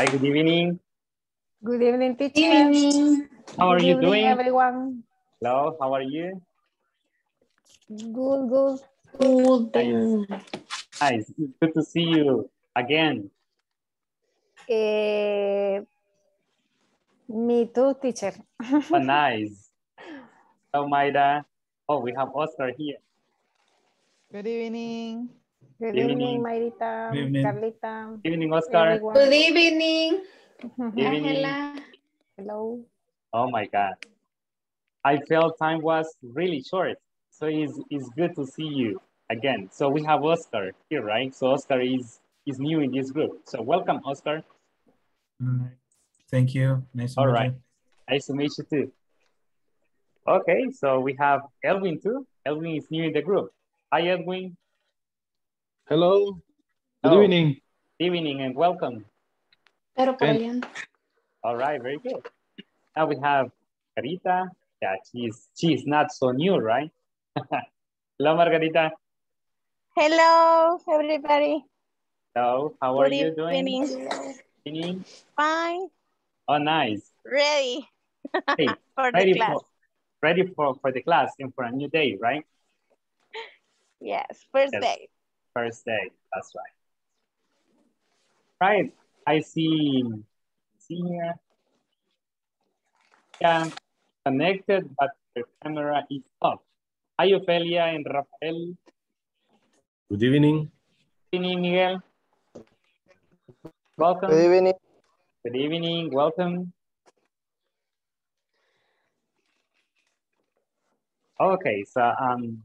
Hi, good evening. Good evening, teacher. Evening. How are Good you evening, doing? everyone. Hello, how are you? Good, good. Good. Nice. Good to see you again. Eh, me too, teacher. Oh, nice. Oh, Maida. Oh, we have Oscar here. Good evening. Good Good evening, evening. Marita, Good evening. Carlita, Good evening, Oscar. everyone. Good evening. Good evening. Angela. Hello. Oh my God. I felt time was really short. So it's, it's good to see you again. So we have Oscar here, right? So Oscar is, is new in this group. So welcome, Oscar. Alright. Thank you. Nice to All meet you. Nice to meet you too. Okay, so we have Elwin too. Elwin is new in the group. Hi, Elwin. Hello. Good Oh. evening. Good evening and welcome. Pero por All right, very good. Now we have Carita. Yeah, she's she's not so new, right? Hello, Margarita. Hello, everybody. Hello, how are Good you doing? evening. Evening. Fine. Oh, nice. Ready Hey, for the ready class. for ready for for the class and for a new day, right? Yes, first Yes. day. First day. That's right. Right. I see. See here. Yeah, connected, but the camera is off. Hi, Ophelia and Rafael. Good evening. Good evening, Miguel. Welcome. Good evening. Good evening. Welcome. Okay, so um,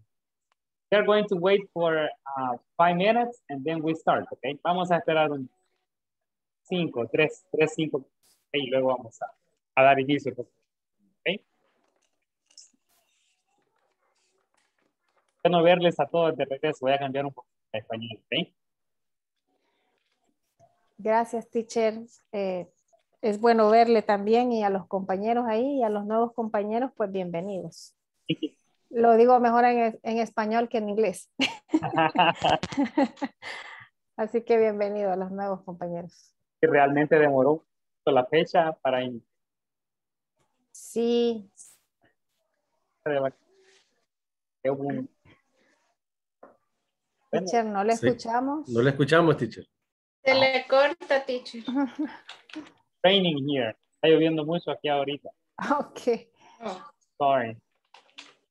we're going to wait for uh, five minutes and then we start, okay? Vamos a esperar un cinco, tres, tres, cinco, y luego vamos a, a dar inicio, ok? Bueno verles a todos de regreso, voy a cambiar un poco a español, ok? Gracias, teacher. Eh, es bueno verle también y a los compañeros ahí y a los nuevos compañeros, pues bienvenidos. Lo digo mejor en, en español que en inglés. Así que bienvenido a los nuevos compañeros. realmente demoró la fecha para Sí, Bueno, teacher, no le Sí. escuchamos. No le escuchamos, teacher. Se le corta, teacher. training here. Está lloviendo mucho aquí ahorita. Ok. Oh. Sorry.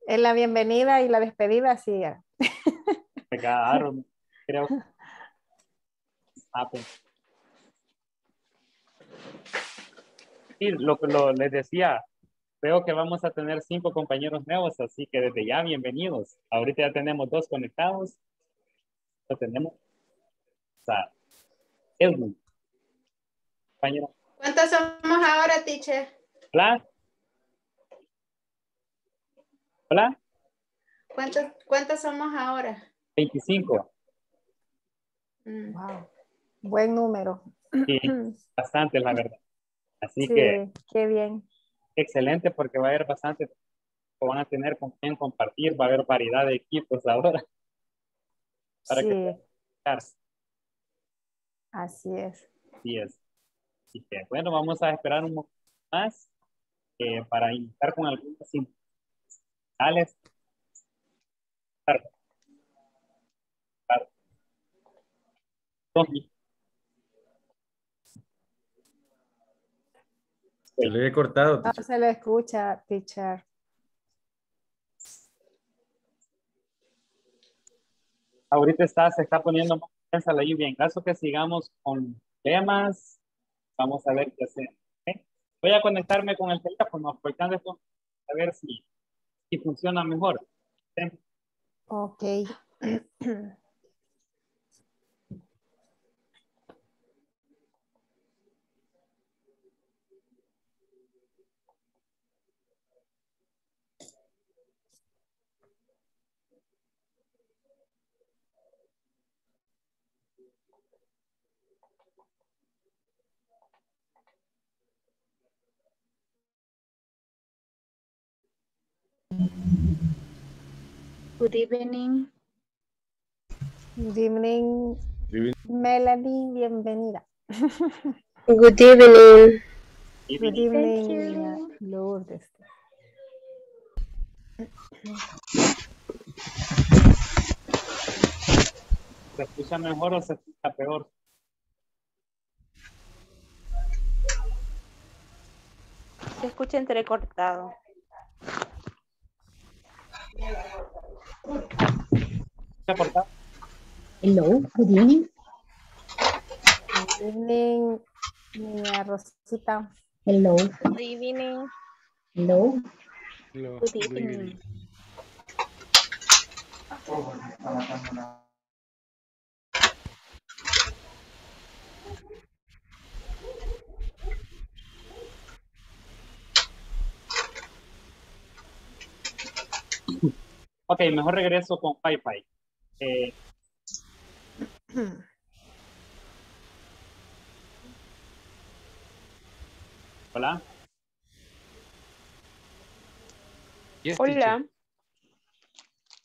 En la bienvenida y la despedida, sí. Me cagaron. Creo. Happen. Sí, lo que lo, les decía, veo que vamos a tener cinco compañeros nuevos, así que desde ya bienvenidos. Ahorita ya tenemos dos conectados. Lo tenemos. O sea, Edwin. Compañero. ¿Cuántos somos ahora, teacher? Hola. Hola. ¿Cuántos, cuántos somos ahora? 25. Mm. Wow. Buen número. Sí, bastante, la verdad. Así Sí, que qué bien. excelente porque va a haber bastante, van a tener con quién compartir, va a haber variedad de equipos ahora. Para sí, que puedan así es. Así es. Así que, bueno, vamos a esperar un poco más eh, para iniciar con algunas Tony, Se le he cortado, No teacher. se le escucha, teacher. ahorita está, se está poniendo más intensa la lluvia. En caso que sigamos con temas, vamos a ver qué hacer. ¿ok? Voy a conectarme con el teléfono, aprovechando esto, a ver si, si funciona mejor. ¿ok? Good evening. Good evening, Good evening. Melanie, bienvenida. Good evening. Good evening, Lourdes. ¿Se escucha mejor o se escucha peor? Se escucha entrecortado. Hello, good evening. Good evening, niña Rosita. Hello, Good evening. hello. Good evening. Ok, mejor regreso con Wi-Fi. Eh, hola. Yes, Hola. teacher.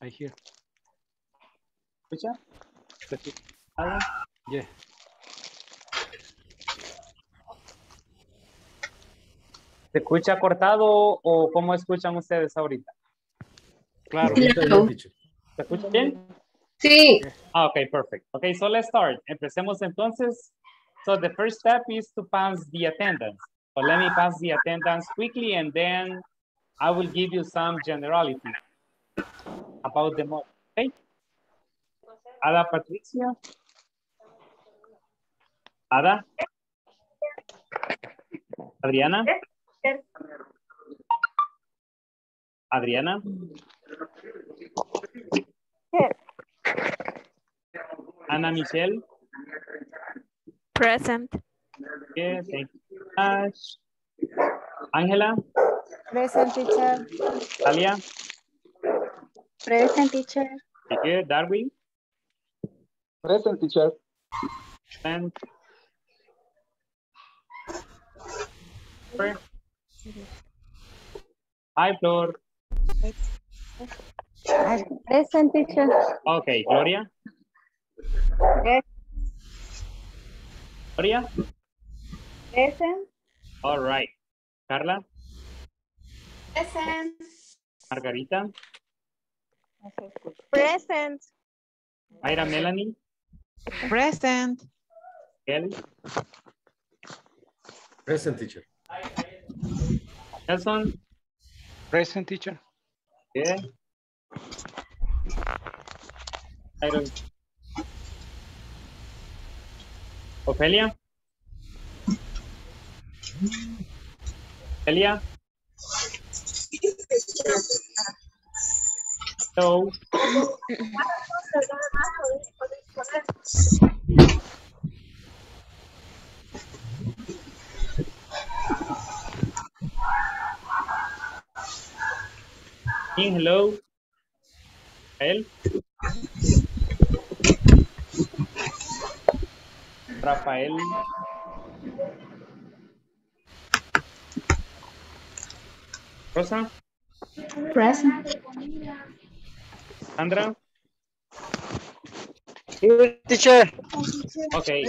I hear. ¿Escucha? Yeah. ¿Se escucha cortado o cómo escuchan ustedes ahorita? Claro. Teacher. ¿Se escucha bien? Sí. Ah, okay, perfect. Okay, so let's start. Empecemos entonces. So the first step is to pass the attendance. So let me pass the attendance quickly and then I will give you some generality about the model. Okay? Ada Patricia. Ada. Adriana. Adriana. Here. Ana Michelle. Present. Okay, thank you much. Angela, Present teacher. Talia, Present teacher. thank you. Darwin, Present teacher. and Hi, Flor. Present teacher. Okay, Gloria. Yes. Gloria. Present. All right. Carla, Present. Margarita, Present. Mayra Melanie, Present. Kelly, Present, teacher. Nelson, Present teacher. Okay. I don't. Ophelia? Ophelia? King, hello. Rafael. Rafael. Rosa. Present. Sandra. Teacher. Okay.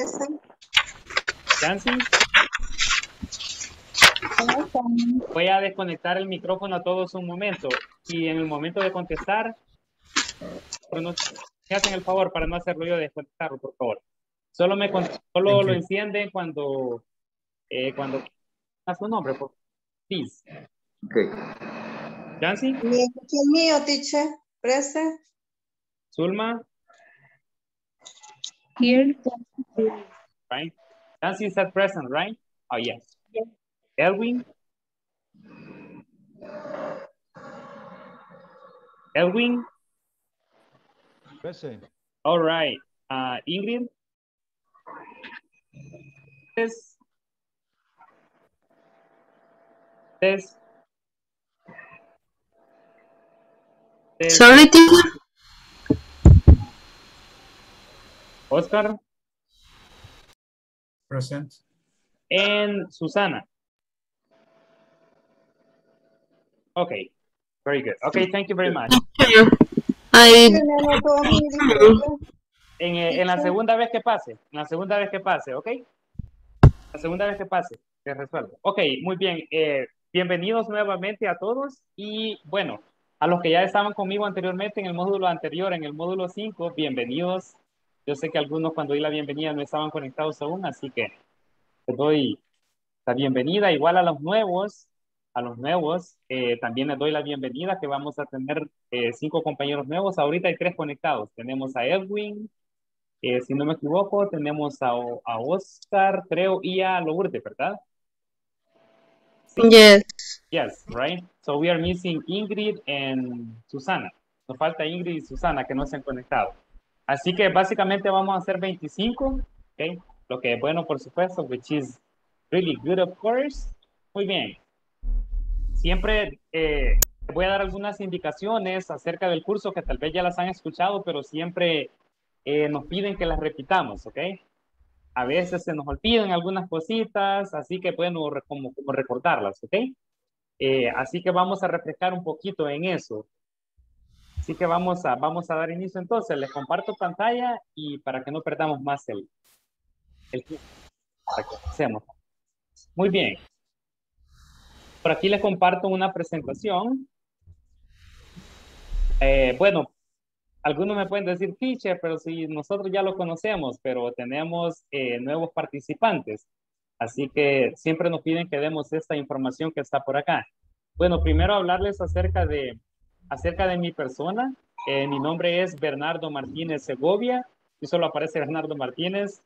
Nancy. Voy a desconectar el micrófono a todos un momento y en el momento de contestar, pero no- me hacen el favor para no hacer ruido de desconectarlo, por favor. Solo me con- solo lo encienden cuando eh, cuando a su nombre, por please. Okay. Nancy, ¿Quién mío, teacher? Present. Zulma, Here. right? Nancy is at present, right? Oh yes. Elwin. Elwin. Present. All right. Uh, Ingrid. Yes. This. This. Sorry, teacher. Oscar Present. and Susana. Okay. Very good. Okay, thank you very much. I En, eh, en la segunda vez que pase, en la segunda vez que pase, ¿ok? La segunda vez que pase, te resuelvo. Ok, muy bien. Eh, bienvenidos nuevamente a todos y bueno, a los que ya estaban conmigo anteriormente en el módulo anterior, en el módulo 5, bienvenidos. Yo sé que algunos cuando di la bienvenida no estaban conectados aún, así que les doy la bienvenida. Igual a los nuevos, a los nuevos, eh, también les doy la bienvenida que vamos a tener eh, cinco compañeros nuevos. Ahorita hay tres conectados. Tenemos a Edwin, eh, si no me equivoco, tenemos a, a Oscar, creo, y a Lourdes, ¿verdad? Yes. Yes, right? So we are missing Ingrid and Susana. Nos falta Ingrid y Susana que no se han conectado. Así que básicamente vamos a hacer 25, ¿ok? Lo que es bueno, por supuesto, which is really good, of course. Muy bien. Siempre eh, voy a dar algunas indicaciones acerca del curso que tal vez ya las han escuchado, pero siempre eh, nos piden que las repitamos, ¿ok? A veces se nos olvidan algunas cositas, así que pueden como, recordarlas, ¿ok? Eh, así que vamos a refrescar un poquito en eso. Así que vamos a, vamos a dar inicio entonces. Les comparto pantalla y para que no perdamos más el, el tiempo. Muy bien. Por aquí les comparto una presentación. Eh, bueno, algunos me pueden decir teacher, pero si nosotros ya lo conocemos, pero tenemos eh, nuevos participantes. Así que siempre nos piden que demos esta información que está por acá. Bueno, primero hablarles acerca de, acerca de mi persona. Eh, mi nombre es Bernardo Martínez Segovia. Y solo aparece Bernardo Martínez.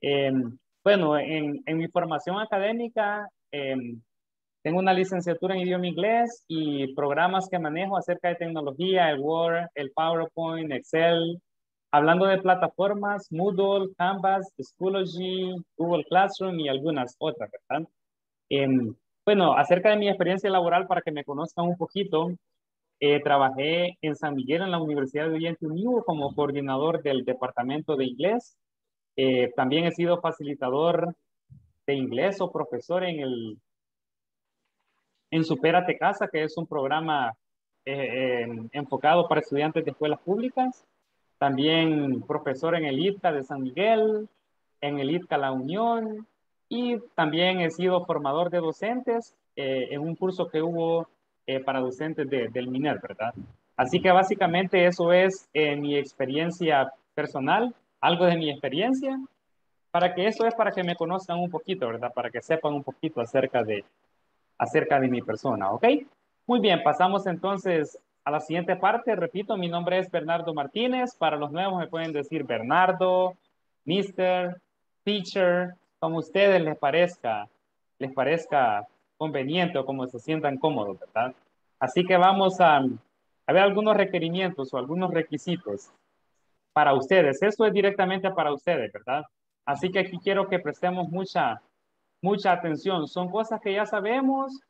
Em, bueno, en, en, mi formación académica em, tengo una licenciatura en idioma inglés y programas que manejo acerca de tecnología, el Word, el PowerPoint, Excel. Hablando de plataformas, Moodle, Canvas, Schoology, Google Classroom y algunas otras, ¿verdad? Eh, bueno, acerca de mi experiencia laboral, para que me conozcan un poquito, eh, trabajé en San Miguel, en la Universidad de Oriente Unido, como coordinador del departamento de inglés. Eh, también he sido facilitador de inglés o profesor en el en Supérate Casa, que es un programa eh, enfocado para estudiantes de escuelas públicas. También profesor en el ITCA de San Miguel, en el ITCA La Unión, y también he sido formador de docentes eh, en un curso que hubo eh, para docentes de, del MINER, ¿verdad? Así que básicamente eso es mi experiencia personal, algo de mi experiencia, para que eso es para que me conozcan un poquito, ¿verdad? Para que sepan un poquito acerca de, acerca de mi persona, ¿ok? Muy bien, pasamos entonces a la siguiente parte. Repito, mi nombre es Bernardo Martínez. Para los nuevos me pueden decir Bernardo, Mister, Teacher, como ustedes les parezca, les parezca conveniente o como se sientan cómodos, ¿verdad? Así que vamos a, a ver algunos requerimientos o algunos requisitos para ustedes. Esto es directamente para ustedes, ¿verdad? Así que aquí quiero que prestemos mucha, mucha atención. Son cosas que ya sabemos,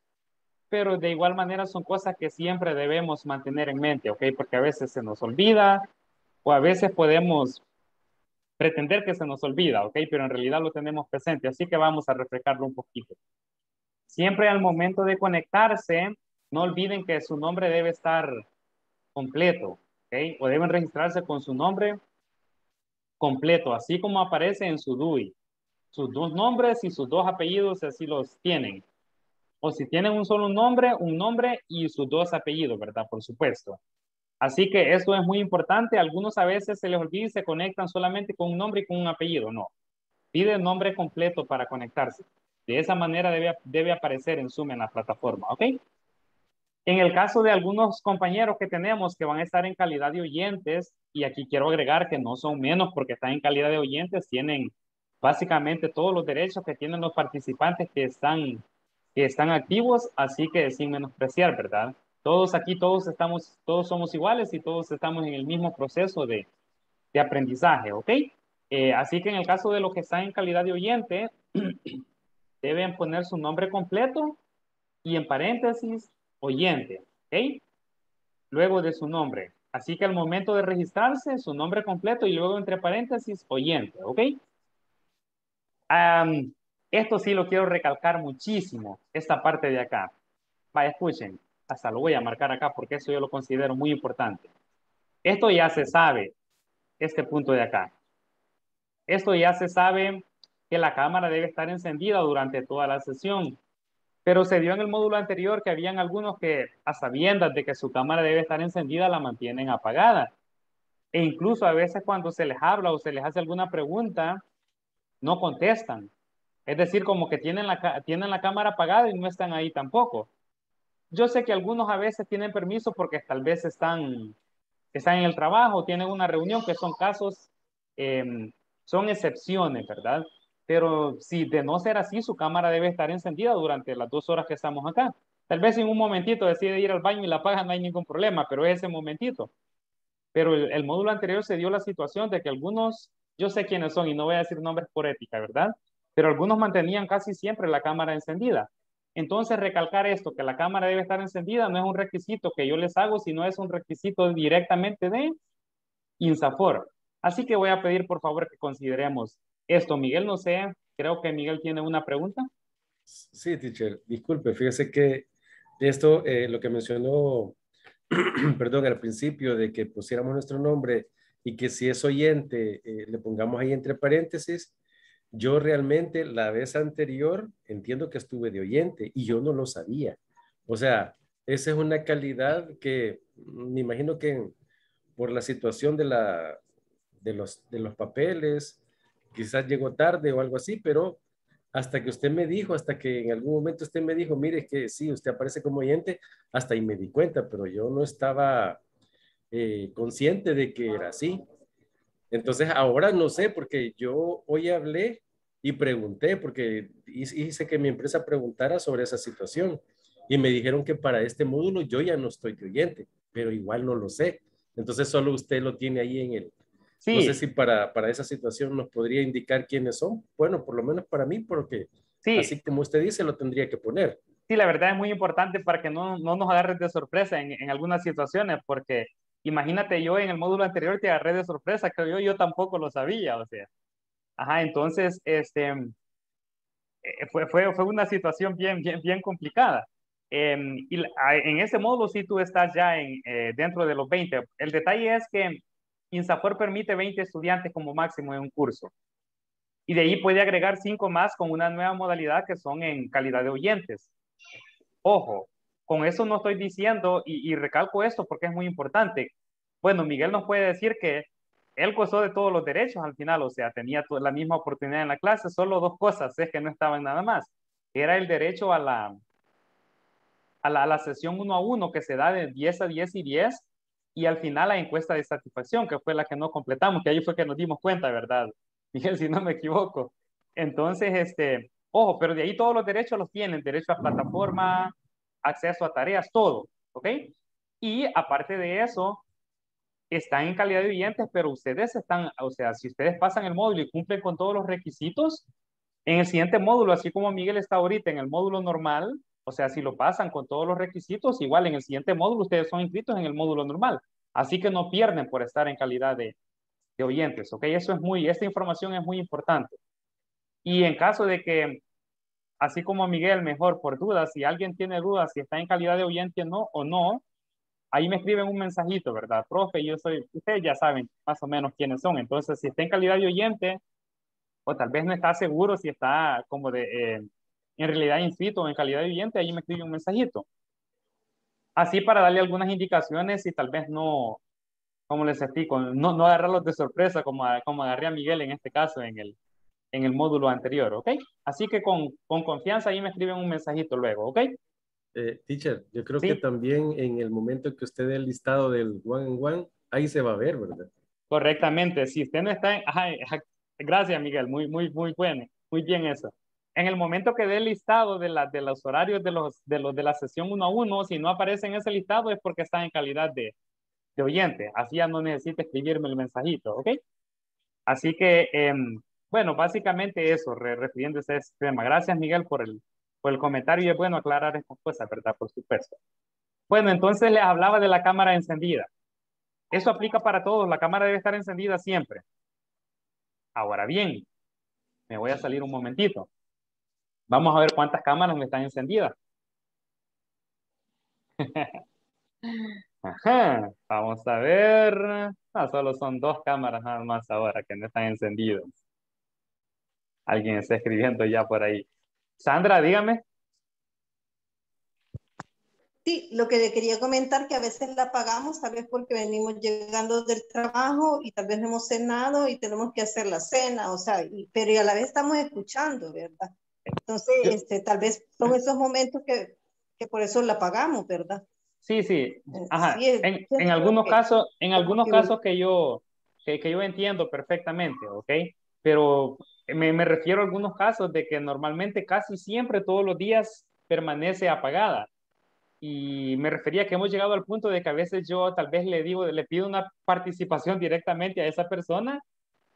pero de igual manera son cosas que siempre debemos mantener en mente, ¿ok? Porque a veces se nos olvida o a veces podemos pretender que se nos olvida, ¿ok? Pero en realidad lo tenemos presente, así que vamos a refrescarlo un poquito. Siempre al momento de conectarse, no olviden que su nombre debe estar completo, ¿ok? O deben registrarse con su nombre completo, así como aparece en su DUI sus dos nombres y sus dos apellidos, así los tienen. O si tienen un solo nombre, un nombre y sus dos apellidos, ¿verdad? Por supuesto. Así que esto es muy importante. Algunos a veces se les olvida y se conectan solamente con un nombre y con un apellido. No. Pide el nombre completo para conectarse. De esa manera debe, debe aparecer en Zoom en la plataforma, ¿ok? En el caso de algunos compañeros que tenemos que van a estar en calidad de oyentes, y aquí quiero agregar que no son menos porque están en calidad de oyentes, tienen básicamente todos los derechos que tienen los participantes que están, que están activos, así que sin menospreciar, ¿verdad? Todos aquí, todos estamos, todos somos iguales y todos estamos en el mismo proceso de, de aprendizaje, ¿ok? Eh, así que en el caso de los que están en calidad de oyente, deben poner su nombre completo y en paréntesis, oyente, ¿ok? Luego de su nombre. Así que al momento de registrarse, su nombre completo y luego entre paréntesis, oyente, ¿ok? Esto sí lo quiero recalcar muchísimo, esta parte de acá. Vaya, escuchen, hasta lo voy a marcar acá porque eso yo lo considero muy importante. Esto ya se sabe, este punto de acá. Esto ya se sabe que la cámara debe estar encendida durante toda la sesión. Pero se dio en el módulo anterior que habían algunos que a sabiendas de que su cámara debe estar encendida la mantienen apagada. E incluso a veces cuando se les habla o se les hace alguna pregunta, no contestan. Es decir, como que tienen la, tienen la cámara apagada y no están ahí tampoco. Yo sé que algunos a veces tienen permiso porque tal vez están, están en el trabajo, tienen una reunión, que son casos, em, son excepciones, ¿verdad? Pero si de no ser así, su cámara debe estar encendida durante las dos horas que estamos acá. Tal vez en un momentito decide ir al baño y la apaga, no hay ningún problema, pero ese momentito. Pero el, el módulo anterior se dio la situación de que algunos, yo sé quiénes son y no voy a decir nombres por ética, ¿verdad? Pero algunos mantenían casi siempre la cámara encendida. Entonces, recalcar esto, que la cámara debe estar encendida, no es un requisito que yo les hago, sino es un requisito directamente de INSAFOR. Así que voy a pedir, por favor, que consideremos esto. Miguel, no sé, creo que Miguel tiene una pregunta. Sí, teacher, disculpe, fíjese que esto, eh, lo que mencionó, perdón, al principio, de que pusiéramos nuestro nombre y que si es oyente, eh, le pongamos ahí entre paréntesis, yo realmente la vez anterior entiendo que estuve de oyente y yo no lo sabía. O sea, esa es una calidad que me imagino que por la situación de, la, de, los, de los papeles, quizás llegó tarde o algo así, pero hasta que usted me dijo, hasta que en algún momento usted me dijo, mire que sí, usted aparece como oyente, hasta ahí me di cuenta, pero yo no estaba eh, consciente de que era así. Entonces ahora no sé, porque yo hoy hablé y pregunté, porque hice que mi empresa preguntara sobre esa situación y me dijeron que para este módulo yo ya no estoy de oyente, pero igual no lo sé. Entonces solo usted lo tiene ahí en el... Sí. No sé si para, para esa situación nos podría indicar quiénes son. Bueno, por lo menos para mí, porque sí. así como usted dice, lo tendría que poner. Sí, la verdad es muy importante para que no, no nos agarres de sorpresa en, en algunas situaciones, porque imagínate yo en el módulo anterior te agarré de sorpresa, que yo, yo tampoco lo sabía, o sea. Ajá, entonces, este, eh, fue, fue, fue una situación bien, bien, bien complicada. Eh, y en ese módulo sí tú estás ya en, eh, dentro de los 20. El detalle es que INSAFOR permite 20 estudiantes como máximo en un curso. Y de ahí puede agregar 5 más con una nueva modalidad que son en calidad de oyentes. Ojo, con eso no estoy diciendo, y, recalco esto porque es muy importante. Bueno, Miguel nos puede decir que él gozó de todos los derechos al final, o sea, tenía la misma oportunidad en la clase, solo dos cosas, es que no estaban nada más. Era el derecho a la, a la, a la sesión uno a uno que se da de 10 a 10 y 10, y al final la encuesta de satisfacción, que fue la que no completamos, que ahí fue que nos dimos cuenta, ¿verdad? Miguel, si no me equivoco. Entonces, este, ojo, pero de ahí todos los derechos los tienen, derecho a plataforma, acceso a tareas, todo, ¿ok? Y aparte de eso, están en calidad de oyentes, pero ustedes están, o sea, si ustedes pasan el módulo y cumplen con todos los requisitos, en el siguiente módulo, así como Miguel está ahorita en el módulo normal, o sea, si lo pasan con todos los requisitos, igual en el siguiente módulo ustedes son inscritos en el módulo normal. Así que no pierden por estar en calidad de, de oyentes, ¿ok? Eso es muy, esta información es muy importante. Y en caso de que, así como Miguel, mejor por dudas, si alguien tiene dudas si está en calidad de oyente no, o no, ahí me escriben un mensajito, ¿verdad? Profe, yo soy, ustedes ya saben más o menos quiénes son. Entonces, si está en calidad de oyente, o tal vez no está seguro si está como de, eh, en realidad inscrito en calidad de oyente, ahí me escribe un mensajito. Así para darle algunas indicaciones y tal vez no, como les explico, no, no agarrarlos de sorpresa como, como agarré a Miguel en este caso en el, en el módulo anterior, ¿ok? Así que con, con confianza ahí me escriben un mensajito luego, ¿ok? Eh, teacher, yo creo sí. que también en el momento que usted dé el listado del one and one, ahí se va a ver, ¿verdad? Correctamente. Si usted no está en... Ajá, gracias, Miguel. Muy, muy, muy bueno. Muy bien eso. En el momento que dé el listado de, la, de los horarios de, los, de, los, de la sesión uno a uno, si no aparece en ese listado es porque está en calidad de, de oyente. Así ya no necesita escribirme el mensajito, ¿ok? Así que, eh, bueno, básicamente eso, re, refiriéndose a ese tema. Gracias, Miguel, por el, por el comentario y es bueno aclarar estas cosas, ¿verdad? Por supuesto. Bueno, entonces les hablaba de la cámara encendida. Eso aplica para todos, la cámara debe estar encendida siempre. Ahora bien, me voy a salir un momentito. Vamos a ver cuántas cámaras me están encendidas. Ajá, vamos a ver. Ah, solo son dos cámaras nada más ahora que no están encendidas. Alguien está escribiendo ya por ahí. Sandra, dígame. Sí, lo que le quería comentar que a veces la pagamos, tal vez porque venimos llegando del trabajo y tal vez no hemos cenado y tenemos que hacer la cena, o sea, y- pero y a la vez estamos escuchando, ¿verdad? Entonces, este, tal vez son esos momentos que, que por eso la pagamos, ¿verdad? Sí, sí. Ajá. sí, es- en, en algunos casos, en algunos que- casos que yo, que, que yo entiendo perfectamente, ¿ok? Pero me, me refiero a algunos casos de que normalmente casi siempre todos los días permanece apagada. Y me refería que hemos llegado al punto de que a veces yo tal vez le digo, le pido una participación directamente a esa persona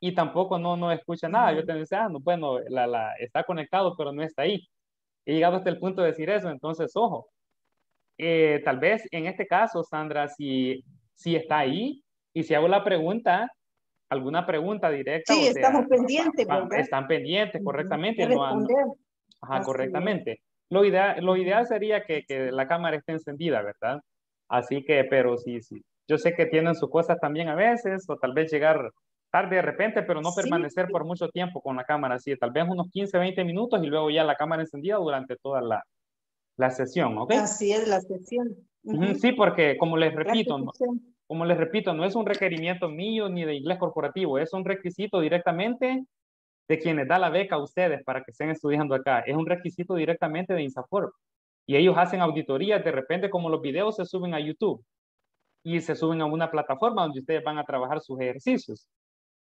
y tampoco no, no escucha nada. Yo te decía, ah, no, bueno, la, la, está conectado, pero no está ahí. He llegado hasta el punto de decir eso, entonces, ojo, eh, tal vez en este caso, Sandra, si, si está ahí y si hago la pregunta, alguna pregunta directa. Sí, o sea, estamos pendientes, ah, ¿verdad? Están pendientes, correctamente. No han-. Ajá, Así correctamente. Lo ideal, lo ideal sería que, que la cámara esté encendida, ¿verdad? Así que, pero sí, sí. Yo sé que tienen sus cosas también a veces, o tal vez llegar tarde de repente, pero no Sí. permanecer por mucho tiempo con la cámara así, tal vez unos 15, 20 minutos y luego ya la cámara encendida durante toda la, la sesión, ¿ok? Así es la sesión. Ujú, Ujú. Sí, porque como les repito, no-. Como les repito, no es un requerimiento mío ni de inglés corporativo, es un requisito directamente de quienes da la beca a ustedes para que estén estudiando acá. Es un requisito directamente de INSAFORP. Y ellos hacen auditorías de repente como los videos se suben a YouTube y se suben a una plataforma donde ustedes van a trabajar sus ejercicios.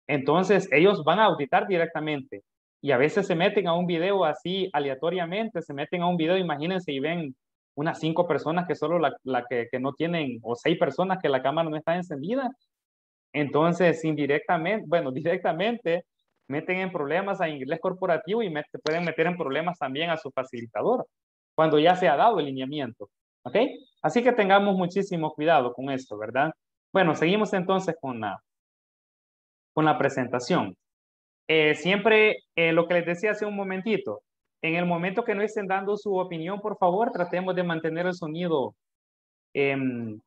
Entonces, ellos van a auditar directamente y a veces se meten a un video así aleatoriamente, se meten a un video, imagínense, y ven unas cinco personas que solo la, la que, que no tienen, o seis personas que la cámara no está encendida. Entonces, indirectamente, bueno, directamente meten en problemas a inglés corporativo y met- pueden meter en problemas también a su facilitador cuando ya se ha dado el lineamiento. ¿Ok? Así que tengamos muchísimo cuidado con esto, ¿verdad? Bueno, seguimos entonces con la, con la presentación. Eh, siempre eh, lo que les decía hace un momentito, en el momento que no estén dando su opinión, por favor, tratemos de mantener el sonido. em,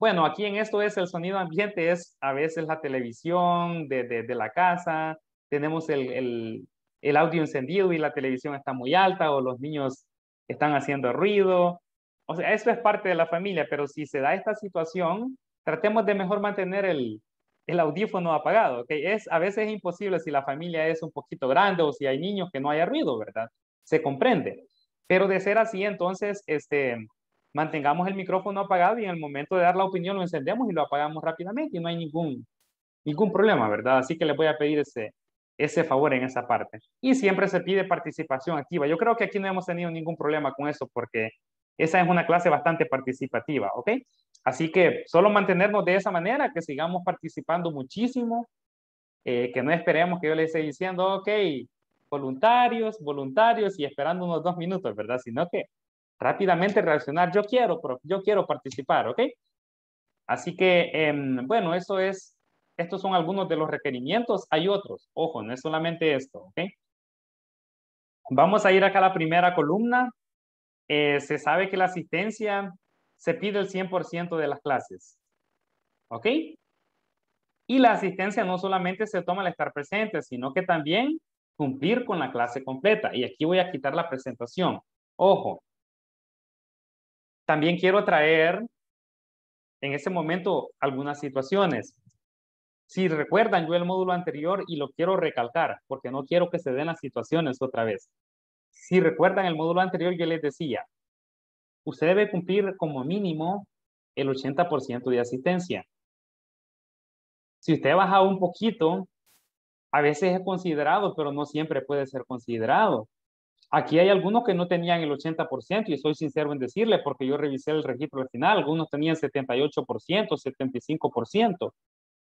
bueno, aquí en esto es el sonido ambiente, es a veces la televisión de, de, de la casa, tenemos el, el, el audio encendido y la televisión está muy alta o los niños están haciendo ruido. O sea, esto es parte de la familia, pero si se da esta situación, tratemos de mejor mantener el, el audífono apagado, ¿ok? Es, a veces es imposible si la familia es un poquito grande o si hay niños que no haya ruido, ¿verdad? Se comprende. Pero de ser así, entonces, este, mantengamos el micrófono apagado y en el momento de dar la opinión lo encendemos y lo apagamos rápidamente y no hay ningún, ningún problema, ¿verdad? Así que les voy a pedir ese, ese favor en esa parte. Y siempre se pide participación activa. Yo creo que aquí no hemos tenido ningún problema con eso porque esa es una clase bastante participativa, ¿ok? Así que solo mantenernos de esa manera, que sigamos participando muchísimo, eh, que no esperemos que yo les esté diciendo, ok, voluntarios, voluntarios y esperando unos dos minutos, ¿verdad? Sino que rápidamente reaccionar, yo quiero, yo quiero participar, ¿ok? Así que, em, bueno, eso es, estos son algunos de los requerimientos. Hay otros, ojo, no es solamente esto, ¿ok? Vamos a ir acá a la primera columna. Eh, se sabe que la asistencia se pide el 100% de las clases, ¿ok? Y la asistencia no solamente se toma al estar presente, sino que también cumplir con la clase completa. Y aquí voy a quitar la presentación. Ojo, también quiero traer en ese momento algunas situaciones. Si recuerdan yo el módulo anterior y lo quiero recalcar porque no quiero que se den las situaciones otra vez. Si recuerdan el módulo anterior yo les decía, usted debe cumplir como mínimo el 80% de asistencia. Si usted baja un poquito, a veces es considerado, pero no siempre puede ser considerado. Aquí hay algunos que no tenían el 80% y soy sincero en decirle porque yo revisé el registro al final, algunos tenían 78%, 75%.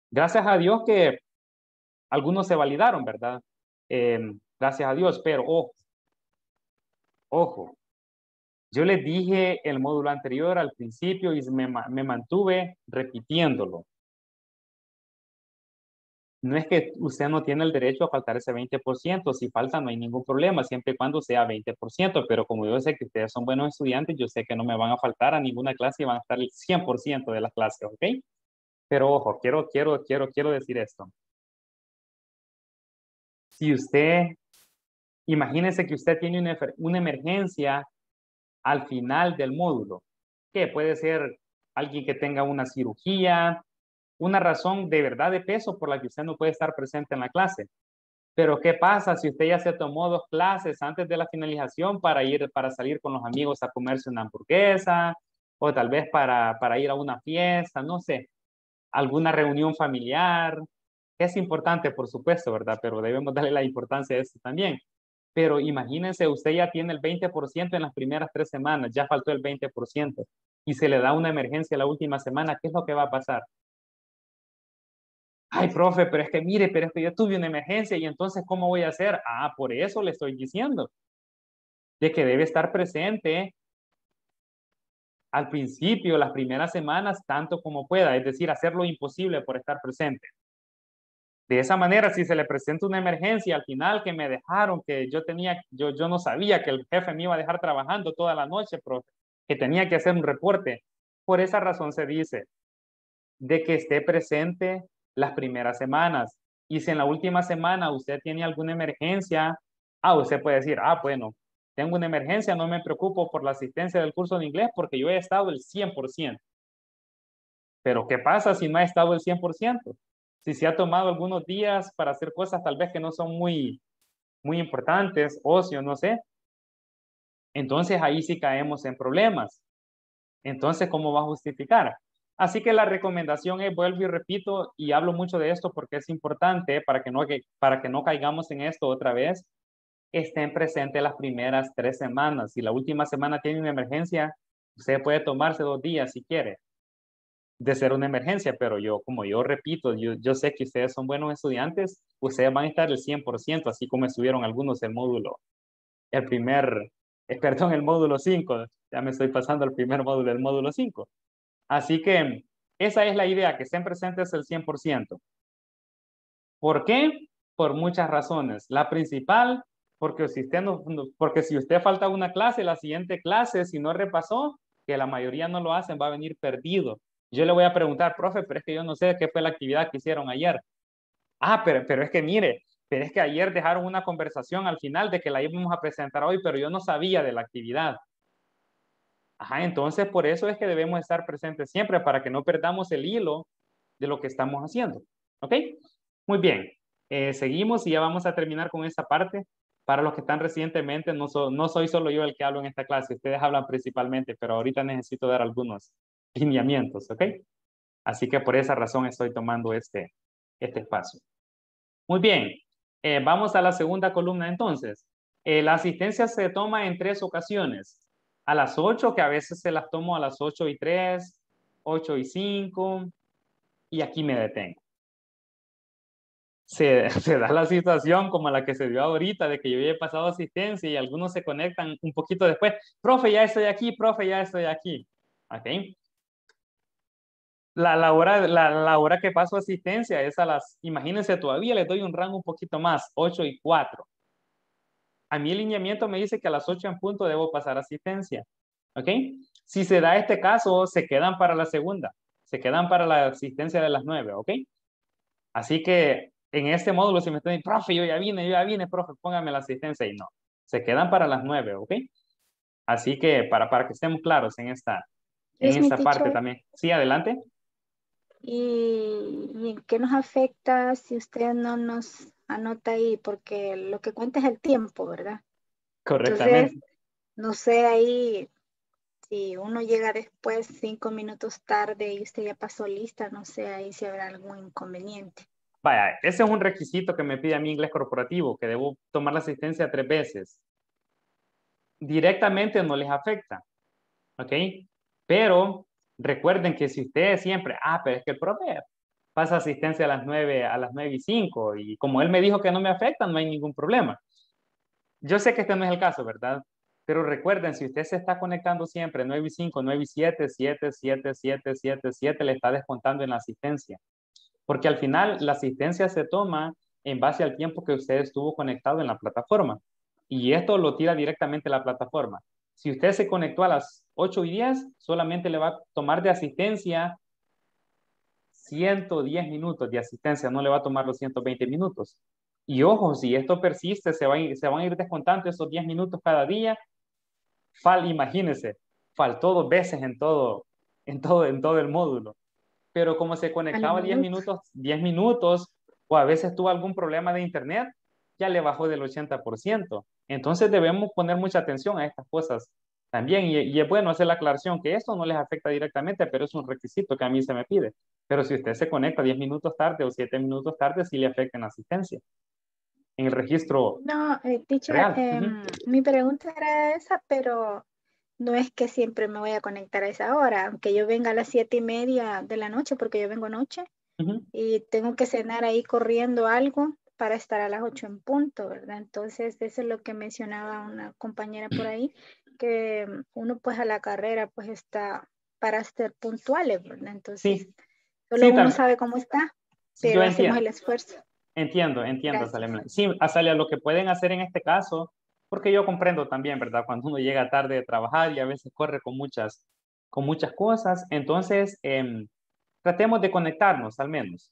Gracias a Dios que algunos se validaron, ¿verdad? Eh, gracias a Dios, pero ojo, ojo, yo les dije el módulo anterior al principio y me mantuve repitiéndolo. No es que usted no tiene el derecho a faltar ese 20%, si falta no hay ningún problema, siempre y cuando sea 20%, pero como yo sé que ustedes son buenos estudiantes, yo sé que no me van a faltar a ninguna clase y van a estar el 100% de las clases, ¿ok? Pero ojo, quiero, quiero, quiero, quiero decir esto. Si usted Imagínese que usted tiene una, una emergencia al final del módulo, que puede ser alguien que tenga una cirugía, una razón de verdad de peso por la que usted no puede estar presente en la clase. Pero ¿qué pasa si usted ya se tomó dos clases antes de la finalización para ir, para salir con los amigos a comerse una hamburguesa o tal vez para, para ir a una fiesta, no sé, alguna reunión familiar? Es importante, por supuesto, ¿verdad? Pero debemos darle la importancia a esto también. Pero imagínense, usted ya tiene el 20% en las primeras tres semanas, ya faltó el 20% y se le da una emergencia la última semana, ¿qué es lo que va a pasar? Ay, profe, pero es que mire, pero es que yo tuve una emergencia y entonces, ¿cómo voy a hacer? Ah, por eso le estoy diciendo. De que debe estar presente al principio, las primeras semanas, tanto como pueda. Es decir, hacer lo imposible por estar presente. De esa manera, si se le presenta una emergencia al final que me dejaron, que yo tenía, yo, yo no sabía que el jefe me iba a dejar trabajando toda la noche, profe, que tenía que hacer un reporte. Por esa razón se dice de que esté presente las primeras semanas. Y si en la última semana usted tiene alguna emergencia, ah, usted puede decir, ah, bueno, tengo una emergencia, no me preocupo por la asistencia del curso de inglés porque yo he estado el 100%. Pero ¿qué pasa si no ha estado el 100%? Si se ha tomado algunos días para hacer cosas tal vez que no son muy, muy importantes, ocio, no sé. Entonces ahí sí caemos en problemas. Entonces, ¿cómo va a justificar? Así que la recomendación es, vuelvo y repito, y hablo mucho de esto porque es importante para que no, para que no caigamos en esto otra vez, estén presentes las primeras tres semanas. Si la última semana tiene una emergencia, usted puede tomarse dos días si quiere de ser una emergencia, pero yo, como yo repito, yo, yo sé que ustedes son buenos estudiantes, ustedes van a estar el 100%, así como estuvieron algunos el módulo, el primer, eh, perdón, el módulo 5, ya me estoy pasando el primer módulo, el módulo 5. Así que esa es la idea, que estén presentes el 100%. ¿Por qué? Por muchas razones. La principal, porque si usted, no, porque si usted falta una clase, la siguiente clase, si no repasó, que la mayoría no lo hacen, va a venir perdido. Yo le voy a preguntar, profe, pero es que yo no sé qué fue la actividad que hicieron ayer. Ah, pero, pero es que mire, pero es que ayer dejaron una conversación al final de que la íbamos a presentar hoy, pero yo no sabía de la actividad. Ajá, entonces por eso es que debemos estar presentes siempre para que no perdamos el hilo de lo que estamos haciendo. ¿Ok? Muy bien. Eh, seguimos y ya vamos a terminar con esta parte. Para los que están recientemente, no, soy solo yo el que hablo en esta clase, ustedes hablan principalmente, pero ahorita necesito dar algunos lineamientos, ¿ok? Así que por esa razón estoy tomando este, este espacio. Muy bien, eh, vamos a la segunda columna entonces. Eh, la asistencia se toma en tres ocasiones a las 8, que a veces se las tomo a las 8 y 3, 8 y 5, y aquí me detengo. Se, se, da la situación como la que se dio ahorita, de que yo he pasado asistencia y algunos se conectan un poquito después. Profe, ya estoy aquí, profe, ya estoy aquí. ¿Ok? La, la, hora, la, la hora que paso asistencia es a las, imagínense, todavía le doy un rango un poquito más, 8 y 4 a el lineamiento me dice que a las 8 en punto debo pasar asistencia. ¿Ok? Si se da este caso, se quedan para la segunda. Se quedan para la asistencia de las 9. ¿Ok? Así que en este módulo, si me están diciendo, profe, yo ya vine, yo ya vine, profe, póngame la asistencia y no. Se quedan para las 9. ¿Ok? Así que para, para que estemos claros en esta, en esta parte también. Sí, adelante. ¿Y, ¿Y qué nos afecta si usted no nos anota ahí, porque lo que cuenta es el tiempo, ¿verdad? Correctamente. no sé ahí si uno llega después cinco minutos tarde y usted ya pasó lista, no sé ahí si habrá algún inconveniente. Vaya, ese es un requisito que me pide a mí inglés corporativo, que debo tomar la asistencia tres veces. Directamente no les afecta, ¿ok? Pero recuerden que si ustedes siempre, ah, pero es que el profe pasa asistencia a las 9, a las 9 y 5 y como él me dijo que no me afecta, no hay ningún problema. Yo sé que este no es el caso, ¿verdad? Pero recuerden, si usted se está conectando siempre 9 y 5, 9 y 7, 7, 7, 7, 7, 7, le está descontando en la asistencia. Porque al final la asistencia se toma en base al tiempo que usted estuvo conectado en la plataforma. Y esto lo tira directamente la plataforma. Si usted se conectó a las 8 y 10, solamente le va a tomar de asistencia 110 minutos de asistencia, no le va a tomar los 120 minutos. Y ojo, si esto persiste, se, va a ir- se van a ir descontando esos 10 minutos cada día. Fal, imagínense, faltó dos veces en todo, en todo, en todo el módulo. Pero como se conectaba 10 minutos, 10 minutos, o a veces tuvo algún problema de internet, ya le bajó del 80%. Entonces debemos poner mucha atención a estas cosas también. Y, y es bueno hacer la aclaración que esto no les afecta directamente, pero es un requisito que a mí se me pide. Pero si usted se conecta 10 minutos tarde o 7 minutos tarde, sí le afecta en asistencia. En el registro No, eh, teacher, real. em, Ujú. mi pregunta era esa, pero no es que siempre me voy a conectar a esa hora, aunque yo venga a las siete y media de la noche, porque yo vengo noche, Ujú. y tengo que cenar ahí corriendo algo para estar a las 8 en punto, ¿verdad? Entonces, eso es lo que mencionaba una compañera por ahí, que mm, uno pues a la carrera pues está para ser puntuales, ¿verdad? Entonces, Sí, solo sí, uno sabe cómo está, pero hacemos el esfuerzo. Entiendo, entiendo. Azalea. Sí, Azalea, lo que pueden hacer en este caso, porque yo comprendo también, ¿verdad? Cuando uno llega tarde de trabajar y a veces corre con muchas, con muchas cosas, entonces em, tratemos de conectarnos al menos.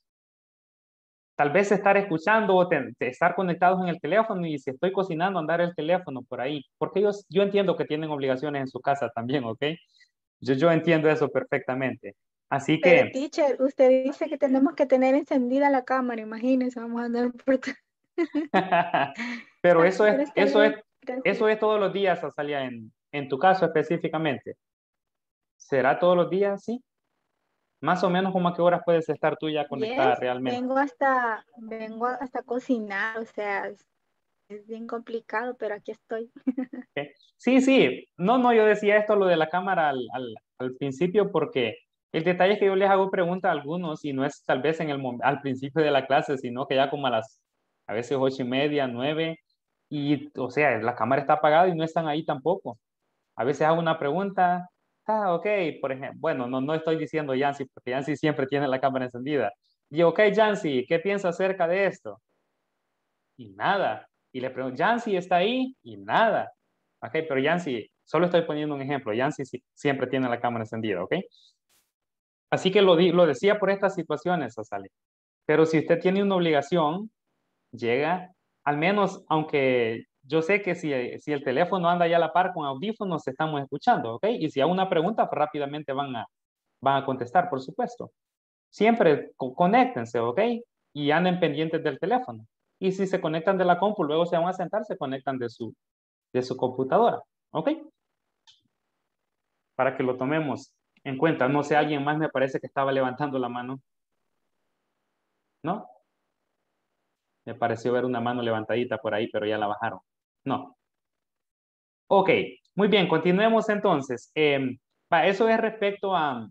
Tal vez estar escuchando o te- estar conectados en el teléfono y si estoy cocinando, andar el teléfono por ahí, porque ellos, yo entiendo que tienen obligaciones en su casa también, ¿ok? Yo, yo entiendo eso perfectamente. Así Pero que... teacher, usted dice que tenemos que tener encendida la cámara, imagínense, vamos a andar por... Pero eso pero es, eso es, eso es todos los días, Azalia, en, en tu caso específicamente. ¿Será todos los días? Sí. Más o menos como a qué horas puedes estar tú ya conectada Yes, realmente. vengo hasta, vengo hasta cocinar, o sea, es, bien complicado, pero aquí estoy. Sí, sí. No, no, yo decía esto, lo de la cámara al, al, al principio, porque el detalle es que yo les hago preguntas a algunos y no es tal vez en el, al principio de la clase, sino que ya como a las, a veces ocho y media, nueve, y o sea, la cámara está apagada y no están ahí tampoco. A veces hago una pregunta, ah, ok, por ejemplo, bueno, no, no estoy diciendo Yancy, porque Yancy siempre tiene la cámara encendida. Y ok, Yancy, ¿qué piensa acerca de esto? Y nada. Y le pregunto, Yancy está ahí y nada. Ok, pero Yancy, solo estoy poniendo un ejemplo. Yancy siempre tiene la cámara encendida, ok. Así que lo, lo decía por estas situaciones, Azale. Pero si usted tiene una obligación, llega, al menos, aunque yo sé que si, si el teléfono anda ya a la par con audífonos, estamos escuchando, ¿ok? Y si hay una pregunta, pues rápidamente van a, van a contestar, por supuesto. Siempre co- conéctense, ¿ok? Y anden pendientes del teléfono. Y si se conectan de la compu, luego se van a sentar, se conectan de su, de su computadora, ¿ok? Para que lo tomemos en cuenta. No sé, alguien más me parece que estaba levantando la mano. ¿No? Me pareció ver una mano levantadita por ahí, pero ya la bajaron. No. Ok, muy bien, continuemos entonces. Va, eso es respecto a,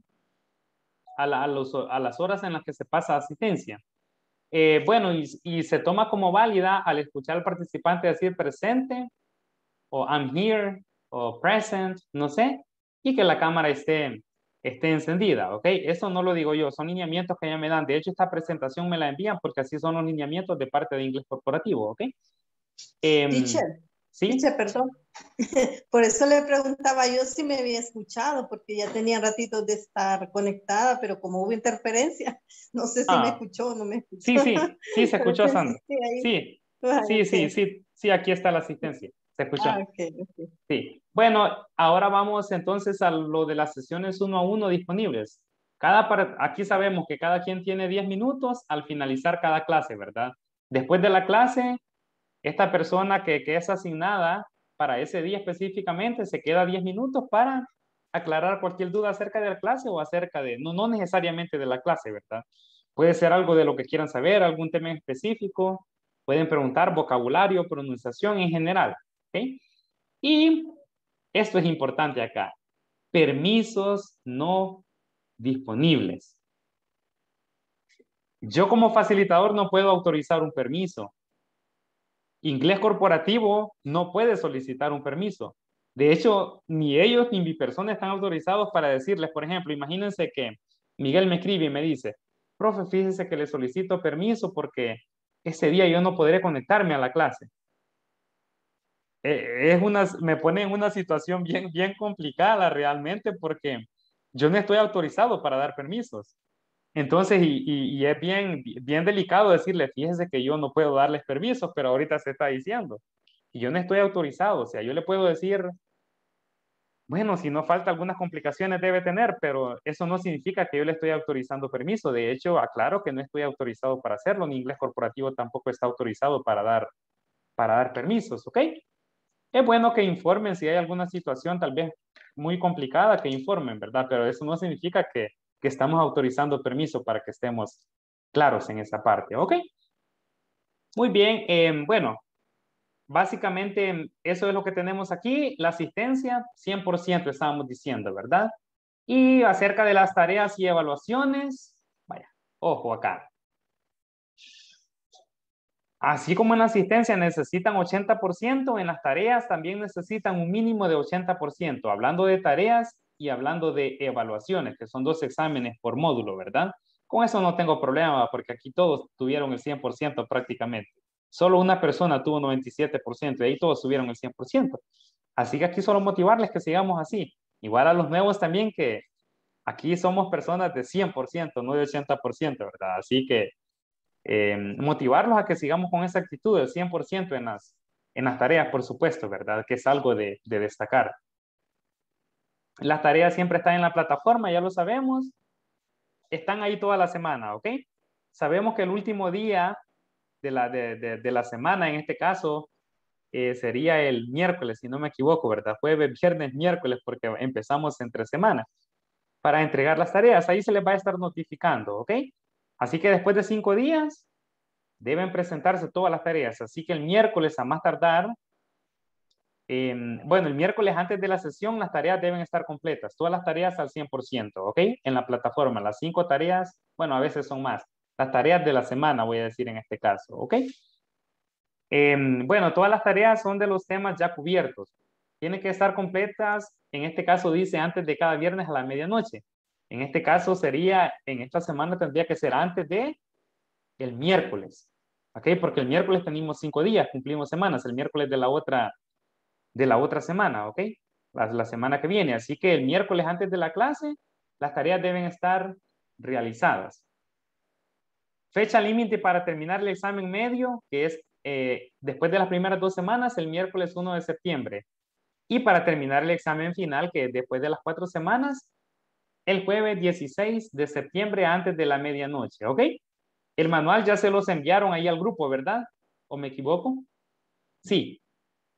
a, las horas en las que se pasa asistencia. Eh, bueno, y, se toma como válida al escuchar al participante decir presente o I'm here o present, no sé, y que la cámara esté, esté encendida, ¿ok? Eso no lo digo yo, son lineamientos que ya me dan. De hecho, esta presentación me la envían porque así son los lineamientos de parte de inglés corporativo, ¿ok? Teacher, ¿Sí? perdón. Por eso le preguntaba yo si me había escuchado, porque ya tenía ratitos de estar conectada, pero como hubo interferencia, no sé si me Ah. escuchó o no me escuchó. Sí, sí, sí, se escuchó, Sandra. Sí, Ah, sí, sí, sí, sí, aquí está la asistencia. Se escuchó. Ah. Sí. Bueno, ahora vamos entonces a lo de las sesiones uno a uno disponibles. Cada par- aquí sabemos que cada quien tiene 10 minutos al finalizar cada clase, ¿verdad? Después de la clase, esta persona que, es asignada para ese día específicamente se queda 10 minutos para aclarar cualquier duda acerca de la clase o acerca de, no, no necesariamente de la clase, ¿verdad? Puede ser algo de lo que quieran saber, algún tema específico, pueden preguntar vocabulario, pronunciación en general, ¿ok? Y esto es importante acá, permisos no disponibles. Yo como facilitador no puedo autorizar un permiso. Inglés corporativo no puede solicitar un permiso. De hecho, ni ellos ni mi persona están autorizados para decirles, por ejemplo, imagínense que Miguel me escribe y me dice, profe, fíjese que le solicito permiso porque ese día yo no podré conectarme a la clase. Eh, es una, me pone en una situación bien, bien complicada realmente porque yo no estoy autorizado para dar permisos. Entonces, y, es bien, bien delicado decirle, fíjese que yo no puedo darles permisos, pero ahorita se está diciendo. Y yo no estoy autorizado. O sea, yo le puedo decir, bueno, si no falta algunas complicaciones debe tener, pero eso no significa que yo le estoy autorizando permiso. De hecho, aclaro que no estoy autorizado para hacerlo, ni inglés corporativo tampoco está autorizado para dar, para dar permisos, ¿ok? Es bueno que informen si hay alguna situación tal vez muy complicada, que informen, ¿verdad? Pero eso no significa que, que estamos autorizando permiso para que estemos claros en esa parte, ¿ok? Muy bien, eh, bueno, básicamente eso es lo que tenemos aquí. La asistencia, 100% estábamos diciendo, ¿verdad? Y acerca de las tareas y evaluaciones, vaya, ojo acá. Así como en la asistencia necesitan 80%, en las tareas también necesitan un mínimo de 80%, hablando de tareas y hablando de evaluaciones, que son dos exámenes por módulo, ¿verdad? Con eso no tengo problema, porque aquí todos tuvieron el 100% prácticamente. Solo una persona tuvo 97% y ahí todos subieron el 100%. Así que aquí solo motivarles que sigamos así. Igual a los nuevos también que aquí somos personas de 100%, no de 80%, ¿verdad? Así que eh, motivarlos a que sigamos con esa actitud del 100% en las, en las tareas, por supuesto, ¿verdad? Que es algo de, de destacar. Las tareas siempre están en la plataforma, ya lo sabemos. Están ahí toda la semana, ¿ok? Sabemos que el último día de la, de, de, la semana, en este caso, eh, sería el miércoles, si no me equivoco, ¿verdad? Jueves, viernes, miércoles, porque empezamos entre semanas para entregar las tareas. Ahí se les va a estar notificando, ¿ok? Así que después de cinco días deben presentarse todas las tareas. Así que el miércoles a más tardar, eh, bueno, el miércoles antes de la sesión las tareas deben estar completas. Todas las tareas al 100%, ¿ok? En la plataforma, las cinco tareas, bueno, a veces son más. Las tareas de la semana, voy a decir en este caso, ¿ok? Eh, bueno, todas las tareas son de los temas ya cubiertos. Tienen que estar completas, en este caso dice antes de cada viernes a la medianoche. En este caso sería, en esta semana tendría que ser antes de el miércoles. ¿Ok? Porque el miércoles tenemos cinco días, cumplimos semanas, el miércoles de la otra, de la otra semana, ¿ok? La, la semana que viene. Así que el miércoles antes de la clase, las tareas deben estar realizadas. Fecha límite para terminar el examen medio, que es eh, después de las primeras dos semanas, el miércoles 1 de septiembre. Y para terminar el examen final, que después de las cuatro semanas, el jueves 16 de septiembre antes de la medianoche, ¿ok? El manual ya se los enviaron ahí al grupo, ¿verdad? ¿O me equivoco? Sí,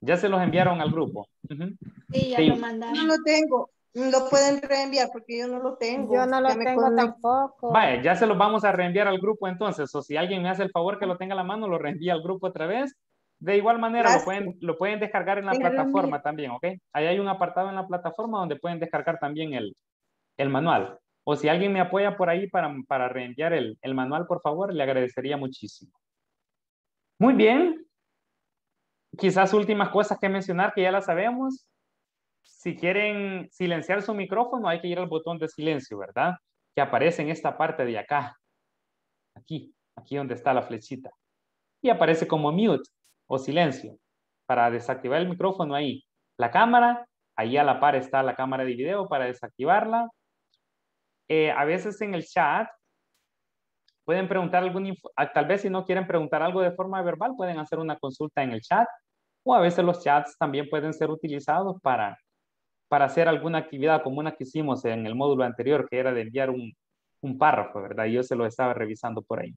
ya se los enviaron al grupo. Uh -huh. Sí, ya sí. lo mandaron. No lo tengo. Lo pueden reenviar porque yo no lo tengo. Yo no lo ya tengo tampoco. Vaya, ya se los vamos a reenviar al grupo entonces. O si alguien me hace el favor que lo tenga a la mano, lo reenvía al grupo otra vez. De igual manera, lo pueden, lo pueden descargar en la plataforma también, ¿ok? Ahí hay un apartado en la plataforma donde pueden descargar también el, el manual. O si alguien me apoya por ahí para, para reenviar el, el manual, por favor, le agradecería muchísimo. Muy bien. Quizás últimas cosas que mencionar que ya las sabemos. Si quieren silenciar su micrófono, hay que ir al botón de silencio, ¿verdad? Que aparece en esta parte de acá. Aquí, aquí donde está la flechita. Y aparece como mute o silencio. Para desactivar el micrófono ahí. La cámara, ahí a la par está la cámara de video para desactivarla. Eh, a veces en el chat pueden preguntar algún, tal vez si no quieren preguntar algo de forma verbal, pueden hacer una consulta en el chat. O a veces los chats también pueden ser utilizados para, para hacer alguna actividad como una que hicimos en el módulo anterior, que era de enviar un, un párrafo, ¿verdad? Yo se lo estaba revisando por ahí.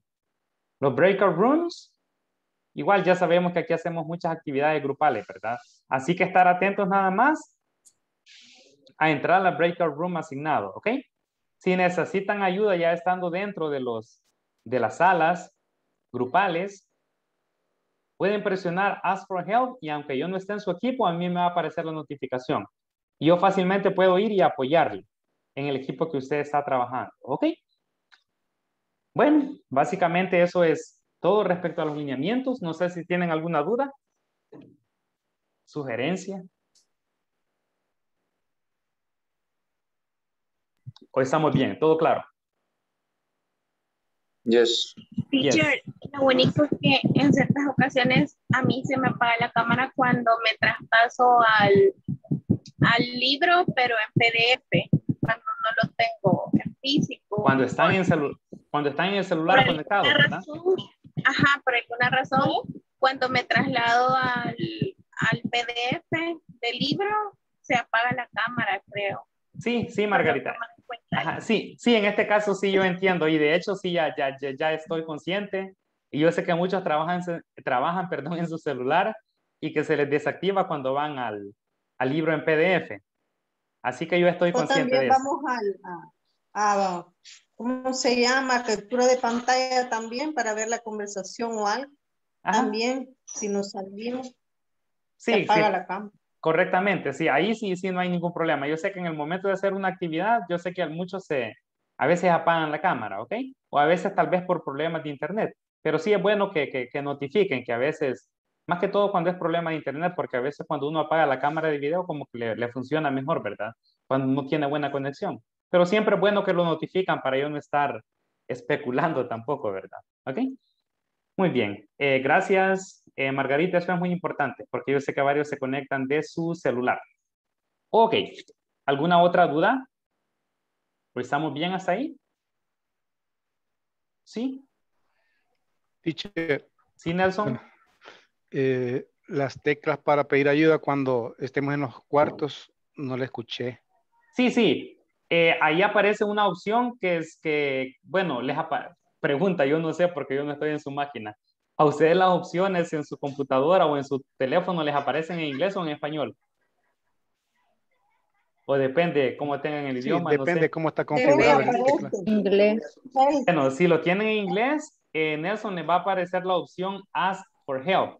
Los breakout rooms, igual ya sabemos que aquí hacemos muchas actividades grupales, ¿verdad? Así que estar atentos nada más a entrar a la breakout room asignado, ¿ok? Si necesitan ayuda ya estando dentro de, los, de las salas grupales, pueden presionar Ask for Help y aunque yo no esté en su equipo, a mí me va a aparecer la notificación. Y yo fácilmente puedo ir y apoyarle en el equipo que usted está trabajando, ¿ok? Bueno, básicamente eso es todo respecto a los lineamientos. No sé si tienen alguna duda, sugerencia. ¿O estamos bien? ¿Todo claro? Yes. Teacher, yes. lo único es que en ciertas ocasiones a mí se me apaga la cámara cuando me traspaso al, al libro, pero en PDF, cuando no lo tengo en físico. Cuando están en, celu Cuando están en el celular conectado, ajá, por alguna razón, cuando me traslado al, al PDF del libro, se apaga la cámara, creo. Sí, sí, Margarita. Ajá, sí, sí, en este caso sí yo entiendo y de hecho sí ya, ya, ya, ya estoy consciente y yo sé que muchos trabajan, se- trabajan perdón, en su celular y que se les desactiva cuando van al, al libro en PDF. Así que yo estoy O consciente de también eso. vamos al, a, a- ¿cómo se llama? Captura de pantalla también para ver la conversación o algo. También, si nos salimos, se Sí, apaga sí. la cámara. Correctamente, sí, ahí sí, sí, no hay ningún problema. Yo sé que en el momento de hacer una actividad, yo sé que muchos se, a veces apagan la cámara, ¿ok? O a veces tal vez por problemas de internet, pero sí es bueno que, que, que notifiquen que a veces, más que todo cuando es problema de internet, porque a veces cuando uno apaga la cámara de video como que le, le funciona mejor, ¿verdad? Cuando no tiene buena conexión. Pero siempre es bueno que lo notifican para yo no estar especulando tampoco, ¿verdad? ¿Ok? Muy bien, Eh, gracias eh, Margarita, eso es muy importante porque yo sé que varios se conectan de su celular. Ok, ¿alguna otra duda? ¿Pues estamos bien hasta ahí? ¿Sí? Teacher. Sí, Nelson. Eh, las teclas para pedir ayuda cuando estemos en los cuartos, no la escuché. Sí, sí. Eh, ahí aparece una opción que es que, bueno, les pregunta, yo no sé porque yo no estoy en su máquina. ¿A ustedes las opciones en su computadora o en su teléfono les aparecen en inglés o en español? O depende cómo tengan el Sí, idioma. no depende sé. cómo está configurado el. Inglés. Bueno, si lo tienen en inglés, eh, Nelson le va a aparecer la opción Ask for Help.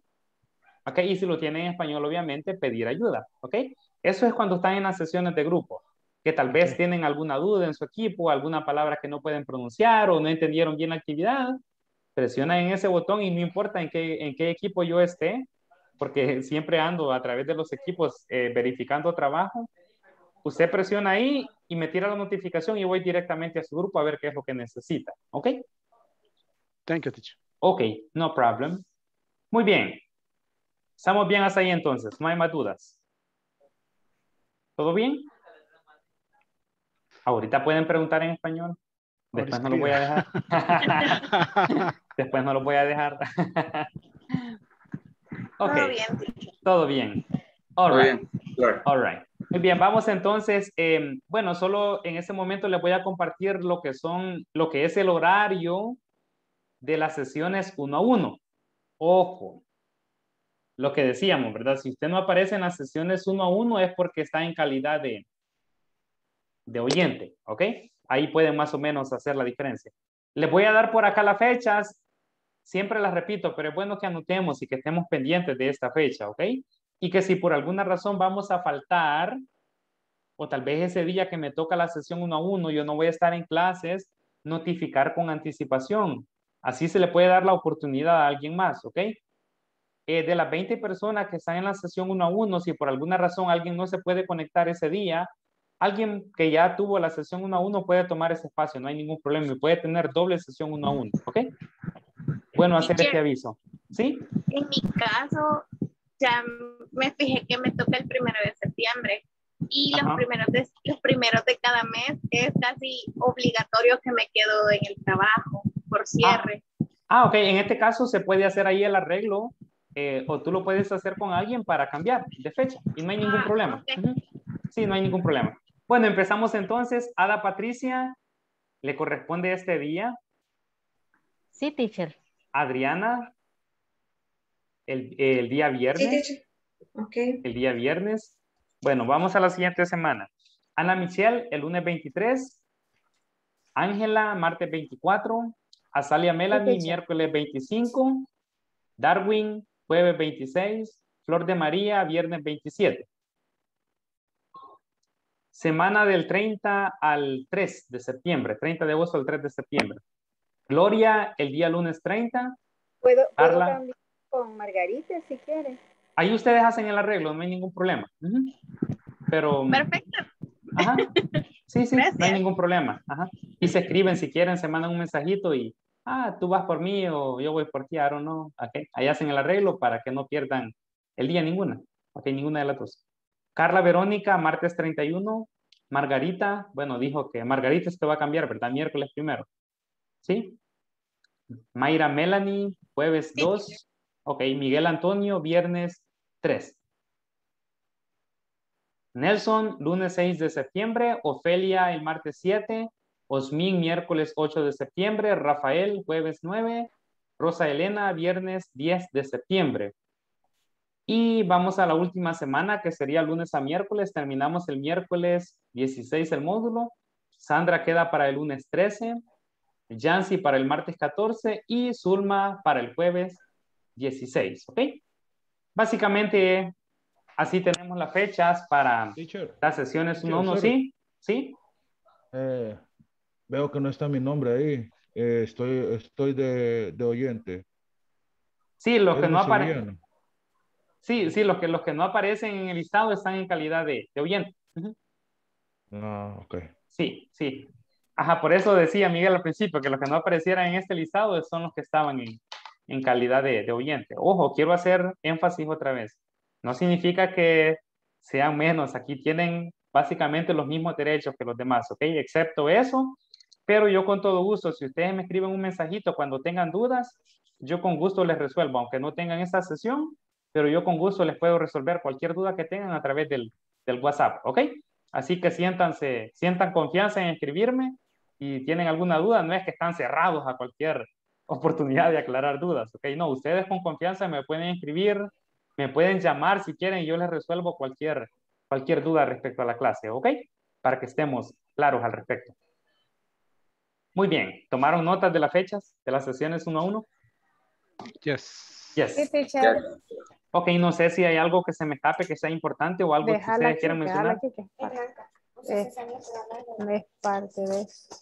¿Ok? Y si lo tienen en español, obviamente, pedir ayuda. ¿Ok? Eso es cuando están en las sesiones de grupo, que tal vez tienen alguna duda en su equipo, alguna palabra que no pueden pronunciar o no entendieron bien la actividad. Presiona en ese botón y no importa en qué, en qué equipo yo esté, porque siempre ando a través de los equipos eh, verificando trabajo. Usted presiona ahí y me tira la notificación y voy directamente a su grupo a ver qué es lo que necesita. ¿Ok? Thank you, teacher. Ok, no problem. Muy bien. Estamos bien hasta ahí entonces. No hay más dudas. ¿Todo bien? Ahorita pueden preguntar en español. Después no lo voy a dejar. Después no lo voy a dejar. ok. Todo bien. Todo bien. All right. bien, claro. All right. Muy bien, vamos entonces. eh, bueno, solo en ese momento les voy a compartir lo que son, lo que es el horario de las sesiones uno a uno. Ojo, lo que decíamos, ¿verdad? Si usted no aparece en las sesiones uno a uno es porque está en calidad de, de oyente, ¿ok? Ahí pueden más o menos hacer la diferencia. Les voy a dar por acá las fechas. Siempre las repito, pero es bueno que anotemos y que estemos pendientes de esta fecha, ¿ok? Y que si por alguna razón vamos a faltar, o tal vez ese día que me toca la sesión uno a uno, yo no voy a estar en clases, notificar con anticipación. Así se le puede dar la oportunidad a alguien más, ¿ok? Eh, de las 20 personas que están en la sesión uno a uno, si por alguna razón alguien no se puede conectar ese día, alguien que ya tuvo la sesión uno a uno puede tomar ese espacio, no hay ningún problema y puede tener doble sesión uno a uno, ¿ok? Bueno, hacer este aviso. ¿Sí? En mi caso, ya me fijé que me toca el primero de septiembre y los primeros, de, los primeros de cada mes es casi obligatorio que me quedo en el trabajo por cierre. Ah, ok. En este caso se puede hacer ahí el arreglo eh, o tú lo puedes hacer con alguien para cambiar de fecha y no hay ningún Ah, problema. ok. Ujú. Sí, no hay ningún problema. Bueno, empezamos entonces. Ada Patricia, le corresponde este día. Sí, teacher. Adriana, el, el día viernes. Ok. El día viernes. Bueno, vamos a la siguiente semana. Ana Michelle, el lunes 23. Ángela, martes 24. Azalia Melanie, teacher. miércoles 25. Darwin, jueves 26. Flor de María, viernes 27. Semana del 30 al 3 de septiembre, 30 de agosto al 3 de septiembre. Gloria, el día lunes 30. ¿Puedo, puedo Carla. cambiar con Margarita si quieres? Ahí ustedes hacen el arreglo, no hay ningún problema. Pero. Perfecto. Ajá. Sí, sí, no hay Gracias. ningún problema. Ajá. Y se escriben si quieren, se mandan un mensajito y, ah, tú vas por mí o yo voy por ti, I don't know. Okay. Ahí hacen el arreglo para que no pierdan el día ninguna. Ok, ninguna de las dos. Carla Verónica, martes 31. Margarita, bueno, dijo que Margarita esto va a cambiar, ¿verdad? Miércoles primero. ¿Sí? Mayra Melanie, jueves 2. Ok, Miguel Antonio, viernes 3. Nelson, lunes 6 de septiembre. Ofelia, el martes 7. Osmin, miércoles 8 de septiembre. Rafael, jueves 9. Rosa Elena, viernes 10 de septiembre. Y vamos a la última semana, que sería lunes a miércoles. Terminamos el miércoles 16 el módulo. Sandra queda para el lunes 13. Yancy para el martes 14 y Zulma para el jueves 16, ¿ok? Básicamente, así tenemos las fechas para las sesiones 1-1, ¿sí? ¿Sí? Eh, veo que no está mi nombre ahí. Eh, estoy estoy de, de, oyente. Sí, los que no aparecen. Sí, sí, los que, los que no aparecen en el listado están en calidad de, de oyente. Ah, ok. Sí, sí. Ajá, por eso decía Miguel al principio que los que no aparecieran en este listado son los que estaban en, en calidad de, de, oyente. Ojo, quiero hacer énfasis otra vez. No significa que sean menos. Aquí tienen básicamente los mismos derechos que los demás, ¿ok? Excepto eso. Pero yo con todo gusto, si ustedes me escriben un mensajito cuando tengan dudas, yo con gusto les resuelvo, aunque no tengan esta sesión, pero yo con gusto les puedo resolver cualquier duda que tengan a través del, del WhatsApp, ¿ok? Así que siéntanse, sientan confianza en escribirme y tienen alguna duda, no es que están cerrados a cualquier oportunidad de aclarar dudas, ¿ok? No, ustedes con confianza me pueden escribir, me pueden llamar si quieren y yo les resuelvo cualquier, cualquier duda respecto a la clase, ¿ok? Para que estemos claros al respecto. Muy bien, ¿tomaron notas de las fechas de las sesiones uno a uno? Yes. Yes. Sí, teacher. Ok, no sé si hay algo que se me escape que sea importante o algo que ustedes quieran mencionar. aquí, que es parte, es- es parte de eso.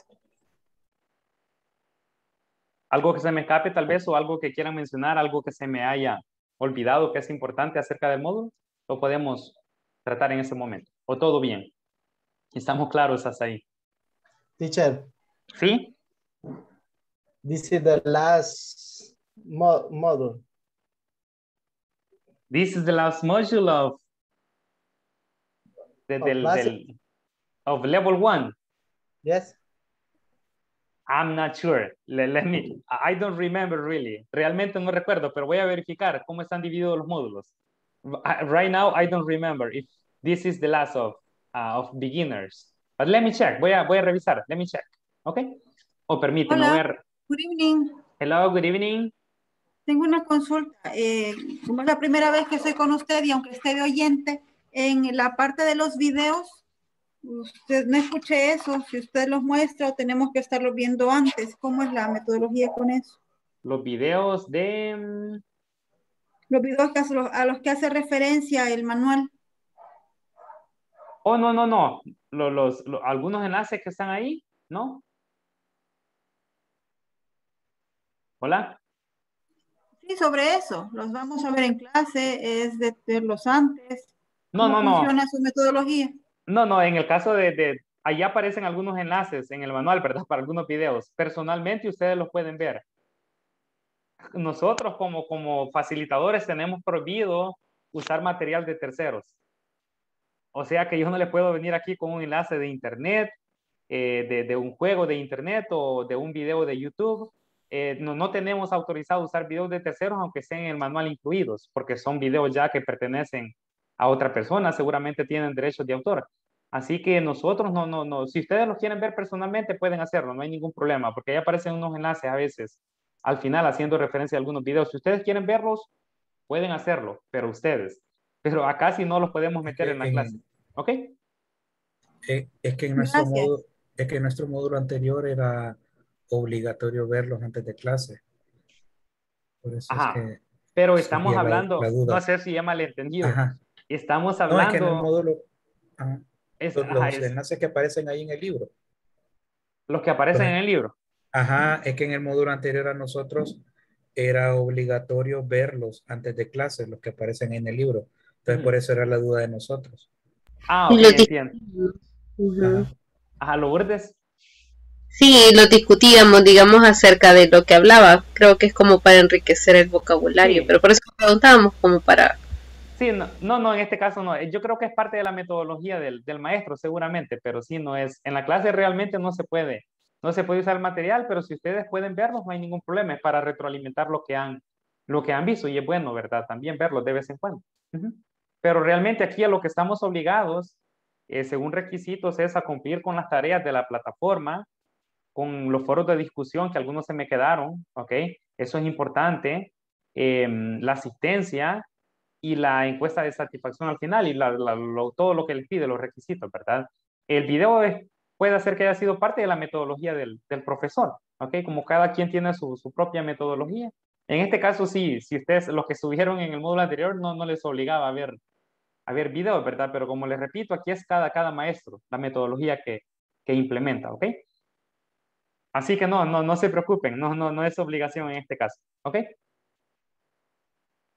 Algo que se me escape tal vez o algo que quieran mencionar, algo que se me haya olvidado que es importante acerca del módulo, lo podemos tratar en ese momento. O todo bien. Estamos claros hasta ahí. Teacher, ¿Sí? this is the last mo module. This is the last module of the, Of del, basic. del- of level one. Yes. I'm not sure. Le- let me, I don't remember really. Realmente no recuerdo, pero voy a verificar cómo están divididos los módulos. Right now, I don't remember if this is the last of, uh, of beginners. But let me check. Voy a, voy a revisar. Let me check. ¿Ok? O permíteme. Hola. voy a re- Good evening. Hello, good evening. Tengo una consulta. Eh, como es la primera vez que estoy con usted y aunque esté de oyente, en la parte de los videos, usted no escuché eso. Si usted los muestra o tenemos que estarlo viendo antes. ¿Cómo es la metodología con eso? Los videos de... Los videos a los que hace referencia el manual. Oh, no, no, no. Lo- Los, lo- algunos enlaces que están ahí, ¿no? Hola. Sobre eso. Los vamos a ver en clase. Es de verlos antes. No, ¿Cómo no, no. funciona su metodología? No, no, en el caso de, de, allá aparecen algunos enlaces en el manual, ¿verdad? Para algunos videos. Personalmente ustedes los pueden ver. Nosotros como, como facilitadores tenemos prohibido usar material de terceros. O sea que yo no le puedo venir aquí con un enlace de internet, eh, de, de un juego de internet o de un video de YouTube. Eh, no, no tenemos autorizado usar videos de terceros, aunque estén en el manual incluidos, porque son videos ya que pertenecen a otra persona, seguramente tienen derechos de autor. Así que nosotros no, no, no, si ustedes los quieren ver personalmente, pueden hacerlo, no hay ningún problema, porque ahí aparecen unos enlaces a veces al final haciendo referencia a algunos videos. Si ustedes quieren verlos, pueden hacerlo, pero ustedes. Pero acá sí no los podemos meter en la en- clase. ¿Ok? Eh, es que en nuestro módulo, es que en nuestro módulo anterior era obligatorio verlos antes de clase. Por eso Ajá. es que Pero estamos la- hablando, la no sé si ya malentendido. Ajá. Estamos No, hablando. es que en el módulo, ajá, es- los, ajá, los es- enlaces que aparecen ahí en el libro. los que aparecen en el libro. Ajá, es que en el módulo anterior a nosotros era obligatorio verlos antes de clase, los que aparecen en el libro. Entonces, por eso era la duda de nosotros. Ah, ok, entiendo. Ujú. Ajá, Lourdes. Sí, lo discutíamos, digamos, acerca de lo que hablaba. Creo que es como para enriquecer el vocabulario, pero por eso preguntábamos, como para... Sí, no, no, no, en este caso no. Yo creo que es parte de la metodología del, del maestro, seguramente, pero sí no es. En la clase realmente no se puede no se puede usar el material, pero si ustedes pueden verlos, no hay ningún problema, es para retroalimentar lo que han, lo que han visto y es bueno, ¿verdad? También verlos de vez en cuando. Pero realmente aquí a lo que estamos obligados, eh, según requisitos, es a cumplir con las tareas de la plataforma, con los foros de discusión que algunos se me quedaron, ¿ok? Eso es importante. Em, la asistencia y la encuesta de satisfacción al final y todo lo que les pide, los requisitos, ¿verdad? El video puede ser que haya sido parte de la metodología del, profesor, ¿ok? Como cada quien tiene su, propia metodología. En este caso, sí, si ustedes, los que estuvieron en el módulo anterior, no, no les obligaba a ver, a ver videos, ¿verdad? Pero como les repito, aquí es cada, cada maestro, la metodología que, que implementa, ¿ok? Así que no, no, no se preocupen, no, no, no es obligación en este caso, ¿ok?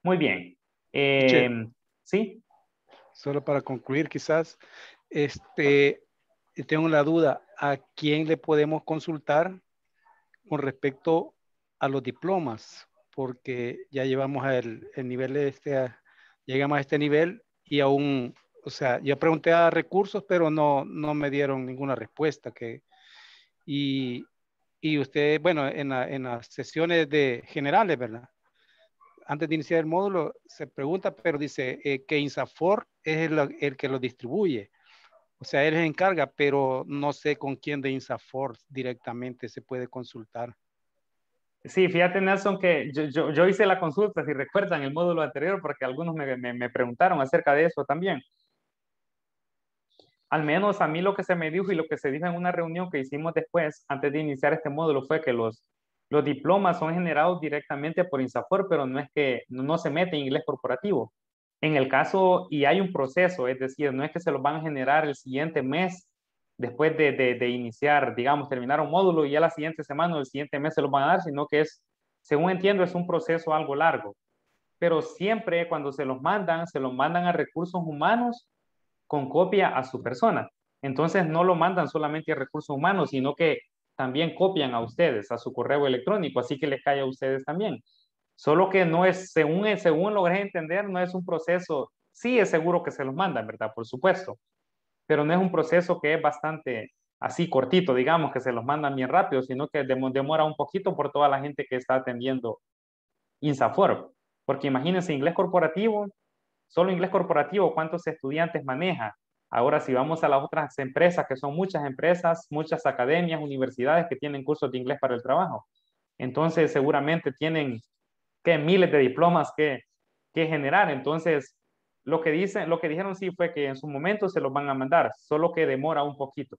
Muy bien. Eh, ¿Sí? Solo para concluir, quizás, este, tengo la duda, ¿a quién le podemos consultar con respecto a los diplomas? Porque ya llevamos el, el nivel este, llegamos a este nivel y aún, o sea, yo pregunté a recursos, pero no, no me dieron ninguna respuesta. Que, y, y usted, bueno, en, las sesiones de generales, ¿verdad? antes de iniciar el módulo se pregunta, pero dice eh, que INSAFOR es el, que lo distribuye. O sea, él se encarga, pero no sé con quién de INSAFOR directamente se puede consultar. Sí, fíjate Nelson que yo, yo, yo hice la consulta, si recuerdan el módulo anterior, porque algunos me, me, me preguntaron acerca de eso también. Al menos a mí lo que se me dijo y lo que se dijo en una reunión que hicimos después, antes de iniciar este módulo, fue que los, los diplomas son generados directamente por INSAFOR, pero no es que no se mete en inglés corporativo. En el caso, y hay un proceso, es decir, no es que se los van a generar el siguiente mes después de, de, iniciar, digamos, terminar un módulo y ya la siguiente semana o el siguiente mes se los van a dar, sino que es, según entiendo, es un proceso algo largo. Pero siempre cuando se los mandan, se los mandan a recursos humanos con copia a su persona. Entonces no lo mandan solamente a recursos humanos, sino que también copian a ustedes, a su correo electrónico, así que les cae a ustedes también. Solo que no es, según, según logré entender, no es un proceso, sí es seguro que se los mandan, ¿verdad? Por supuesto, pero no es un proceso que es bastante así cortito, digamos, que se los mandan bien rápido, sino que demora un poquito por toda la gente que está atendiendo INSAFOR. Porque imagínense, inglés corporativo, solo inglés corporativo, ¿cuántos estudiantes maneja? Ahora, si vamos a las otras empresas, que son muchas empresas, muchas academias, universidades que tienen cursos de inglés para el trabajo. Entonces, seguramente tienen que miles de diplomas que, que generar. Entonces, lo que, dicen, lo que dijeron sí fue que en su momento se los van a mandar, solo que demora un poquito.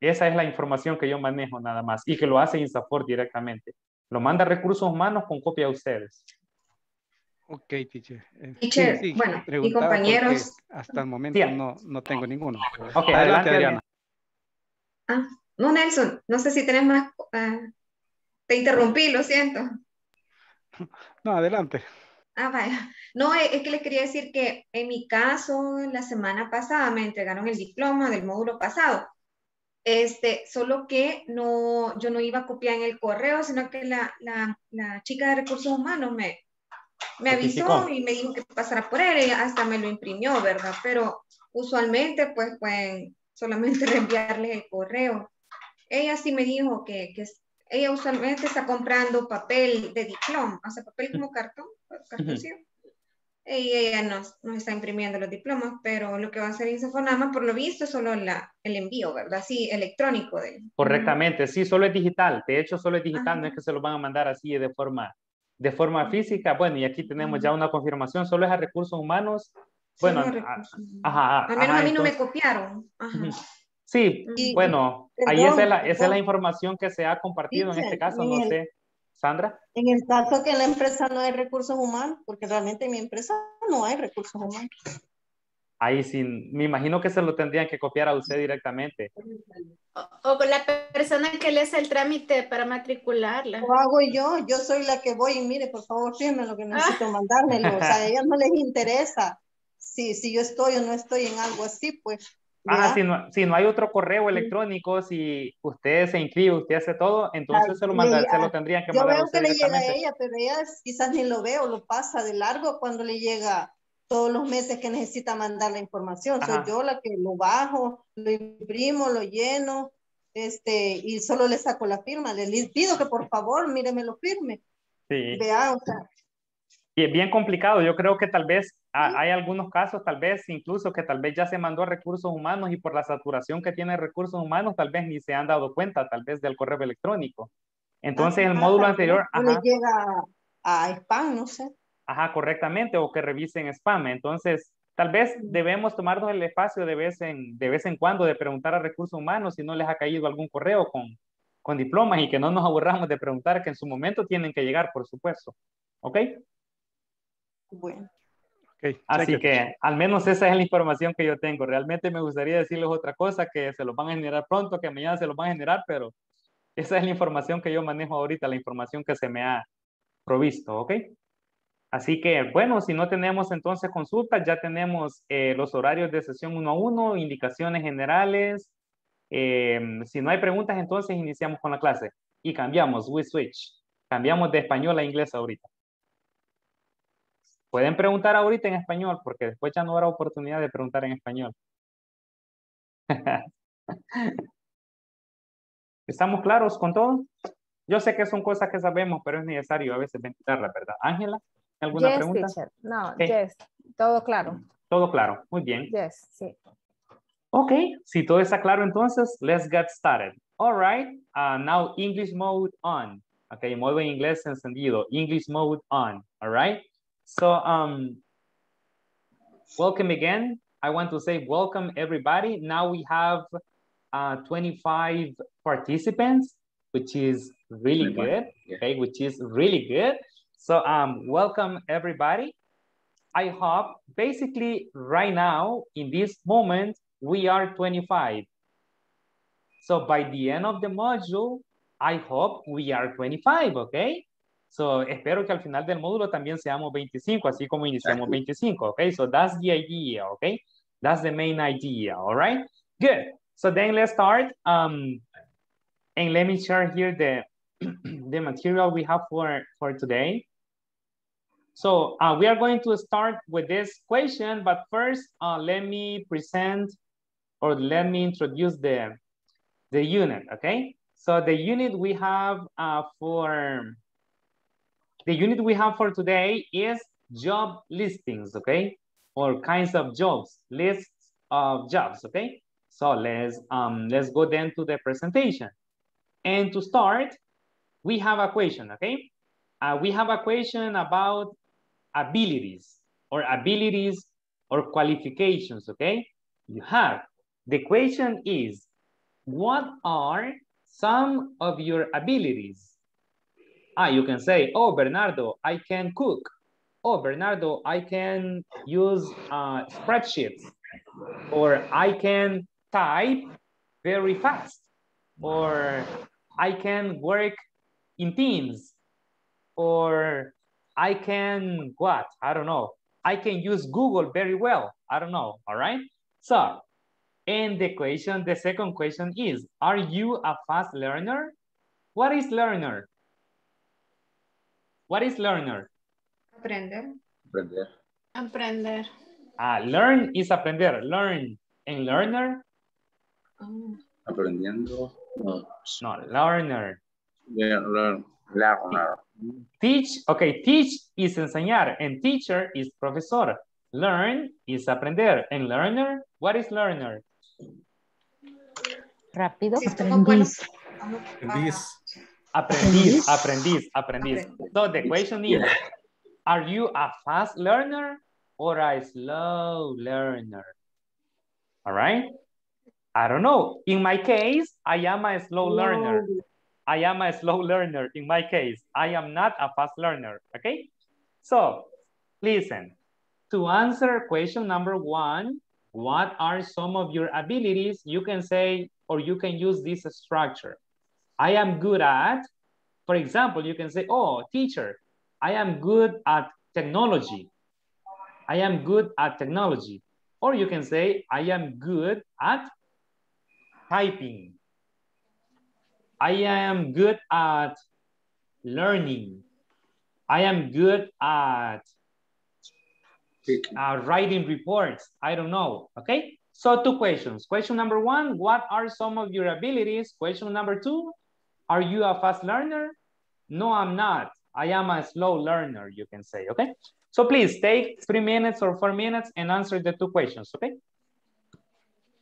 Esa es la información que yo manejo nada más y que lo hace INSAFOR directamente. Lo manda recursos humanos con copia a ustedes. Ok, teacher. Eh, teacher, bueno, y compañeros. Hasta el momento no, no, tengo ninguno. Ok, adelante, Adriana. Ah, no, Nelson, no sé si tenés más. Uh, te interrumpí, lo siento. No, adelante. Ah, vaya. No, es que les quería decir que en mi caso, la semana pasada me entregaron el diploma del módulo pasado. Este, solo que no, yo no iba a copiar en el correo, sino que la, la, la chica de recursos humanos me, me avisó y me dijo que pasara por él y hasta me lo imprimió, ¿verdad? Pero usualmente pues pueden solamente reenviarles el correo. Ella sí me dijo que, que ella usualmente está comprando papel de diploma, o sea, papel como cartón, cartón Y ella nos, nos, está imprimiendo los diplomas, pero lo que va a hacer Insafonama, por lo visto, es solo la, el envío, ¿verdad? Sí, electrónico. De... Correctamente, sí, solo es digital. De hecho, solo es digital, no es que se lo van a mandar así de forma de forma física, bueno, y aquí tenemos ya una confirmación, solo es a recursos humanos. Bueno, ajá, al menos a mí no me copiaron. Sí, bueno, ahí esa es, la, esa es la información que se ha compartido en este caso, no sé. Sandra. En el caso que en la empresa no hay recursos humanos, porque realmente en mi empresa no hay recursos humanos. Ahí sí, me imagino que se lo tendrían que copiar a usted directamente. O, con la persona que le hace el trámite para matricularla. Lo hago yo, yo soy la que voy y mire, por favor, fíjeme lo que necesito mandármelo. O sea, a ellos no les interesa si, si yo estoy o no estoy en algo así, pues. Ah, si no, si no hay otro correo electrónico, si usted se inscribe, usted hace todo, entonces se lo, manda, se lo tendrían que mandar. Yo veo que le llega a ella, pero ella quizás ni lo veo, lo pasa de largo cuando le llega todos los meses que necesita mandar la información. Soy yo la que lo bajo, lo imprimo, lo lleno, este, y solo le saco la firma. Le, pido que por favor, míreme lo firme. Sí. Vea, o sea, Y es bien complicado. Yo creo que tal vez ah, hay algunos casos, tal vez incluso que tal vez ya se mandó a recursos humanos y por la saturación que tiene recursos humanos, tal vez ni se han dado cuenta, tal vez del correo electrónico. Entonces el ajá, módulo tal anterior, ajá, le llega a, a spam, no sé. Ajá, correctamente, o que revisen spam. Entonces, tal vez debemos tomarnos el espacio de vez en, de vez en cuando de preguntar a recursos humanos si no les ha caído algún correo con, con diplomas y que no nos aburramos de preguntar, que en su momento tienen que llegar, por supuesto. ¿Ok? Bueno. Okay, Así que al menos esa es la información que yo tengo. Realmente me gustaría decirles otra cosa, que se los van a generar pronto, que mañana se los van a generar, pero esa es la información que yo manejo ahorita, la información que se me ha provisto, ¿ok? Así que, bueno, si no tenemos entonces consultas, ya tenemos eh, los horarios de sesión uno a uno, indicaciones generales. Eh, si no hay preguntas, entonces iniciamos con la clase y cambiamos, we switch. Cambiamos de español a inglés ahorita. Pueden preguntar ahorita en español, porque después ya no habrá oportunidad de preguntar en español. ¿Estamos claros con todo? Yo sé que son cosas que sabemos, pero es necesario a veces ventilarlas, ¿verdad? Ángela, ¿alguna Yes, pregunta? teacher. No, Ok. yes. Todo claro. Todo claro, muy bien. Yes, sí. Ok, si todo está claro entonces, let's get started. All right, uh, now English mode on. Ok, modo en inglés encendido. English mode on, all right? So, um, welcome again. I want to say welcome everybody. Now we have uh, 25 participants, which is really good, okay, which is really good. So, um, welcome everybody. I hope basically right now in this moment we are 25. So by the end of the module, I hope we are 25, okay? So espero que al final del módulo también seamos 25, así como iniciamos 25, okay? So that's the idea, okay? That's the main idea, all right? Good. So then let's start. Um, and let me share here the, the material we have for, for today. So uh, we are going to start with this question, but first uh, let me present or let me introduce the, the unit, okay? So the unit we have uh, for, the unit we have for today is job listings, okay? Or kinds of jobs, lists of jobs, okay? So let's, um, let's go then to the presentation. And to start, we have a question, okay? Uh, we have a question about abilities or abilities or qualifications, okay? You have. The question is, what are some of your abilities? Ah, you can say, oh, Bernardo, I can cook. Oh, Bernardo, I can use uh, spreadsheets. Or I can type very fast. Or I can work in teams. Or I can, what? I don't know. I can use Google very well. I don't know, all right? So, and the question, the second question is, are you a fast learner? What is learner? What is learner? Aprender. Aprender. Aprender. Ah, learn is aprender, learn. And learner? Aprendiendo. No. No, learner. Yeah, learn. Learner. Teach, okay, teach is enseñar, and teacher is profesor. Learn is aprender, and learner, what is learner? Rápido. Aprendiz. This. Aprendiz, aprendiz, aprendiz. So the question is, are you a fast learner or a slow learner? All right? I don't know. In my case, I am a slow learner. I am a slow learner in my case. I am not a fast learner, okay? So, listen. To answer question number one, what are some of your abilities? You can say, or you can use this structure. I am good at, for example, you can say, oh, teacher, I am good at technology. I am good at technology. Or you can say, I am good at typing. I am good at learning. I am good at uh, writing reports. I don't know. Okay. So two questions. Question number one, what are some of your abilities? Question number two, are you a fast learner? No, I'm not. I am a slow learner, you can say, okay? So please take three minutes or four minutes and answer the two questions, okay?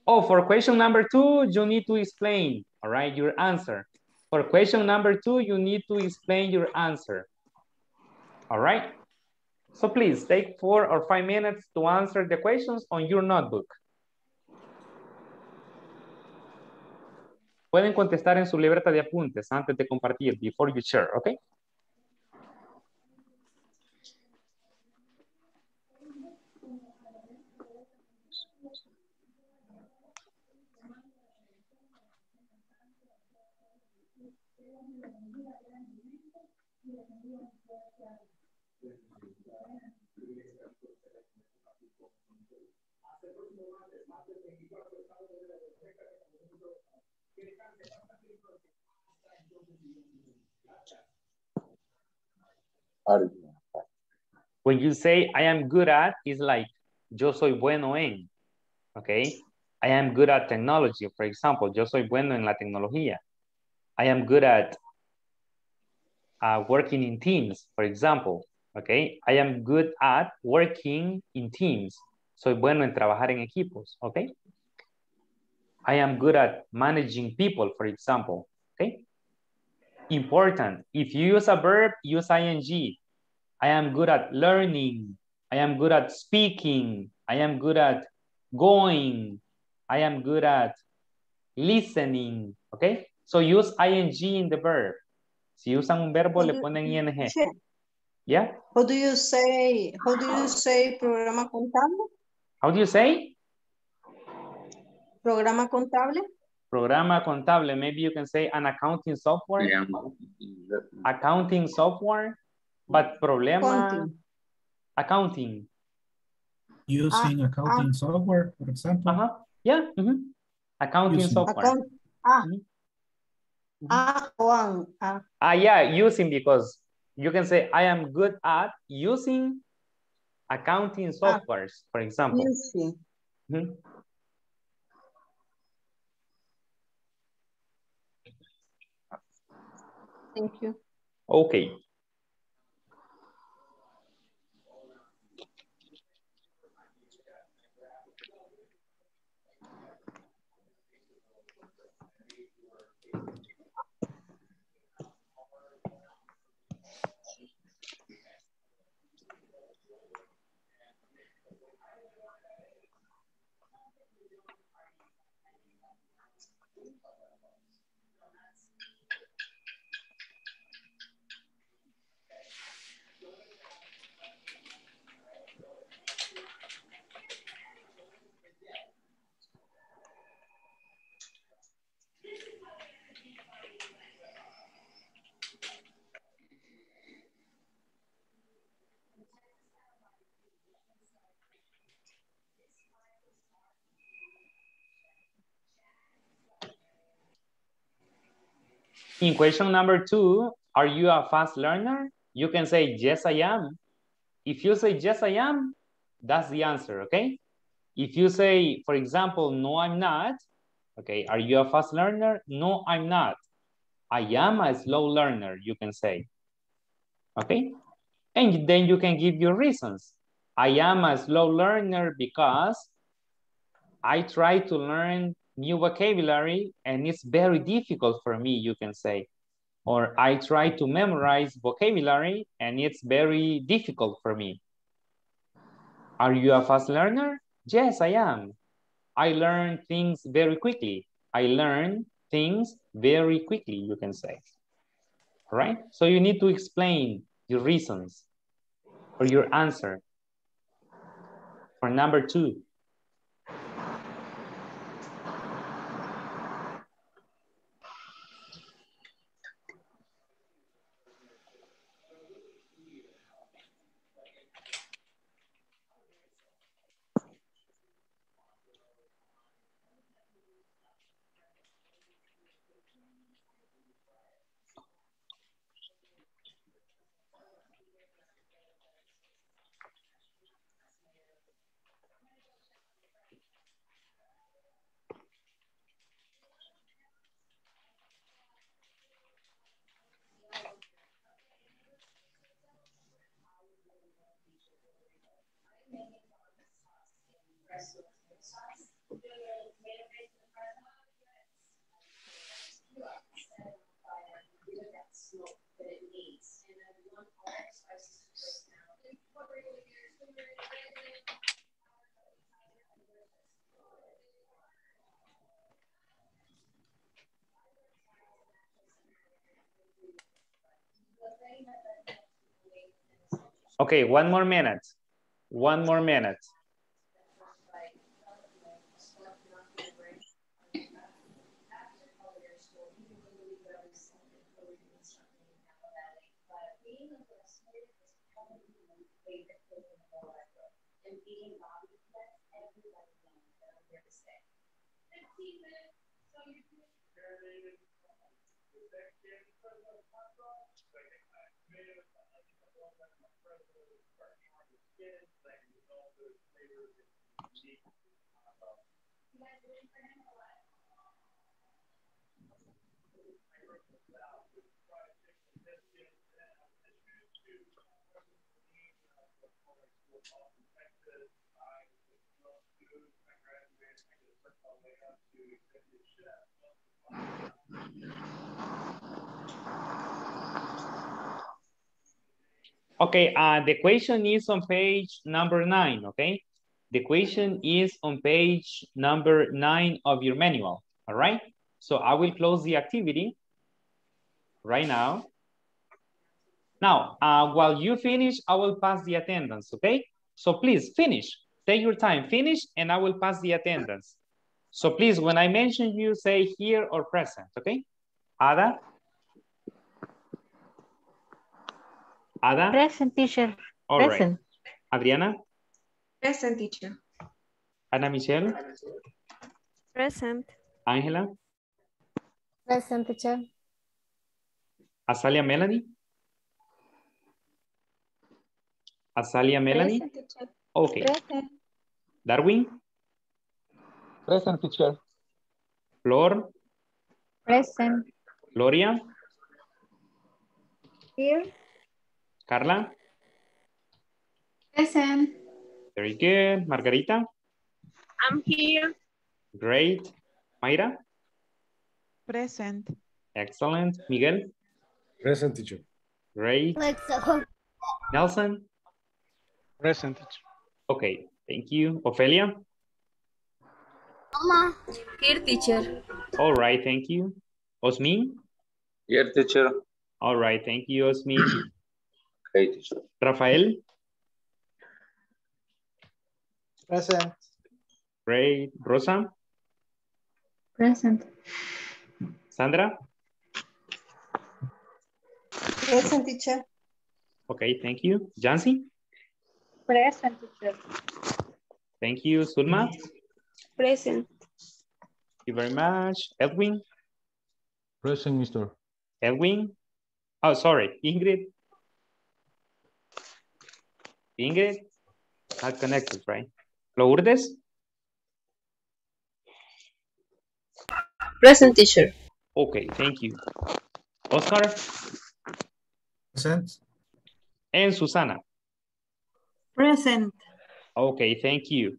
Oh, for question number two, you need to explain, all right, your answer. For question number two, you need to explain your answer. All right? So please take four or five minutes to answer the questions on your notebook. Pueden contestar en su libreta de apuntes antes de compartir, before you share, okay? When you say I am good at, it's like yo soy bueno en, okay? I am good at technology, for example, yo soy bueno en la tecnología. I am good at uh, working in teams, for example, okay? I am good at working in teams. Soy bueno en trabajar en equipos, okay? I am good at managing people, for example, okay? Important, if you use a verb, use ing. I am good at learning. I am good at speaking. I am good at going. I am good at listening, okay? So use ing in the verb. Si usan un verbo, le ponen ing. Yeah? How do you say, how do you say programa contable? How do you say? Programa contable? Programa contable. Maybe you can say an accounting software. Yeah. Accounting software. But problema. Accounting. Accounting. Using Ah, accounting software, for example. Uh-huh. Yeah. mhm. Accounting Using. software. Account, ah. Ah, Juan, ah. Ah, yeah, using because you can say I am good at using accounting softwares, for example. Using. Mhm. Thank you. Okay. In question number two, are you a fast learner? You can say, yes, I am. If you say, yes, I am, that's the answer, okay? If you say, for example, no, I'm not, okay, are you a fast learner? No, I'm not. I am a slow learner, you can say, okay? And then you can give your reasons. I am a slow learner because I try to learn new vocabulary and it's very difficult for me, you can say. Or I try to memorize vocabulary and it's very difficult for me. Are you a fast learner? Yes, I am. I learn things very quickly. I learn things very quickly, you can say. All right? So you need to explain your reasons or your answer. For number two, Okay, one more minute. One more minute. Okay, uh, the question is on page number nine, okay? The question is on page number nine of your manual, all right? So I will close the activity right now. Now, uh, while you finish, I will pass the attendance, okay? So please finish, take your time, finish, and I will pass the attendance. So please, when I mention you, say here or present, okay? Ada? Ada? Present, teacher. All right. Present. Adriana? Present teacher. Ana Michelle? Present. Ángela? Present, teacher. Azalia Melanie? Azalia Melanie? Present, teacher. Okay. Present. Darwin? Present, teacher. Flor? Present. Gloria? Here. Carla? Present. Very good. Margarita? I'm here. Great. Mayra? Present. Excellent. Miguel? Present teacher. Great. Nelson? Present, teacher. Okay, thank you. Ophelia? Mama. Here, teacher. All right, thank you. Osmin? Here, teacher. All right, thank you, Osmin. Okay, teacher. Rafael? Present. Great. Rosa? Present. Sandra? Present, teacher. Okay, thank you. Jancy? Present, teacher. Thank you. Sulma? Present. Thank you very much. Edwin? Present, mister. Edwin? Oh, sorry. Ingrid? Ingrid? Not connected, right? Lourdes? Present teacher. Okay, thank you. Oscar? Present. And Susana? Present. Okay, thank you.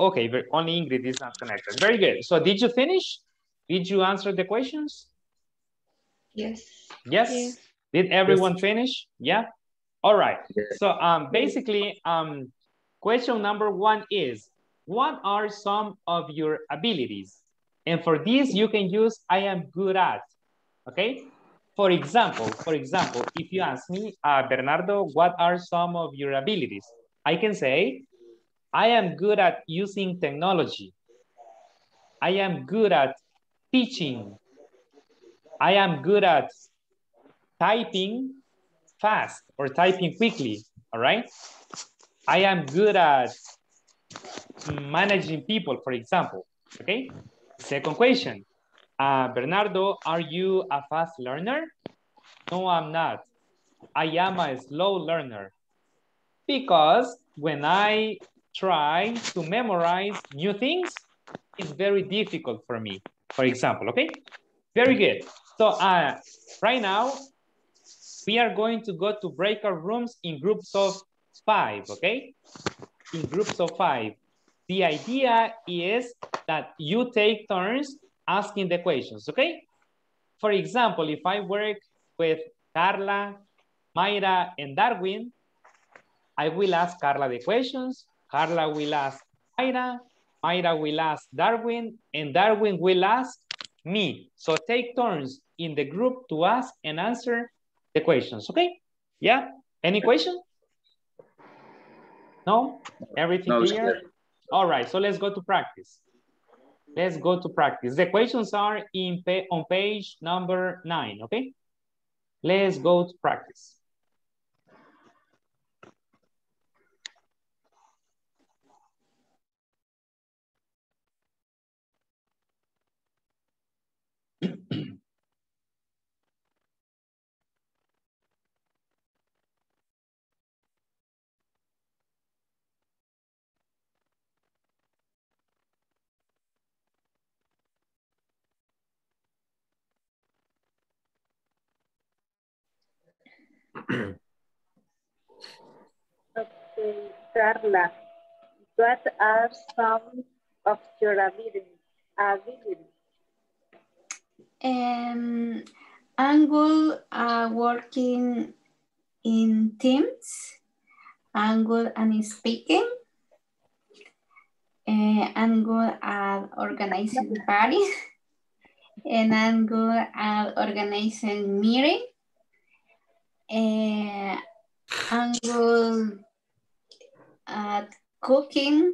Okay, very, only Ingrid is not connected. Very good. So did you finish? Did you answer the questions? Yes. Yes. Yes. Did everyone finish? Yeah. All right. Yes. So um, basically, um, question number one is, what are some of your abilities? And for this, you can use I am good at. Okay. For example, for example, if you ask me, uh, Bernardo, what are some of your abilities? I can say, I am good at using technology. I am good at teaching. I am good at typing fast or typing quickly, all right? I am good at managing people, for example, okay? Second question, uh, Bernardo, are you a fast learner? No, I'm not. I am a slow learner because when I try to memorize new things, it's very difficult for me, for example, okay? Very good. So uh, right now, we are going to go to breakout rooms in groups of five, okay? In groups of five. The idea is that you take turns asking the questions, okay? For example, if I work with Carla, Mayra, and Darwin, I will ask Carla the questions, Carla will ask Mayra, Mayra will ask Darwin, and Darwin will ask me. So take turns in the group to ask and answer the questions, okay? Yeah, any question? No? Everything No, clear? clear. All right, so let's go to practice. Let's go to practice. The questions are in pa on page number nine, okay? Let's go to practice. Okay, Carla, what are some of your abilities? abilities? Um, I'm good at working in teams. I'm good at speaking. Uh, I'm good at organizing parties. And I'm good at organizing meeting. Uh, I'm good at cooking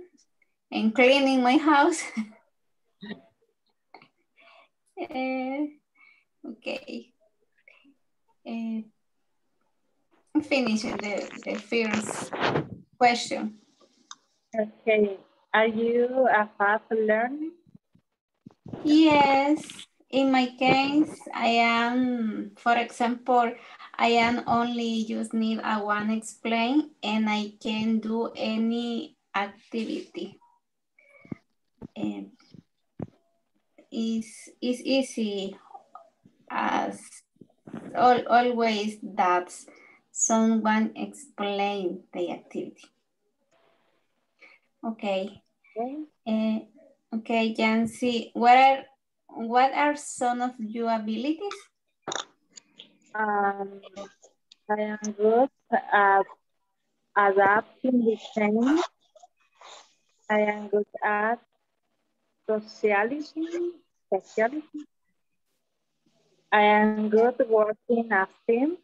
and cleaning my house. Uh, okay. Uh, I'm finishing the, the first question. Okay, are you a fast learner? Yes, in my case, I am, for example, I am only just need a one explain and I can do any activity. It's, it's easy as all, always that someone explain the activity. Okay. Uh, okay, Jancy, what are what are some of your abilities? Um, I am good at adapting the change. I am good at socializing, socializing. I am good working as team.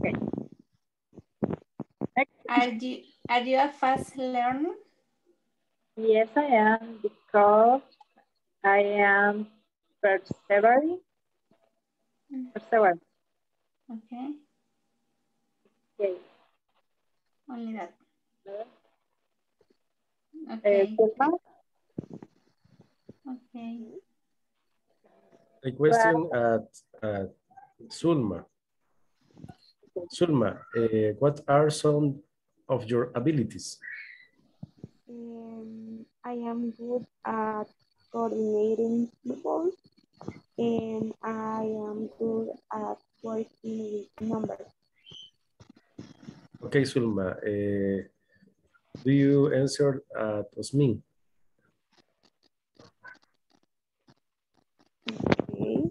Okay. Are you are you a fast learner? Yes, I am because I am persevering. Persevering. Okay, Okay. only that. Eh, Okay, okay. A question at, at Sulma. Sulma, eh, what are some of your abilities? Um, I am good at coordinating people and I am good at working with numbers. Okay, Sulma, eh, do you answer at Osmin? Okay.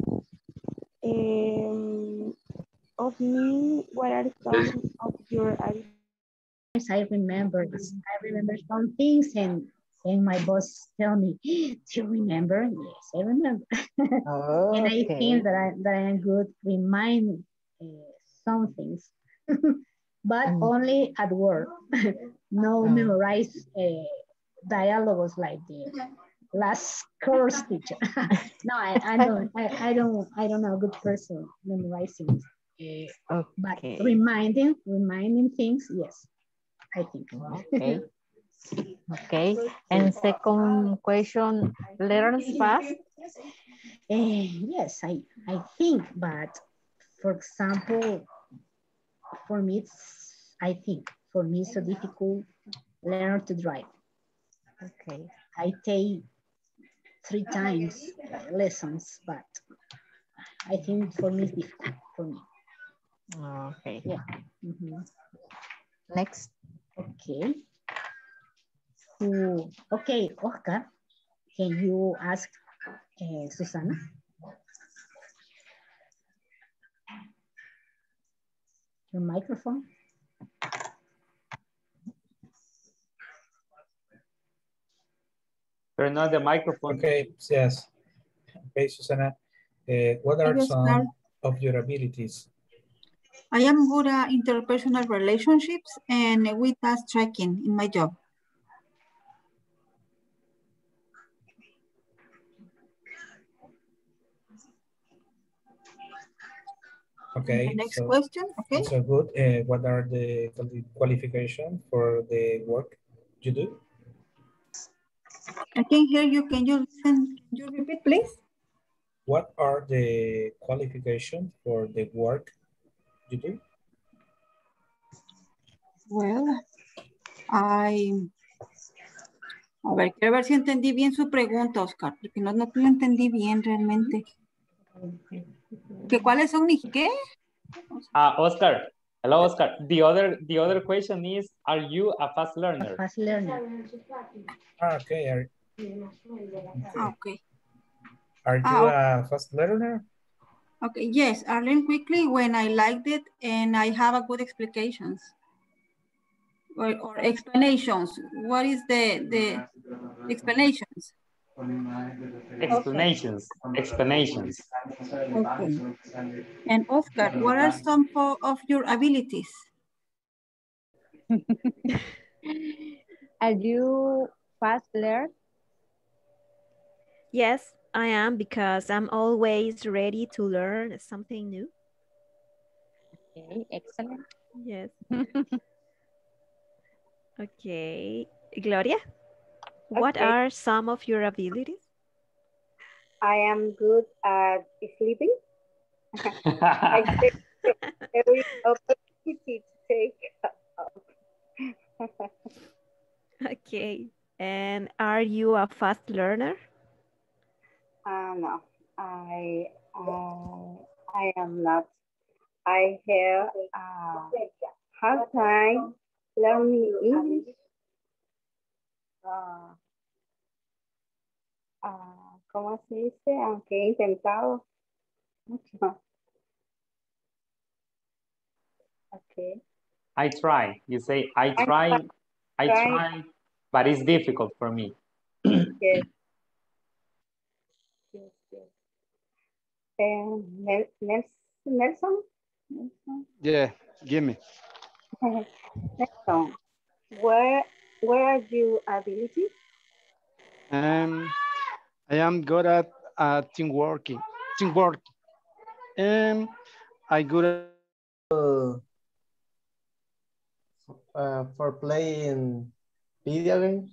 Um, of me, what are some of your ideas? Yes, I remember. I remember some things and and my boss tell me, do you remember? Yes, I remember. Oh, and I Okay. think that I, that I am good remind uh, some things, but only at work. no memorize uh, dialogues like the last course teacher. no, I, I don't. I, I don't. I don't know a good person memorizing. Uh, But reminding, reminding things, yes, I think. Okay. Okay. And second question, learns fast? Eh, yes, I, I think, but for example, for me, it's, I think, for me, it's so difficult learn to drive. Okay. I take three times uh, lessons, but I think for me, it's difficult for me. Okay. Yeah. Mhm. Next. Okay. Who, okay, Oscar, can you ask uh, Susana? Your microphone. Turn on the microphone. Okay, yes. Okay, Susana, uh, what are some ma'am. of your abilities? I am good at interpersonal relationships and with task tracking in my job. Okay. The next so- question, okay. So good. Uh, what are the qualifications for the work you do? I can hear you. Can you listen? Can you repeat, please? What are the qualifications for the work you do? Well, I... A ver, quiero ver si entendí bien su pregunta, Oscar, porque no, no lo entendí bien realmente. ¿Que cuáles son mis qué? Uh, Oscar. Hello, Oscar. The other the other question is, are you a fast learner? Fast learner. Ah, okay. Are, Ah, okay. are you Ah, a fast learner? Okay, yes, I learn quickly when I liked it and I have a good explications. Or, or explanations. What is the, the explanations? Explanations. Explanations. Okay. And Oscar, what are some of your abilities? Are you fast learn? Yes, I am because I'm always ready to learn something new. Okay, excellent. Yes. okay. Gloria, what Okay. are some of your abilities? I am good at sleeping. I take every opportunity to take up. Okay. And are you a fast learner? Uh, no, I, I, I am not. I have a hard time learning English. Ah, ah, ¿Cómo se dice? Aunque he intentado mucho. Okay. I try. You say, I I try, try- I try. try, but it's difficult for me. Yes. Yes, yes. And Nelson? Nelson? Yeah, give me. Nelson, where, where are your abilities? Um, I am good at uh, teamwork. Teamwork. Um, I good at uh, for playing video games.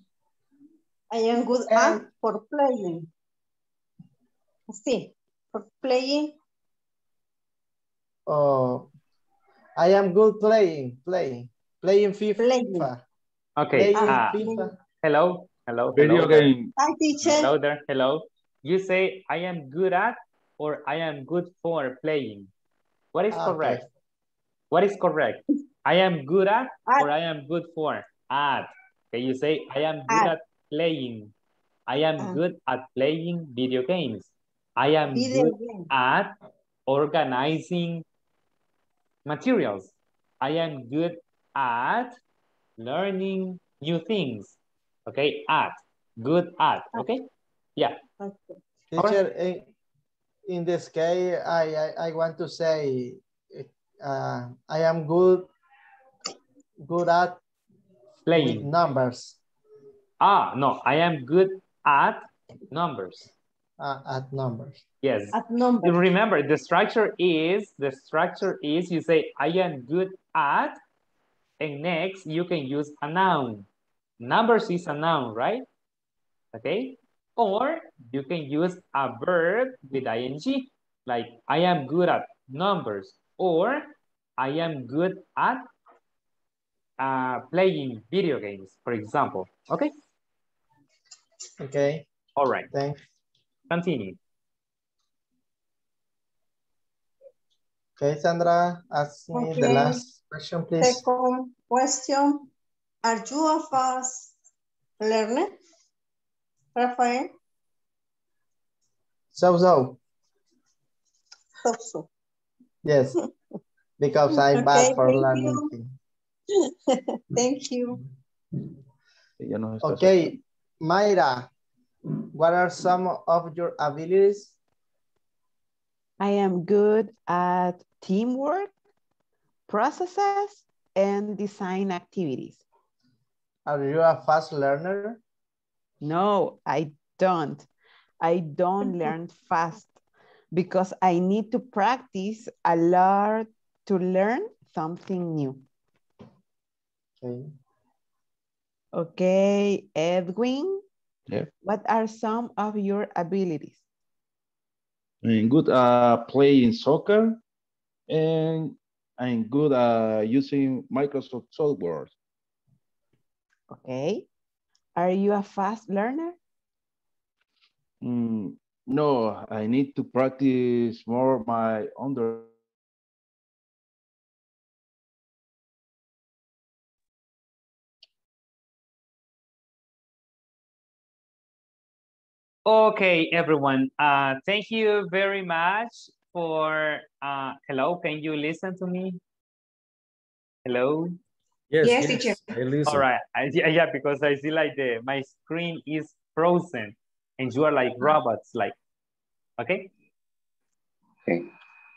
I am good at for playing. Sí, for playing. Oh, I am good playing, playing, playing FIFA. Okay. Playing ah, FIFA. hello. Hello. Video hello there. game. Hi, teacher. Hello there. Hello. You say, I am good at or I am good for playing. What is Ah, correct? What is correct? I am good at or I am good for? At. Okay, you say, I am good At. at playing. I am Ah. good at playing video games. I am good game. at organizing materials. I am good at learning new things. Okay, at, good at, okay? Yeah. Teacher, in, in this case, I, I, I want to say uh, I am good good at with Playing. numbers. Ah, no, I am good at numbers. Uh, at numbers. Yes. At numbers. Remember, the structure is, the structure is you say, I am good at, and next you can use a noun. Numbers is a noun, right? Okay? Or you can use a verb with ing, like I am good at numbers, or I am good at uh, playing video games, for example. Okay? Okay. All right. Thanks. Continue. Okay, Sandra, ask me the last question, please. Second question. Are you a fast learner. Rafael. So so. So so. Yes. Because I'm Okay, bad for thank learning. you. Thank you. Ya nos está Okay, Mayra, what are some of your abilities? I am good at teamwork, processes, and design activities. Are you a fast learner? No, I don't. I don't learn fast because I need to practice a lot to learn something new. Okay. Okay, Edwin, Yeah. what are some of your abilities? I'm good uh, at playing soccer and I'm good at using Microsoft software. Okay. Are you a fast learner? Mm, no, I need to practice more my under. Okay, everyone. Uh, thank you very much for, uh, hello, can you listen to me? Hello? Yes, Yes, yes, teacher. I listen. All right. I, yeah, yeah, because I see like the, my screen is frozen and you are like robots, like, okay? Okay.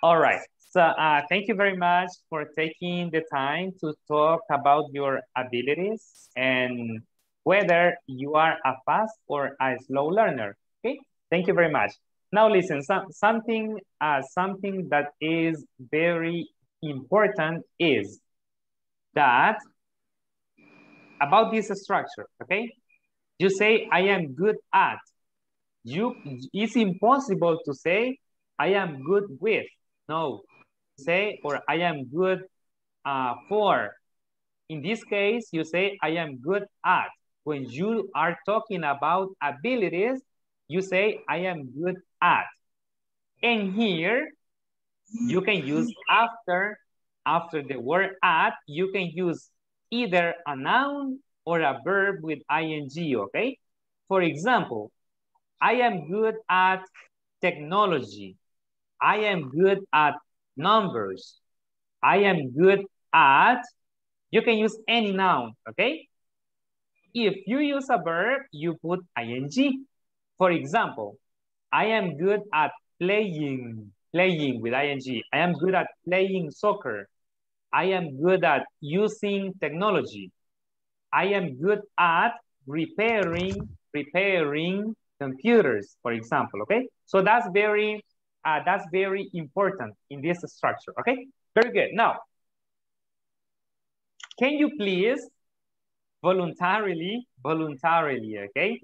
All right. So uh, thank you very much for taking the time to talk about your abilities and whether you are a fast or a slow learner. Okay, thank you very much. Now listen, some, something, uh, something that is very important is that about this structure, okay? You say, I am good at. You, it's impossible to say, I am good with. No, say, or I am good uh, for. In this case, you say, I am good at. When you are talking about abilities, you say, I am good at. And here, you can use after, after the word at, you can use either a noun or a verb with ing, okay? For example, I am good at technology. I am good at numbers. I am good at, you can use any noun, okay? If you use a verb, you put ing. For example, I am good at playing, playing with ing. I am good at playing soccer. I am good at using technology. I am good at repairing, repairing computers, for example, okay? So that's very, uh, that's very important in this structure, okay? Very good. Now, can you please voluntarily, voluntarily, okay?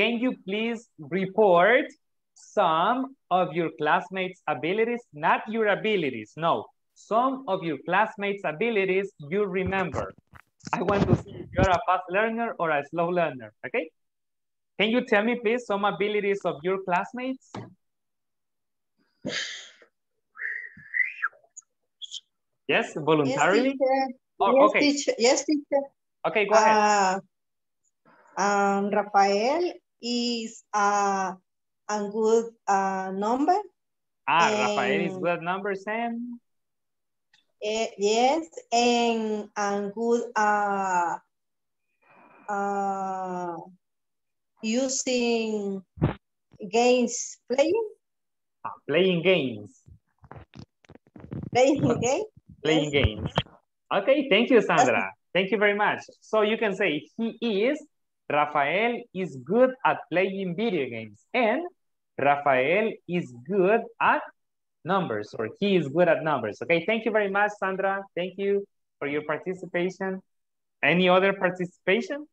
Can you please report some of your classmates' abilities, not your abilities, no, some of your classmates' abilities you remember. I want to see if you're a fast learner or a slow learner, okay? Can you tell me please some abilities of your classmates? Yes, voluntarily? Yes, teacher. Oh, yes, okay. teacher. Yes, teacher. Okay, go ahead. Uh, um, Rafael is uh, a good uh, number. Ah, Rafael is good number, numbers and Eh, yes, and and good uh, uh, using games playing ah, playing games. playing game. Playing games. Okay, thank you, Sandra. Thank you very much. So you can say he is, Rafael is good at playing video games and Rafael is good at numbers or he is good at numbers. Okay, thank you very much, Sandra. Thank you for your participation. Any other participation?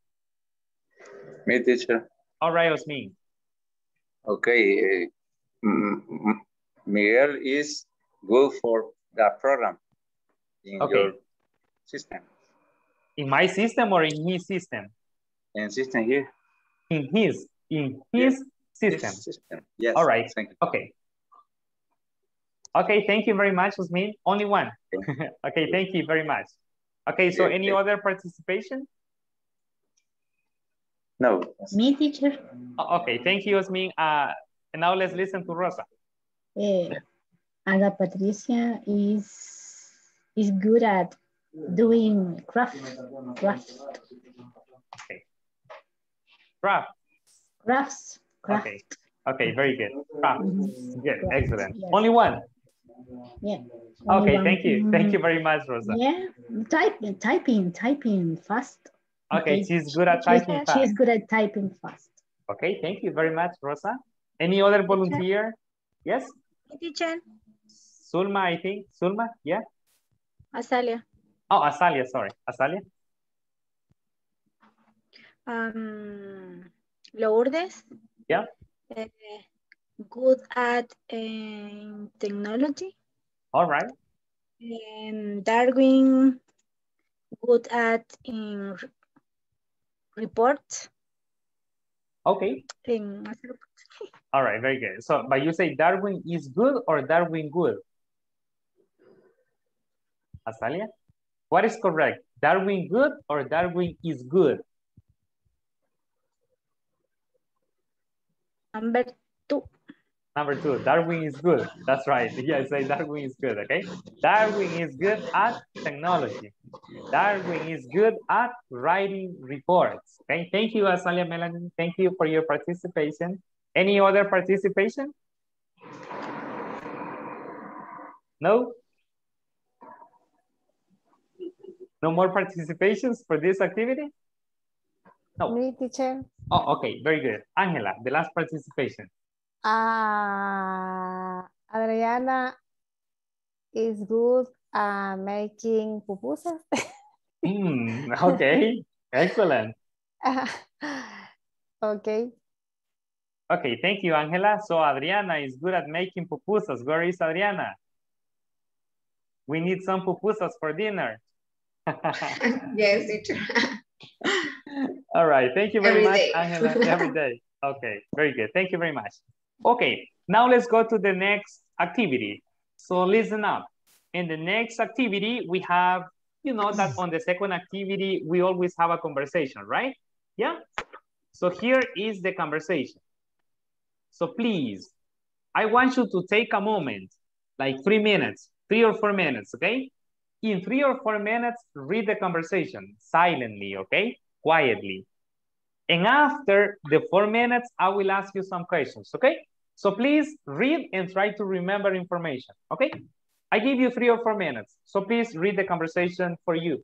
Me, teacher. All right, Osmin. Okay. eh, Miguel is good for the program in Okay. your system. In my system or in his system? And system here. In his, in his system. System. Yes. All right. Thank you. Okay. Okay, thank you very much, Usmin. Only one. okay, thank you very much. Okay, so Okay, any other participation? No. Me, teacher. Oh, okay, thank you, Osmin. Uh, and now let's listen to Rosa. Eh, Ada Patricia is is good at doing craft. Craft. Craft. Crafts. Craft. Okay. Okay, very good. Craft. Mm-hmm. Good, excellent. Only one. Yeah. Okay, Only thank you. one. Thank you very much, Rosa. Yeah. Type, typing, typing fast. Okay, she's good at She's- typing She's good at typing fast. Okay, thank you very much, Rosa. Any other volunteer? Yes? Teacher, Sulma, I think. Sulma, yeah? Asalia. Oh, Azalia, sorry. Azalia? Um, Lourdes, Yeah? eh, good at eh, technology. All right. Um, Darwin, good at in re- reports. Okay. In All right, very good. So, but you say Darwin is good or Darwin good? Azalia? What is correct? Darwin good or Darwin is good? Number two. Number two, Darwin is good. That's right. Yeah, say Darwin is good, okay? Darwin is good at technology. Darwin is good at writing reports. Okay, thank you, Azalia Melanie. Thank you for your participation. Any other participation? No? No more participations for this activity? No. Me, teacher. Oh, okay, very good. Angela, the last participation. Uh, Adriana is good at making pupusas. Hmm, okay, excellent. okay. Okay, thank you, Angela. So Adriana is good at making pupusas. Where is Adriana? We need some pupusas for dinner. Yes, teacher. All right, thank you very Every much, day. Angela. Every day. Okay, very good. Thank you very much. Okay, now let's go to the next activity. So listen up. In the next activity, we have, you know that on the second activity, we always have a conversation, right? Yeah? So here is the conversation. So please, I want you to take a moment, like three minutes, three or four minutes, okay? In three or four minutes, read the conversation silently, okay? Quietly. And after the four minutes, I will ask you some questions, okay? So please read and try to remember information, okay? I give you three or four minutes. So please read the conversation for you.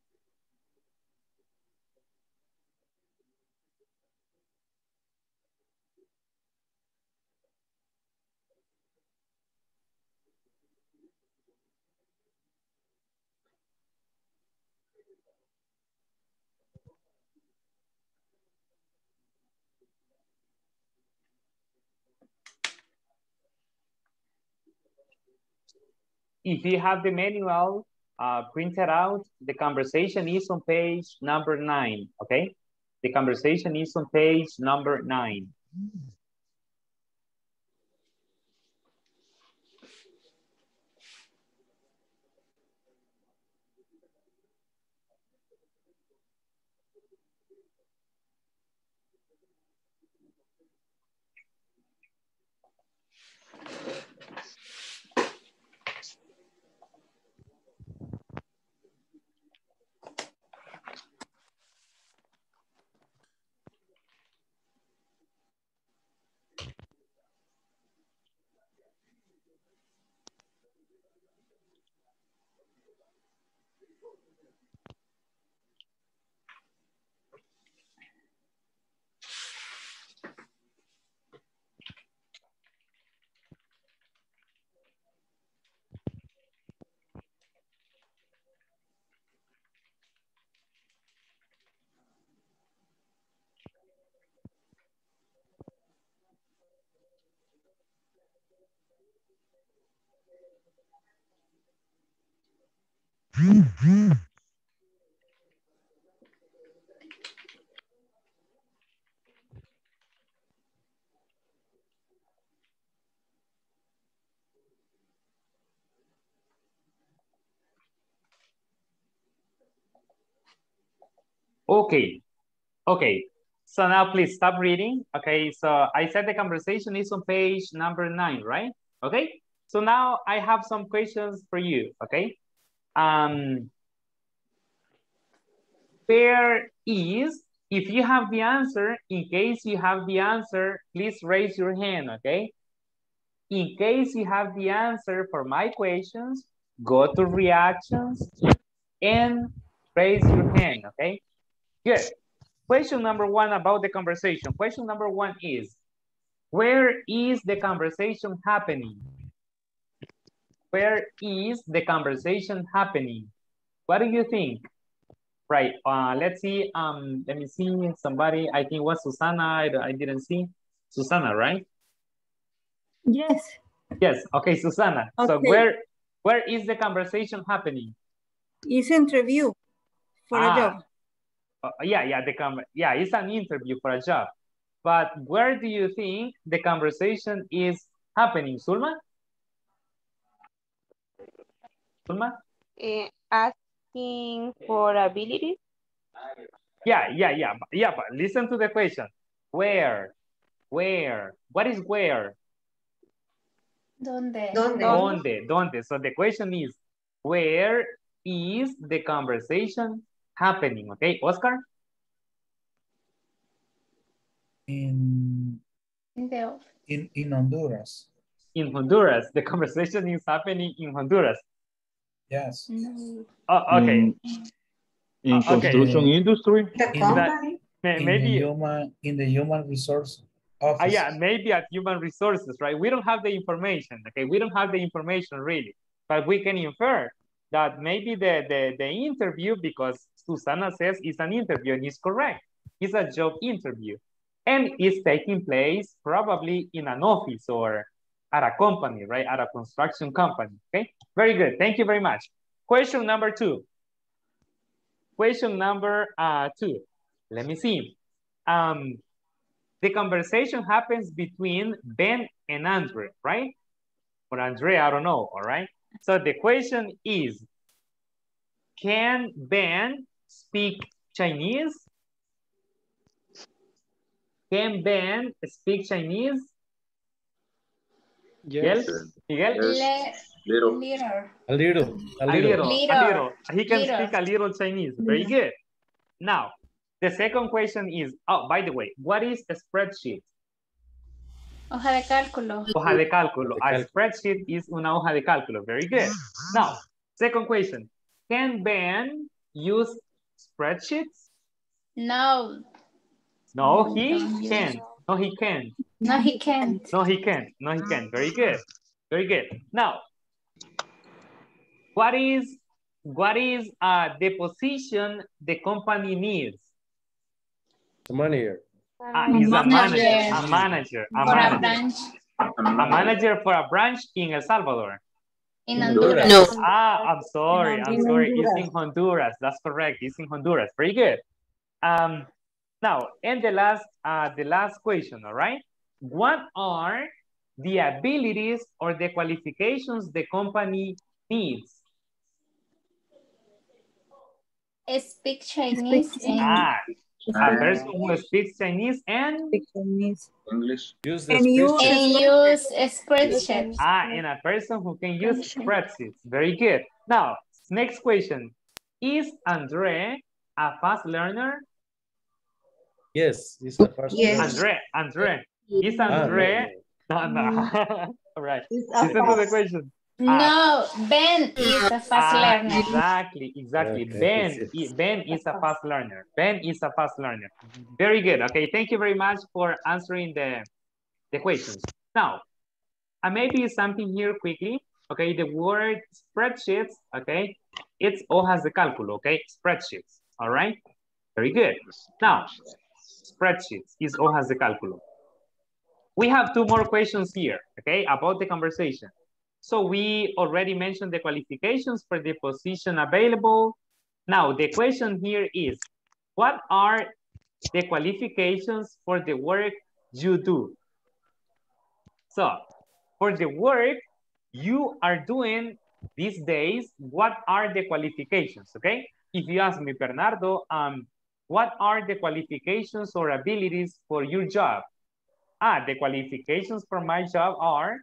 If you have the manual uh, printed out, the conversation is on page number nine, okay? The conversation is on page number nine. Okay. Okay. So now please stop reading. Okay. So I said the conversation is on page number nine, right? Okay. So now I have some questions for you. Okay. Um, where is, if you have the answer, in case you have the answer, please raise your hand. Okay. In case you have the answer for my questions, go to reactions and raise your hand. Okay. Good. Question number one about the conversation. Question number one is, where is the conversation happening? Where is the conversation happening? What do you think? Right, uh, let's see, um, let me see, somebody, I think it was Susana, I, I didn't see. Susana, right? Yes. Yes, okay, Susana. So where, where is the conversation happening? It's interview for Ah, a job. Uh, yeah, yeah, the com yeah, it's an interview for a job. But where do you think the conversation is happening, Sulma? Sulma? Eh, asking for abilities. Yeah, yeah, yeah, but- yeah, but listen to the question. Where? Where? What is where? ¿Dónde? Donde, donde. So the question is, where is the conversation happening? Okay, Oscar? In, In the in, in Honduras. In Honduras. The conversation is happening in Honduras. Yes. Oh, okay. In, in Uh, okay. industry? In that- may- in maybe- the human, in the human resource office. Ah, yeah, maybe at human resources, right? We don't have the information, okay? We don't have the information really, but we can infer that maybe the, the, the interview, because Susana says it's an interview and it's correct. It's a job interview and it's taking place probably in an office or at a company, right? At a construction company, okay? Very good, thank you very much. Question number two. Question number uh, two. Let me see. Um, the conversation happens between Ben and Andre, right? Or Andre, I don't know, all right? So the question is, can Ben speak Chinese? Can Ben speak Chinese? Yes. Miguel? Le- Little. Little. A little. A little, a Little. little. He can Little. speak a little Chinese. Very good. Now, the second question is, oh, by the way, what is a spreadsheet? Hoja de cálculo. Hoja de cálculo. A spreadsheet is una hoja de cálculo. Very good. Now, second question. Can Ben use spreadsheets? No. No, he Don't can. No, he can. No, he can't. No, he can't. No, he can't. Very good. Very good. Now, what is what is uh, the position the company needs? The manager. Ah, he's a manager. Manager. A manager. A For a manager. branch A manager for a branch in El Salvador. in Honduras. Honduras. No. Ah, I'm sorry. I'm In sorry. It's Honduras. in Honduras. That's correct. It's in Honduras. Very good. Um, now, and the last, uh, the last question. All right. What are the abilities or the qualifications the company needs? Speak Chinese and Ah, A person who speaks Chinese and English. Use And use And use spreadsheets. ah, and a person who can use spreadsheets. Very good. Now, next question. Is Andre a fast learner? Yes, he's a first Yes. Andre, Andre. Is Ah, Andre? No, no. All right. Listen to the question. No, Ben is a fast Ah, learner. Exactly, exactly. Okay, Ben, yes, i- Ben is a fast learner. Ben is a fast learner. Very good. Okay, thank you very much for answering the, the questions. Now, uh, maybe something here quickly. Okay, the word spreadsheets, okay, it's hojas de cálculo, okay, spreadsheets, all right? Very good. Now, spreadsheets is hojas de cálculo. We have two more questions here, okay, about the conversation. So we already mentioned the qualifications for the position available. Now, the question here is, what are the qualifications for the work you do? So, for the work you are doing these days, what are the qualifications, okay? If you ask me, Bernardo, um, what are the qualifications or abilities for your job? Ah, the qualifications for my job are,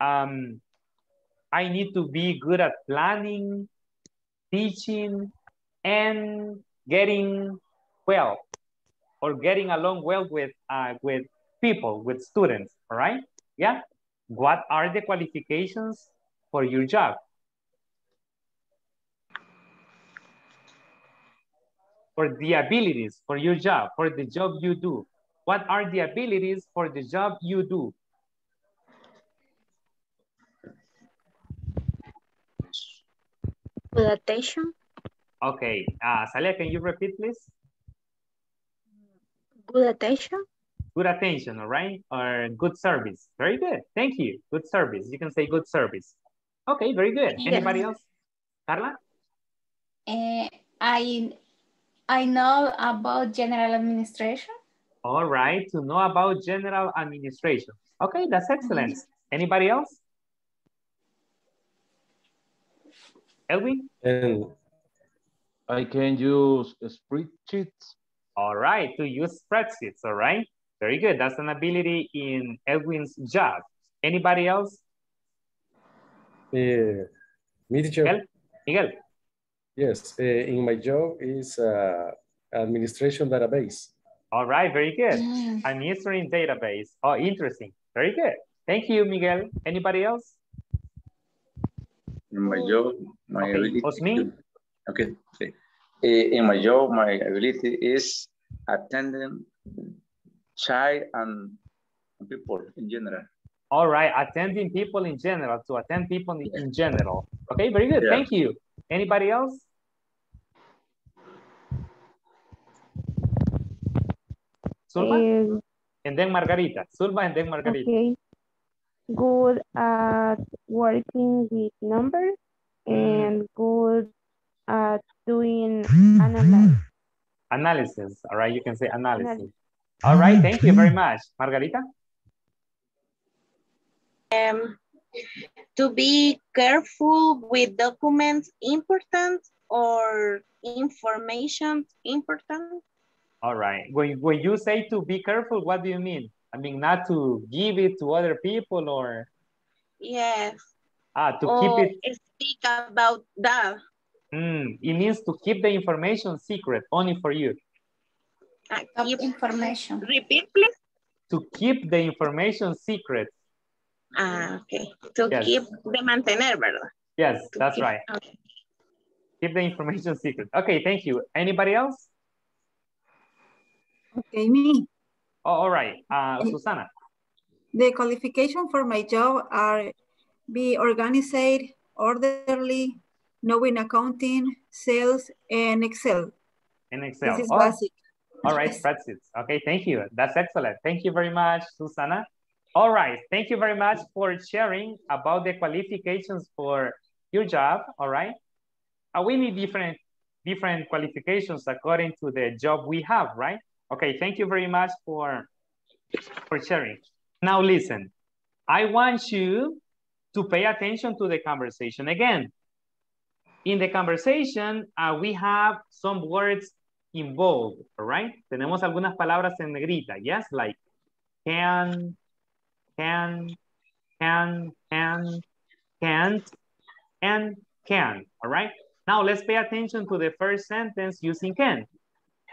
um, I need to be good at planning, teaching, and getting well, or getting along well with, uh, with people, with students, all right? Yeah? What are the qualifications for your job? For the abilities for your job, for the job you do. What are the abilities for the job you do? Good attention, Okay, uh, Salia, can you repeat, please? good attention, Good attention, all right? Or good service. Very good. Thank you. Good service. You can say good service. Okay, very good. Yes. Anybody else? Carla? Eh, I, I know about general administration. All right, to know about general administration. Okay, that's excellent. Anybody else? Elwin? And I can use spreadsheets. All right, to use spreadsheets, all right? Very good. That's an ability in Edwin's job. Anybody else? Uh, me, teacher. Miguel? Miguel? Yes, uh, in my job is uh, administration database. All right, very good. Mm. Administering database. Oh, interesting. Very good. Thank you, Miguel. Anybody else? In my job, my Okay, ability. Osmin? Okay. okay. Eh, In my job, my ability is attending child and people in general. All right, attending people in general, to attend people in, in general. Okay, very good. Yeah. Thank you. Anybody else? Sulma? Eh, And then Margarita. Sulma and then Margarita. okay. Good at working with numbers and good at doing analysis. Analysis. All right, you can say analysis. Analysis. All right, thank you very much. Margarita? Um, to be careful with documents important or information important. All right. When, when you say to be careful, what do you mean? I mean, not to give it to other people or Yes. ah, to or keep it. speak about that. Mm, it means to keep the information secret only for you. Uh, keep- information. repeat, please. To keep the information secret. Ah, okay. To Yes. keep de mantener, ¿verdad? Yes, To that's keep- right. okay. Keep the information secret. Okay, thank you. Anybody else? Okay, me. Oh, all right. Uh, Susana. The qualification for my job are be organized, orderly, knowing accounting, sales, and Excel. In Excel. This is Oh, basic. All right, spreadsheets. Okay, thank you. That's excellent. Thank you very much, Susana. All right, thank you very much for sharing about the qualifications for your job, all right? Uh, we need different, different qualifications according to the job we have, right? Okay, thank you very much for, for sharing. Now listen, I want you to pay attention to the conversation again. In the conversation, uh, we have some words in bold, all right? Tenemos algunas palabras en negrita, yes, like can, can, can, can, can't, and can, all right? Now let's pay attention to the first sentence using can.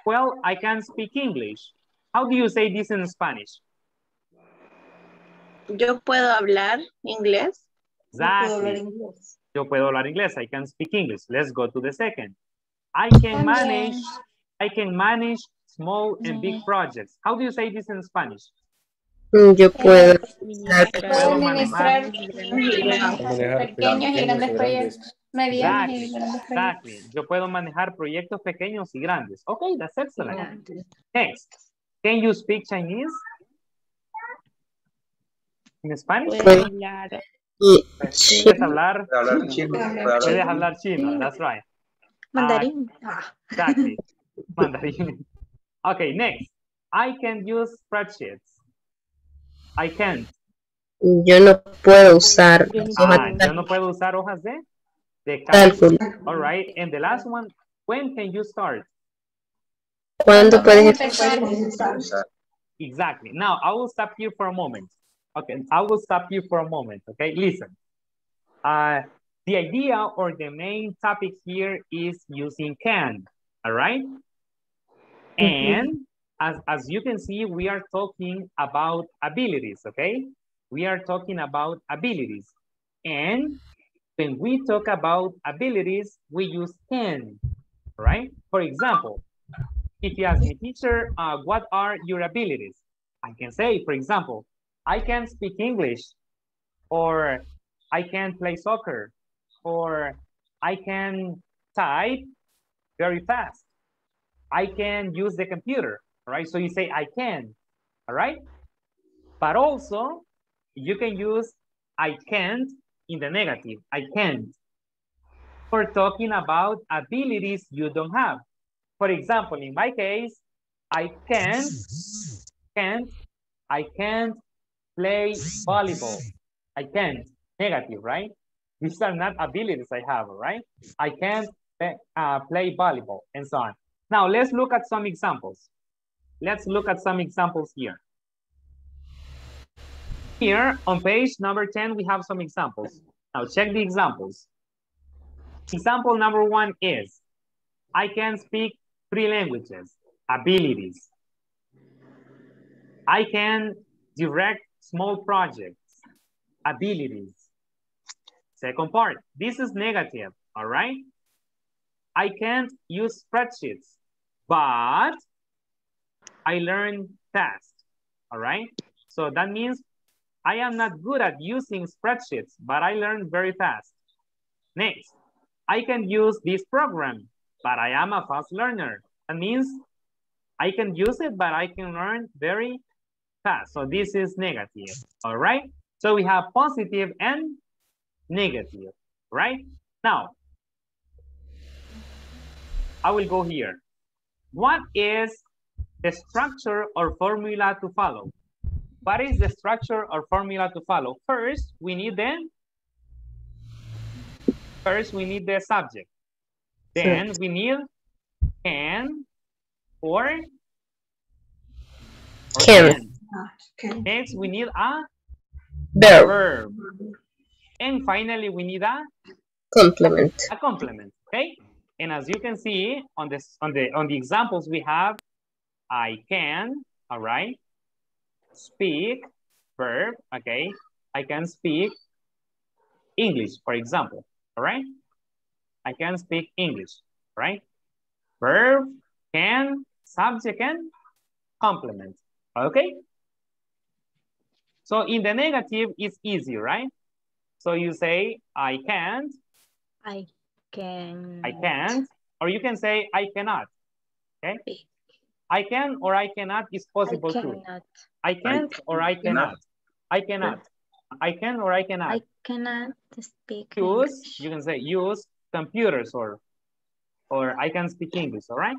Well, I can speak English. How do you say this in Spanish? Yo puedo hablar inglés. Exactly. Yo puedo hablar inglés. I can speak English. Let's go to the second. I can manage, I can manage small and big projects. How do you say this in Spanish? Mm, Yo puedo. Puedo administrar Manejar pequeños y grandes proyectos. Medianos Exactly, y grandes proyectos. exactly. Yo puedo manejar proyectos pequeños y grandes. Okay, that's excellent. Next, can you speak Chinese? In Spanish? Hablar. Puedes hablar, chino, puedes hablar chino, that's right. Mandarín. Exactly. Mandarin. Okay, next. I can use spreadsheets. I can. Yo no puedo usar Ah, yo no puedo usar hojas de, de Cálculo. All right. And the last one, when can you start? ¿Cuándo puedes Exactly. Now, I will stop you for a moment. Okay, I will stop you for a moment. Okay, listen. Uh, the idea or the main topic here is using can. All right. And as, as you can see, we are talking about abilities. Okay. We are talking about abilities. And when we talk about abilities, we use can. Right. For example, if you ask me, teacher, uh, what are your abilities? I can say, for example, I can speak English, or I can play soccer, or I can type very fast. I can use the computer, right? So you say, I can, all right? But also, you can use I can't in the negative, I can't. For talking about abilities you don't have. For example, in my case, I can't, can't, I can't play volleyball. I can't, negative, right? These are not abilities I have, right? I can't uh, play volleyball and so on. Now let's look at some examples. Let's look at some examples here. Here on page number 10, we have some examples. Now check the examples. Example number one is, I can speak three languages, abilities. I can direct small projects, abilities. Second part, this is negative, all right? I can't use spreadsheets, but I learn fast, all right? So that means I am not good at using spreadsheets, but I learn very fast. Next, I can use this program, but I am a fast learner. That means I can use it, but I can learn very fast. So this is negative, all right? So we have positive and negative, right? Now, I will go here. What is the structure or formula to follow? What is the structure or formula to follow? First, we need the First, we need the subject. Then we need can or, or Can. can. Next, we need a Verb. verb. And finally, we need a, Complement. a complement, okay? And as you can see on this on the on the examples we have, I can, all right, speak, verb, okay, I can speak English, for example, all right? I can speak English, right? Verb, can, subject, and complement, okay? So in the negative, it's easy, right? So you say, I can't, I can. I can't, or you can say, I cannot, okay? I can or I cannot is possible too. cannot. I can't or I cannot. I cannot. I can or I cannot. I cannot speak. Use, you can say use computers or or I can speak English, all right?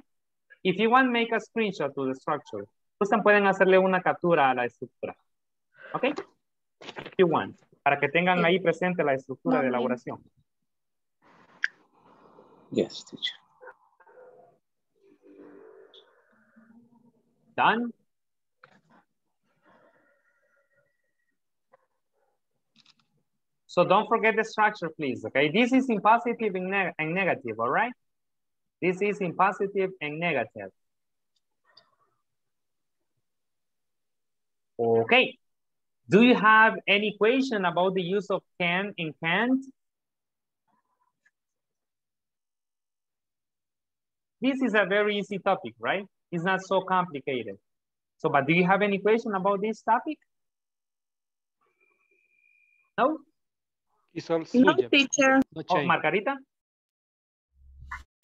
If you want, make a screenshot to the structure. Ustedes pueden hacerle una captura a la estructura. ¿Ok? If you want, para que tengan ahí presente la estructura de elaboración. Yes, teacher. Done? So don't forget the structure, please, okay? This is in positive and, neg and negative, all right? This is in positive and negative. Okay. Do you have any question about the use of can and can't? This is a very easy topic, right? It's not so complicated. So, but do you have any question about this topic? No? No, teacher. Oh, Margarita?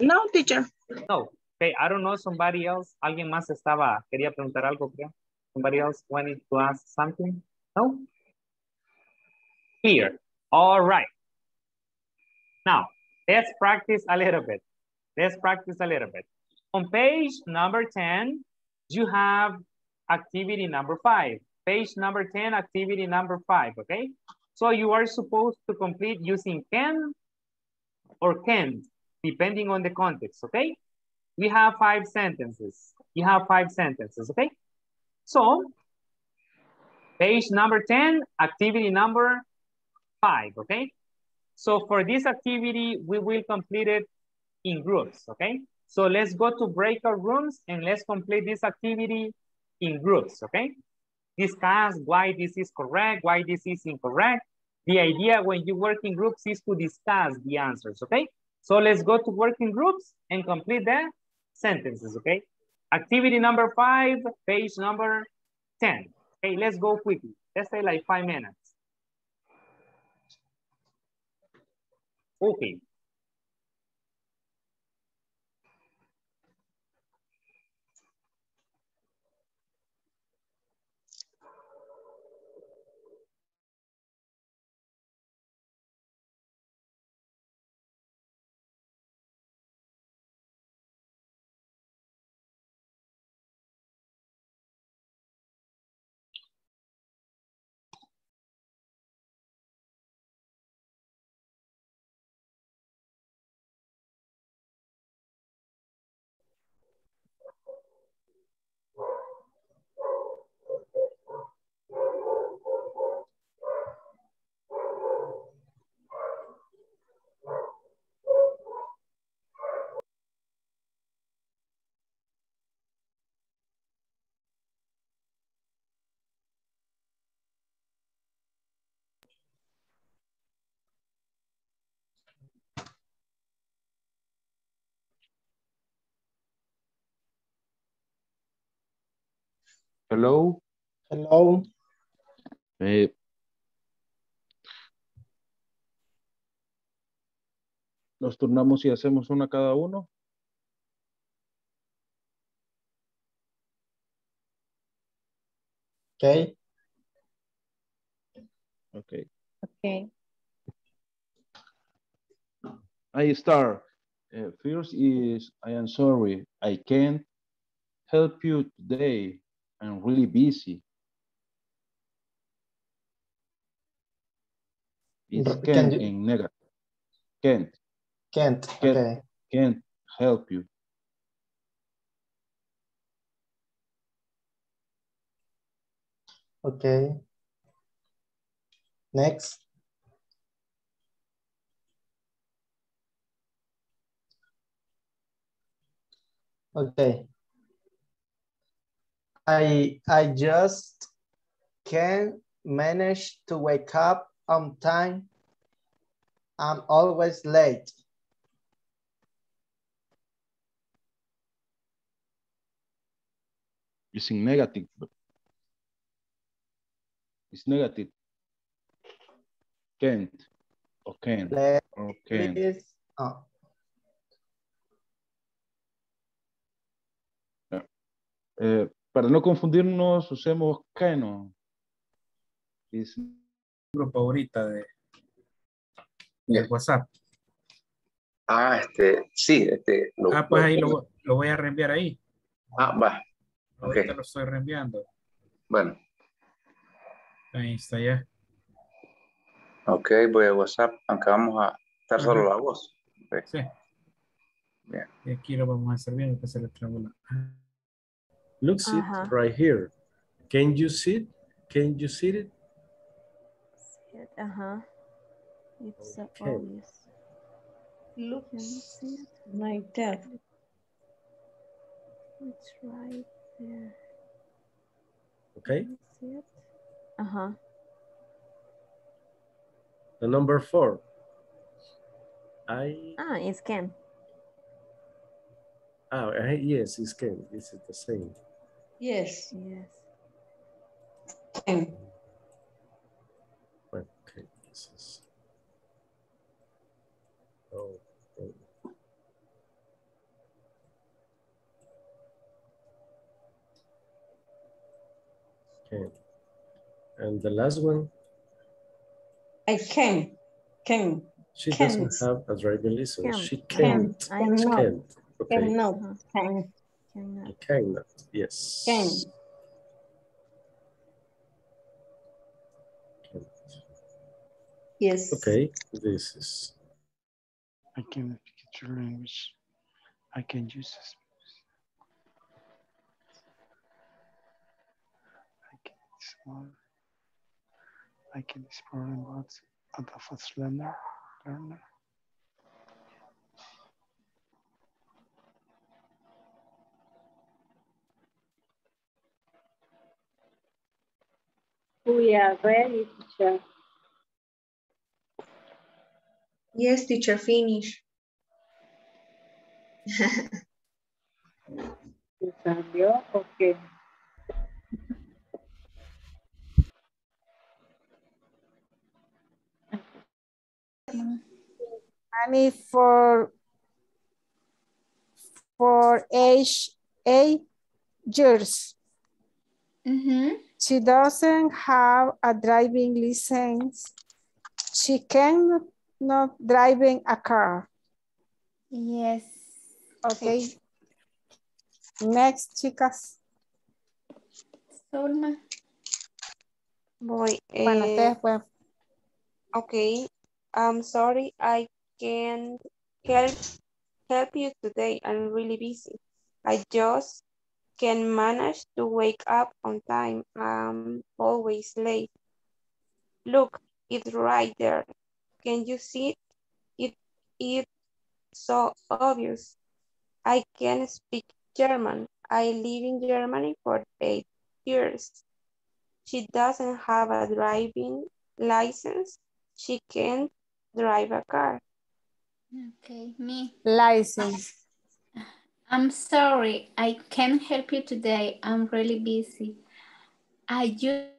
No, teacher. No. Okay, I don't know, somebody else, alguien más estaba, quería preguntar algo, creo. Somebody else wanted to ask something? No? Here. All right. Now, let's practice a little bit. Let's practice a little bit. On page number 10, you have activity number five. Page number 10, activity number five, okay? So you are supposed to complete using can or can't, depending on the context, okay? We have five sentences. You have five sentences, okay? So, page number 10, activity number five, okay? So for this activity, we will complete it in groups, okay? So let's go to breakout rooms and let's complete this activity in groups, okay? Discuss why this is correct, why this is incorrect. The idea when you work in groups is to discuss the answers, okay? So let's go to working groups and complete the sentences, okay? Activity number five, page number 10. Okay, let's go quickly. Let's say like five minutes. Okay. Hello. Hello. Eh, nos turnamos y hacemos una cada uno. Okay. Okay. Okay. I start. Uh, first is, I am sorry, I can't help you today. I'm really busy. It's Can can't you- in negative. Can't. Can't. Can't, Okay. can't help you. Okay. Next. Okay. I I just can't manage to wake up on time. I'm always late. In negative. It's negative. Can't. Or can. Let Or can. Please. Oh, Eh, para no confundirnos, usemos cano. Es grupo ahorita de, de WhatsApp. Ah, este, sí, este. lo- Ah, pues lo- ahí lo, lo voy a reenviar ahí. Ah, va. Ahorita lo estoy reenviando. bueno. Ahí está ya. Ok, voy a WhatsApp, aunque vamos a estar solo la voz. Sí. Bien. Y aquí lo vamos a hacer bien, que se le trabó la- Look it Uh-huh. right here. Can you see it? Can you see it? Uh-huh. It's so Okay. obvious. Look Can you see it? like that. It's right there. Okay. Can see it? Uh-huh. The number four. I, Ah, it's can. ah, I- yes, it's can. This is the same. Yes. Yes. Can. Okay, this is. Oh, oh. Okay. And the last one, I can. Can. she Can't. doesn't have a driving license. Can't. She Can't. can't. I know. Can't. Okay. Cannot. Uh-huh. Can. Cannot. Cannot. Yes. Can. Yes. Okay. This is. I can speak your language. I can use this. I can explore. I can explore about the fast learner. learner. We are ready, teacher. Yes, teacher, finish. ¿Se salió o qué? Annie for for age eight years. She doesn't have a driving license. She can not driving a car. Yes. Okay. Next, chicas. Zulma. Voy. Bueno, eh, ustedes pueden. okay. I'm sorry I can't help help you today. I'm really busy. I just can manage to wake up on time. I'm always late. Look, it's right there. Can you see it? It it's so obvious. I can speak German. I live in Germany for eight years. She doesn't have a driving license. She can't drive a car. Okay, me. License. I'm sorry, I can't help you today. I'm really busy. I just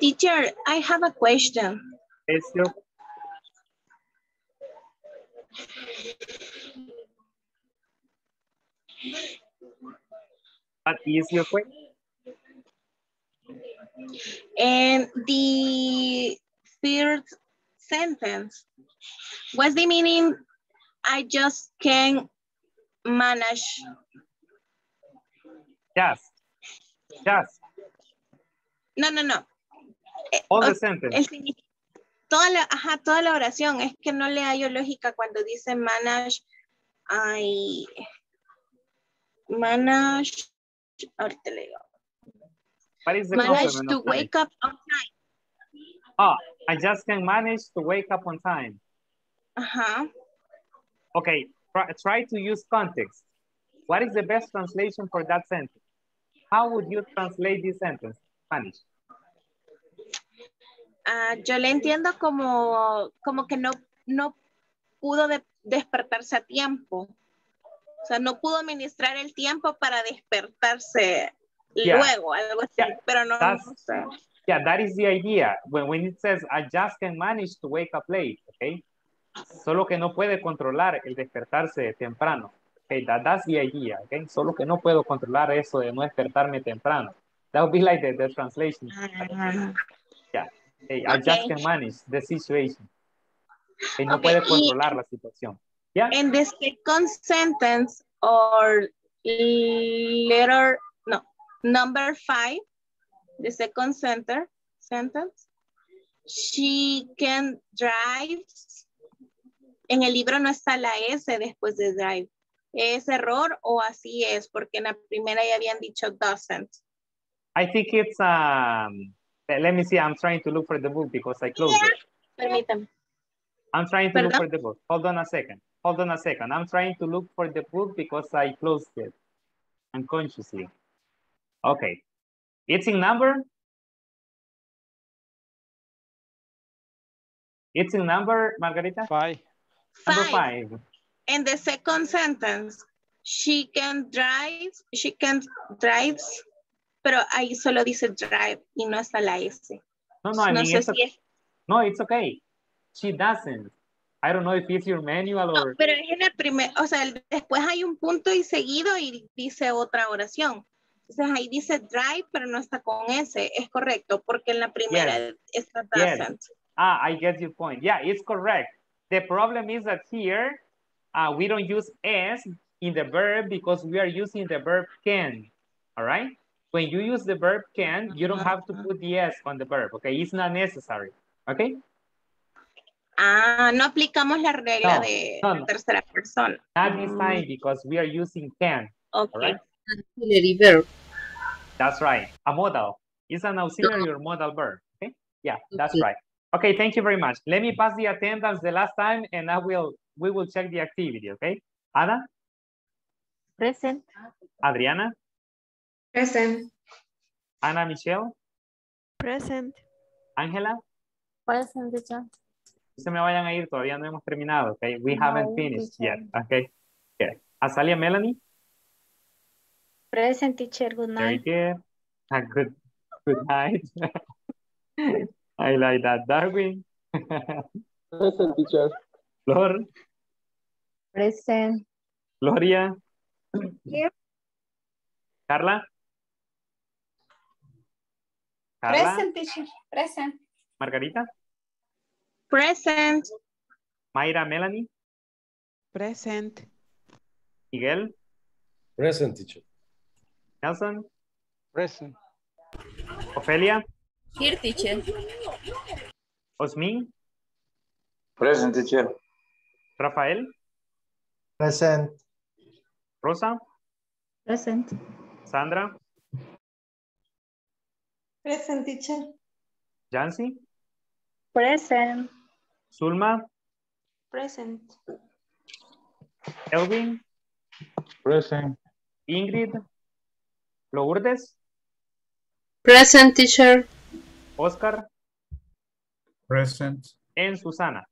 Teacher, I have a question. Is your what is your question? And the first sentence, what's the meaning? I just can manage. Just. Just. No, no, no. All the O- sentence. el toda la, ajá, toda la oración, es que no le hallo lógica cuando dice manage, I manage, ahorita le digo, manage to wake up on time. Oh, I just can manage to wake up on time. Ajá. Okay, try, try to use context. What is the best translation for that sentence? How would you translate this sentence? Spanish. Ah, yo le entiendo como, como que no, no pudo de- despertarse a tiempo. O sea, no pudo administrar el tiempo para despertarse Yeah. luego, algo así, pero no. Yeah, that is the idea. When, when it says, I just can manage to wake up late, okay? Solo que no puede controlar el despertarse temprano. Okay, that, that's the idea, okay? Solo que no puedo controlar eso de no despertarme temprano. That would be like the, the translation. Yeah. Hey, I just Okay. can manage the situation. Okay, no Okay, puede controlar la situación. Yeah. The second sentence or letter, no, number five, the second center, sentence. She can drive. En el libro no está la S después de drive. ¿Es error o así es? Porque en la primera ya habían dicho doesn't. I think it's, um, let me see, I'm trying to look for the book because I closed it. Permítame. I'm trying to look for the book. Hold on a second. Hold on a second. I'm trying to look for the book because I closed it unconsciously. Okay. It's in number? It's in number, Margarita? Five. Number Five. five. En the second sentence, she can drive, she can drive, pero ahí solo dice drive y no está la S. No, no, I No mean, sé it's si okay. es- No, it's okay. She doesn't. I don't know if it's your manual or... Pero es en el primer, o sea, el- después hay un punto y seguido y dice otra oración. Entonces ahí dice drive, pero no está con S. Es correcto, porque en la primera Yes. está Yes. Ah, I get your point. Yeah, it's correct. The problem is that here, uh, we don't use S in the verb because we are using the verb can, all right? When you use the verb can, you don't have to put the S on the verb, okay? It's not necessary, okay? Ah, no aplicamos la regla No, de no, no. tercera persona. Not this time because we are using can, all Okay. right? Auxiliary verb. That's right, a modal. It's an auxiliary or modal verb, okay? Yeah, that's Okay. right. Okay, thank you very much. Let me pass the attendance the last time and I will, we will check the activity, okay? Ana, Present. Adriana, Present. Ana Michelle, Present. Ángela, Present, teacher. No se me vayan a ir, todavía no hemos terminado, okay? We haven't finished yet, okay? Okay. Azalia Melanie, Present teacher, good very night. good. Ah, good, good night. I like that. Darwin, Present teacher. Flor, Present. Gloria, Here. Carla. Carla, Present, teacher. Present. Margarita, Present. Mayra Melanie, Present. Miguel, Present teacher. Nelson, Present. Ofelia, Here, teacher. Osmin, Present teacher. Rafael, Present. Rosa, Present. Sandra, Present teacher. Jancy, Present. Zulma, Present. Elvin, Present. Ingrid, Lourdes, Present teacher. Oscar, Present. and Susana.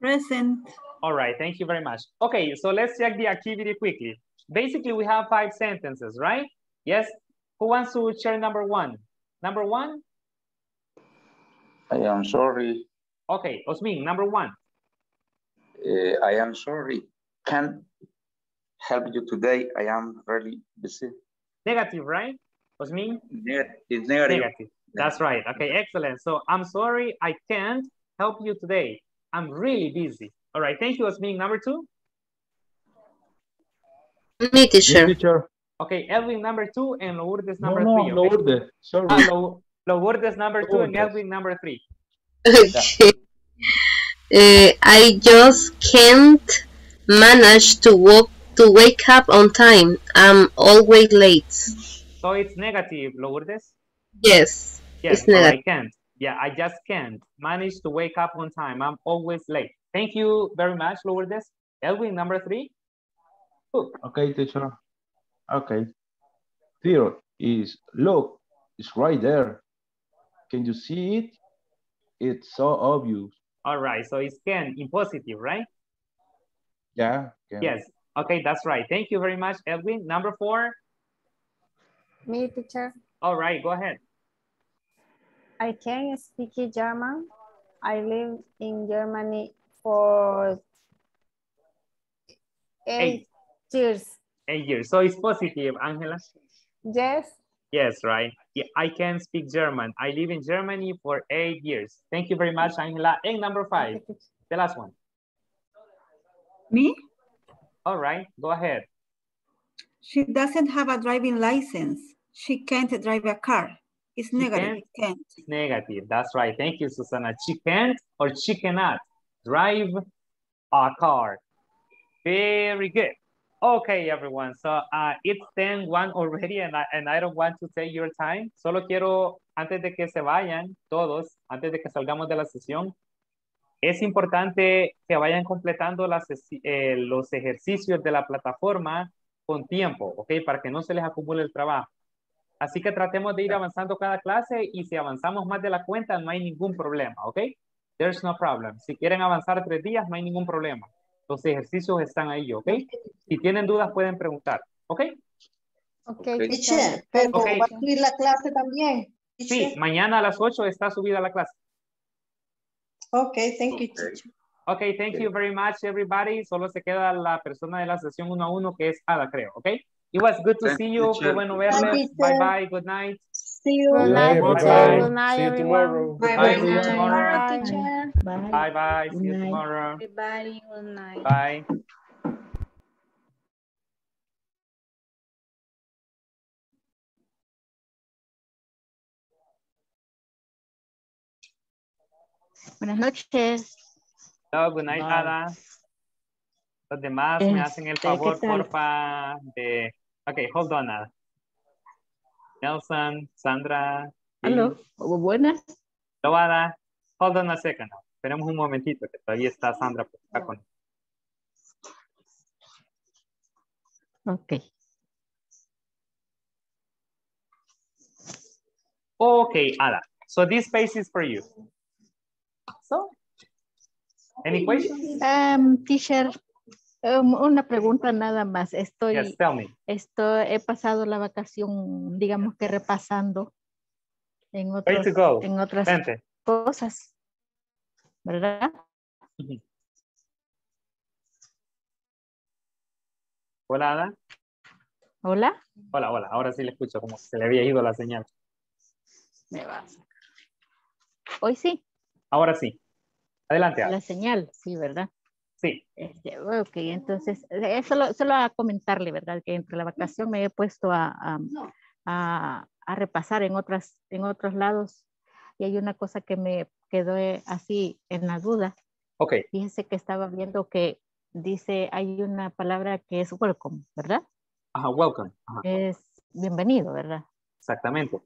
Present. All right, thank you very much. Okay, so let's check the activity quickly. Basically, we have five sentences, right? Yes. Who wants to share number one? Number one? I am sorry. Okay, Osmin, number one. Uh, I am sorry. Can't help you today. I am really busy. Negative, right? Osmin? Neg- It's negative. Negative. That's right. Okay, excellent. So I'm sorry, I can't help you today. I'm really busy. All right, thank you, Osmin. Number two? Me teacher. Teacher. Okay, Elvin, number two, and Lourdes, No, number no, three. okay? Lourdes. Sorry. Ah, Lo- Lourdes, number two, and Lourdes. Number three. Okay. Uh, I just can't manage to walk to wake up on time. I'm always late. So it's negative, Lourdes? Yes. Yes, It's or I can't. Yeah, I just can't manage to wake up on time. I'm always late. Thank you very much, Lourdes. Elvin, number three. Cook. Okay, teacher. Okay. Here is, look, it's right there. Can you see it? It's so obvious. All right, so it's can in positive, right? Yeah. yeah. Yes. Okay, that's right. Thank you very much, Edwin. Number four. Me, teacher. All right, go ahead. I can speak German. I live in Germany for eight years. Eight years. So it's positive, Angela. Yes. Yes, right. Yeah, I can speak German. I live in Germany for eight years. Thank you very much, Angela. And number five, the last one. Me? All right, go ahead. She doesn't have a driving license. She can't drive a car. It's negative. Can't. Negative. That's right. Thank you, Susana. She can't or she cannot drive a car. Very good. Okay, everyone. So uh, it's 10 1 already and I, and I don't want to take your time. Solo quiero, antes de que se vayan todos, antes de que salgamos de la sesión, es importante que vayan completando las, eh, los ejercicios de la plataforma con tiempo, ¿ok? Para que no se les acumule el trabajo. Así que tratemos de ir avanzando cada clase y si avanzamos más de la cuenta no hay ningún problema, ¿ok? There's no problem. Si quieren avanzar tres días no hay ningún problema. Los ejercicios están ahí, ¿ok? Si tienen dudas pueden preguntar, ¿ok? Ok, teacher, pero va a subir la clase también. Sí, mañana a las 8 está subida la clase. Ok, thank you, teacher. Ok, thank you very much, everybody. Solo se queda la persona de la sesión uno a uno, que es Ada, creo, ok? It was good to Thank see you. Qué bueno Bye, verles. Bye, bye. Good night. See you. Good night, Bye, bye. bye. Bye, See you tomorrow. Bye, Bye, bye. Teacher. Bye, bye. See you tomorrow. Everybody, good night. Bye. Buenas noches. Hello, good night, Bye. Ada. Los demás me hacen el ¿qué- qué favor, porfa, de... Ok, hold on, Ada. Nelson, Sandra. Aló, buenas. Hello, Ada. Hold on a second. Esperemos un momentito, que todavía está Sandra por acá con Ok. Okay, Ada. So this space is for you. So, any questions? Um, teacher, um, una pregunta nada más. Estoy, Yes, tell me. esto, he pasado la vacación, digamos que repasando en, otros, to go? en otras Vente. cosas, ¿verdad? Hola, Ada. Hola. Hola, hola. Ahora sí le escucho, como se le había ido la señal. Me va. Hoy sí, Ahora sí. Adelante, Ada. la señal, sí, ¿verdad? Sí. Este, ok, entonces, eh, solo, solo a comentarle, ¿verdad? Que entre la vacación me he puesto a, a, a- a repasar en, otras, en otros lados y hay una cosa que me quedó eh, así en la duda. Ok. Fíjese que estaba viendo que dice, hay una palabra que es welcome, ¿verdad? Ajá, welcome. Ajá, Es bienvenido, ¿verdad? exactamente.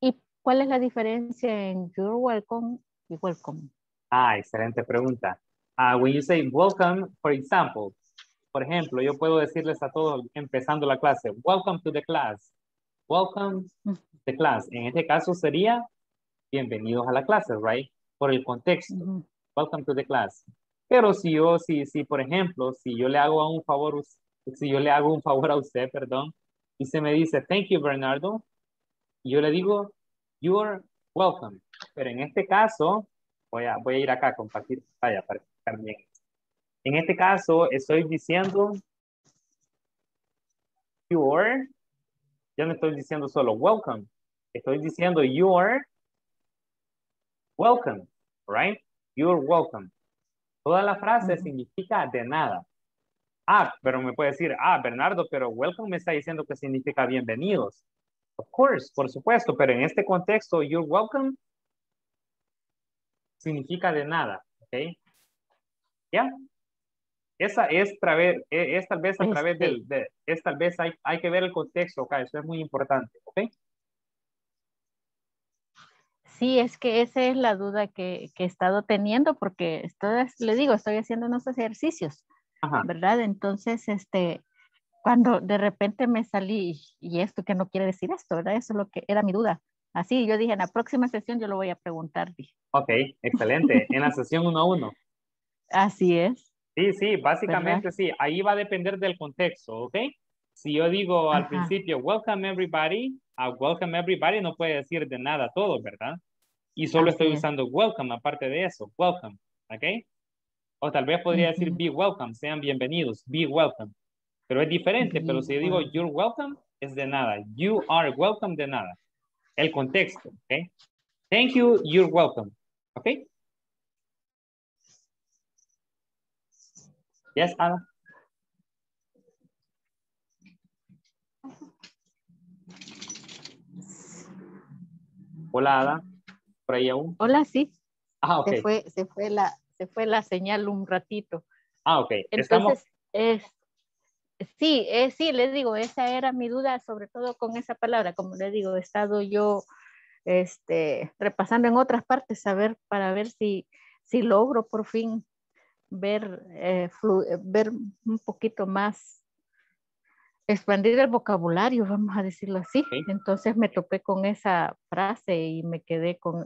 ¿Y cuál es la diferencia en you're welcome y welcome? Ah, excelente pregunta. Ah, when you say welcome, for example, por ejemplo, yo puedo decirles a todos empezando la clase, welcome to the class. Welcome to the class. En este caso sería bienvenidos a la clase, right? Por el contexto. Welcome to the class. Pero si yo, si, si, por ejemplo, si yo le hago a un favor, si yo le hago un favor a usted, perdón, y se me dice, thank you, Bernardo, y yo le digo, you're welcome. Pero en este caso, voy a, voy a ir acá a compartir pantalla para explicar bien. En este caso, estoy diciendo, you're, ya no estoy diciendo solo welcome, estoy diciendo you're welcome, right? You're welcome. Toda la frase significa de nada. Ah, pero me puede decir, ah, Bernardo, pero welcome me está diciendo que significa bienvenidos. Of course, por supuesto, pero en este contexto, you're welcome significa de nada, ¿ok? ¿Ya? Esa es, través, es, es tal vez a través Este. del, de, es tal vez hay, hay que ver el contexto acá, eso es muy importante, ¿ok? Sí, es que esa es la duda que, que he estado teniendo porque estoy, le digo, estoy haciendo unos ejercicios, Ajá. ¿verdad? Entonces, este, cuando de repente me salí y esto que no quiere decir esto, ¿verdad? Eso es lo que era mi duda. Así yo dije, en la próxima sesión yo lo voy a preguntar. dije. Ok, excelente. En la sesión uno a uno. Así es. Sí, sí, básicamente sí. Ahí va a depender del contexto, ¿ok? Si yo digo al Ajá. principio, welcome everybody, a welcome everybody no puede decir de nada todo, ¿verdad? Y solo estoy usando welcome aparte de eso. Welcome. ¿Ok? O tal vez podría decir be welcome. Sean bienvenidos. Be welcome. Pero es diferente. Pero si yo digo you're welcome, es de nada. You are welcome, de nada. El contexto. ¿Ok? Thank you. You're welcome. ¿Ok? Yes, Ana. Hola, Ada. Por ahí aún. Hola, sí. Ah. Se fue, se fue la, se fue la señal un ratito. Ah, ok. Entonces, es, sí, eh, sí, les digo, esa era mi duda, sobre todo con esa palabra. Como les digo, he estado yo este, repasando en otras partes a ver, para ver si, si logro por fin ver, eh, ver un poquito más, expandir el vocabulario, vamos a decirlo así. Entonces me topé con esa frase y me quedé con,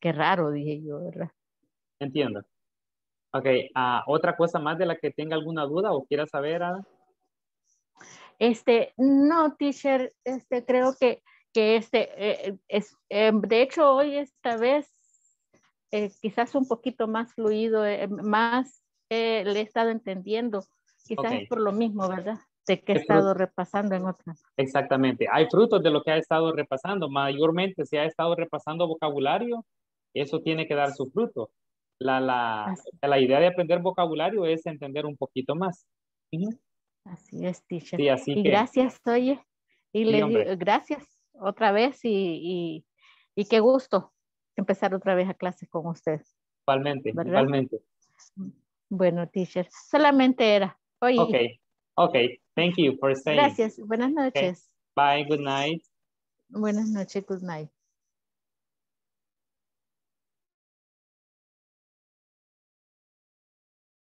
qué raro, dije yo, ¿verdad? entiendo. Ok, ah, ¿otra cosa más de la que tenga alguna duda o quiera saber, Ada? Este, no, teacher, este, creo que, que este, eh, es, eh, de hecho, hoy esta vez, eh, quizás un poquito más fluido, eh, más le he estado entendiendo, quizás es por lo mismo, ¿verdad? De que he estado repasando en otras. Exactamente. Hay frutos de lo que ha estado repasando. Mayormente, si ha estado repasando vocabulario, eso tiene que dar su fruto. La, la, la idea de aprender vocabulario es entender un poquito más. Así es, teacher. Sí, así y que- gracias, oye, y Sí, le digo, gracias otra vez y, y, y qué gusto empezar otra vez a clases con usted. Igualmente, igualmente. Bueno, teacher, solamente era. Oye, Ok, ok. Thank you for staying. gracias. Buenas noches. Bye, good night. Buenas noches, good night.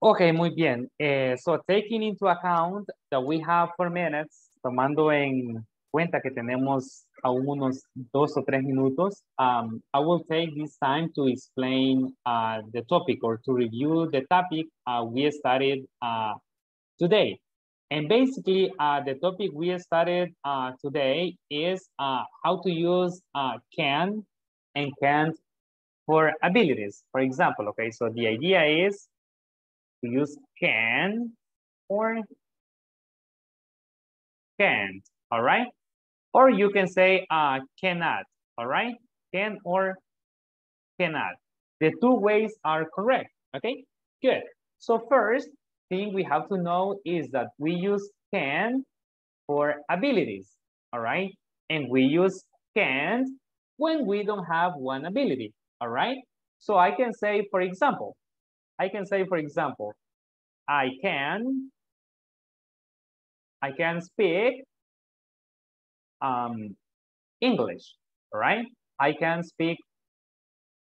Okay, muy bien. Eh, so taking into account that we have four minutes, tomando en cuenta que tenemos aún unos dos o tres minutos, um, I will take this time to explain uh, the topic or to review the topic uh, we started uh, today. And basically, uh, the topic we started uh, today is uh, how to use uh, can and can't for abilities. For example, okay, so the idea is to use can or can't, all right? Or you can say uh, cannot, all right? Can or cannot. The two ways are correct, okay? Good. So first thing we have to know is that we use can for abilities, all right? And we use can't when we don't have one ability, all right? So I can say, for example, I can say, for example, I can, I can speak um, English, all right? I can speak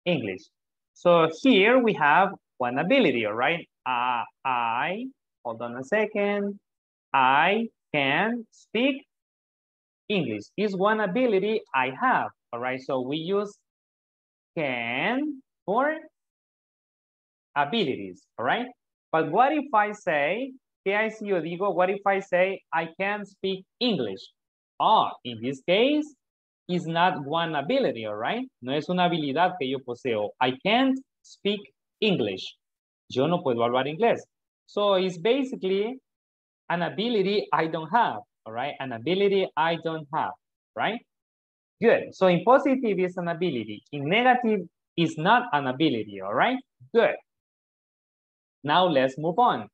English. So here we have one ability, all right? Uh, I, hold on a second, I can speak English. Is one ability I have, all right? So we use can for abilities, all right? But what if I say, ¿qué hay si yo digo, what if I say I can speak English? Oh, in this case, is not one ability, all right? No es una habilidad que yo poseo. I can't speak English. Yo no puedo hablar inglés. So it's basically an ability I don't have, all right? An ability I don't have, right? Good. So in positive is an ability. In negative is not an ability, all right? Good. Now let's move on.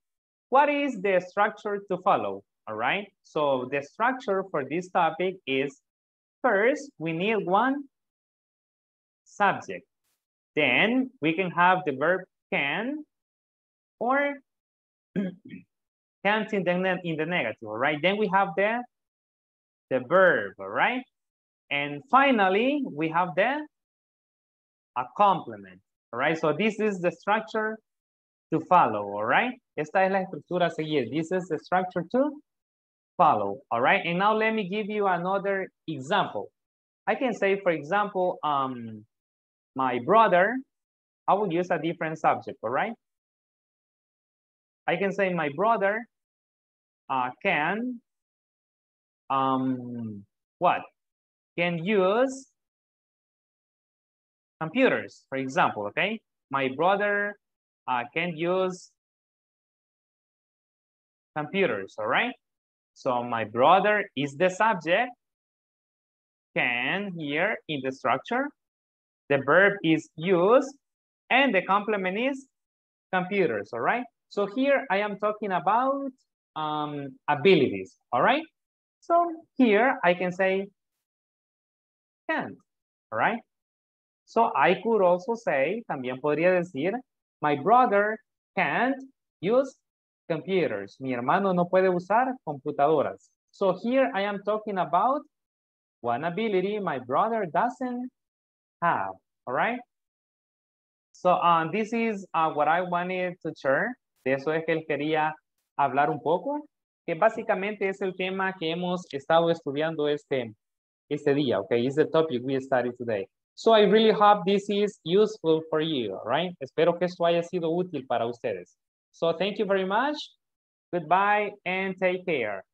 What is the structure to follow? All right. So the structure for this topic is first, we need one subject. Then we can have the verb can or can't in the, in the negative, all right? Then we have the, the verb, all right? And finally, we have the a complement, all right? So this is the structure to follow, all right? Esta es la estructura a seguir. This is the structure to follow, all right? And now let me give you another example. I can say, for example, um, my brother, I will use a different subject, all right? I can say my brother uh, can, um, what? Can use computers, for example, okay? My brother uh, can use computers, all right? So my brother is the subject, can here in the structure. The verb is use, and the complement is computers, all right? So here I am talking about um, abilities, all right? So here I can say can't, All right? So I could also say, también podría decir, my brother can't use computers. Mi hermano no puede usar computadoras. So here I am talking about one ability my brother doesn't have. All right? So um, this is uh, what I wanted to share. De eso es que él quería hablar un poco, que básicamente es el tema que hemos estado estudiando este, este día, okay? Is the topic we studied today. So I really hope this is useful for you, right? Espero que esto haya sido útil para ustedes. So thank you very much. Goodbye and take care.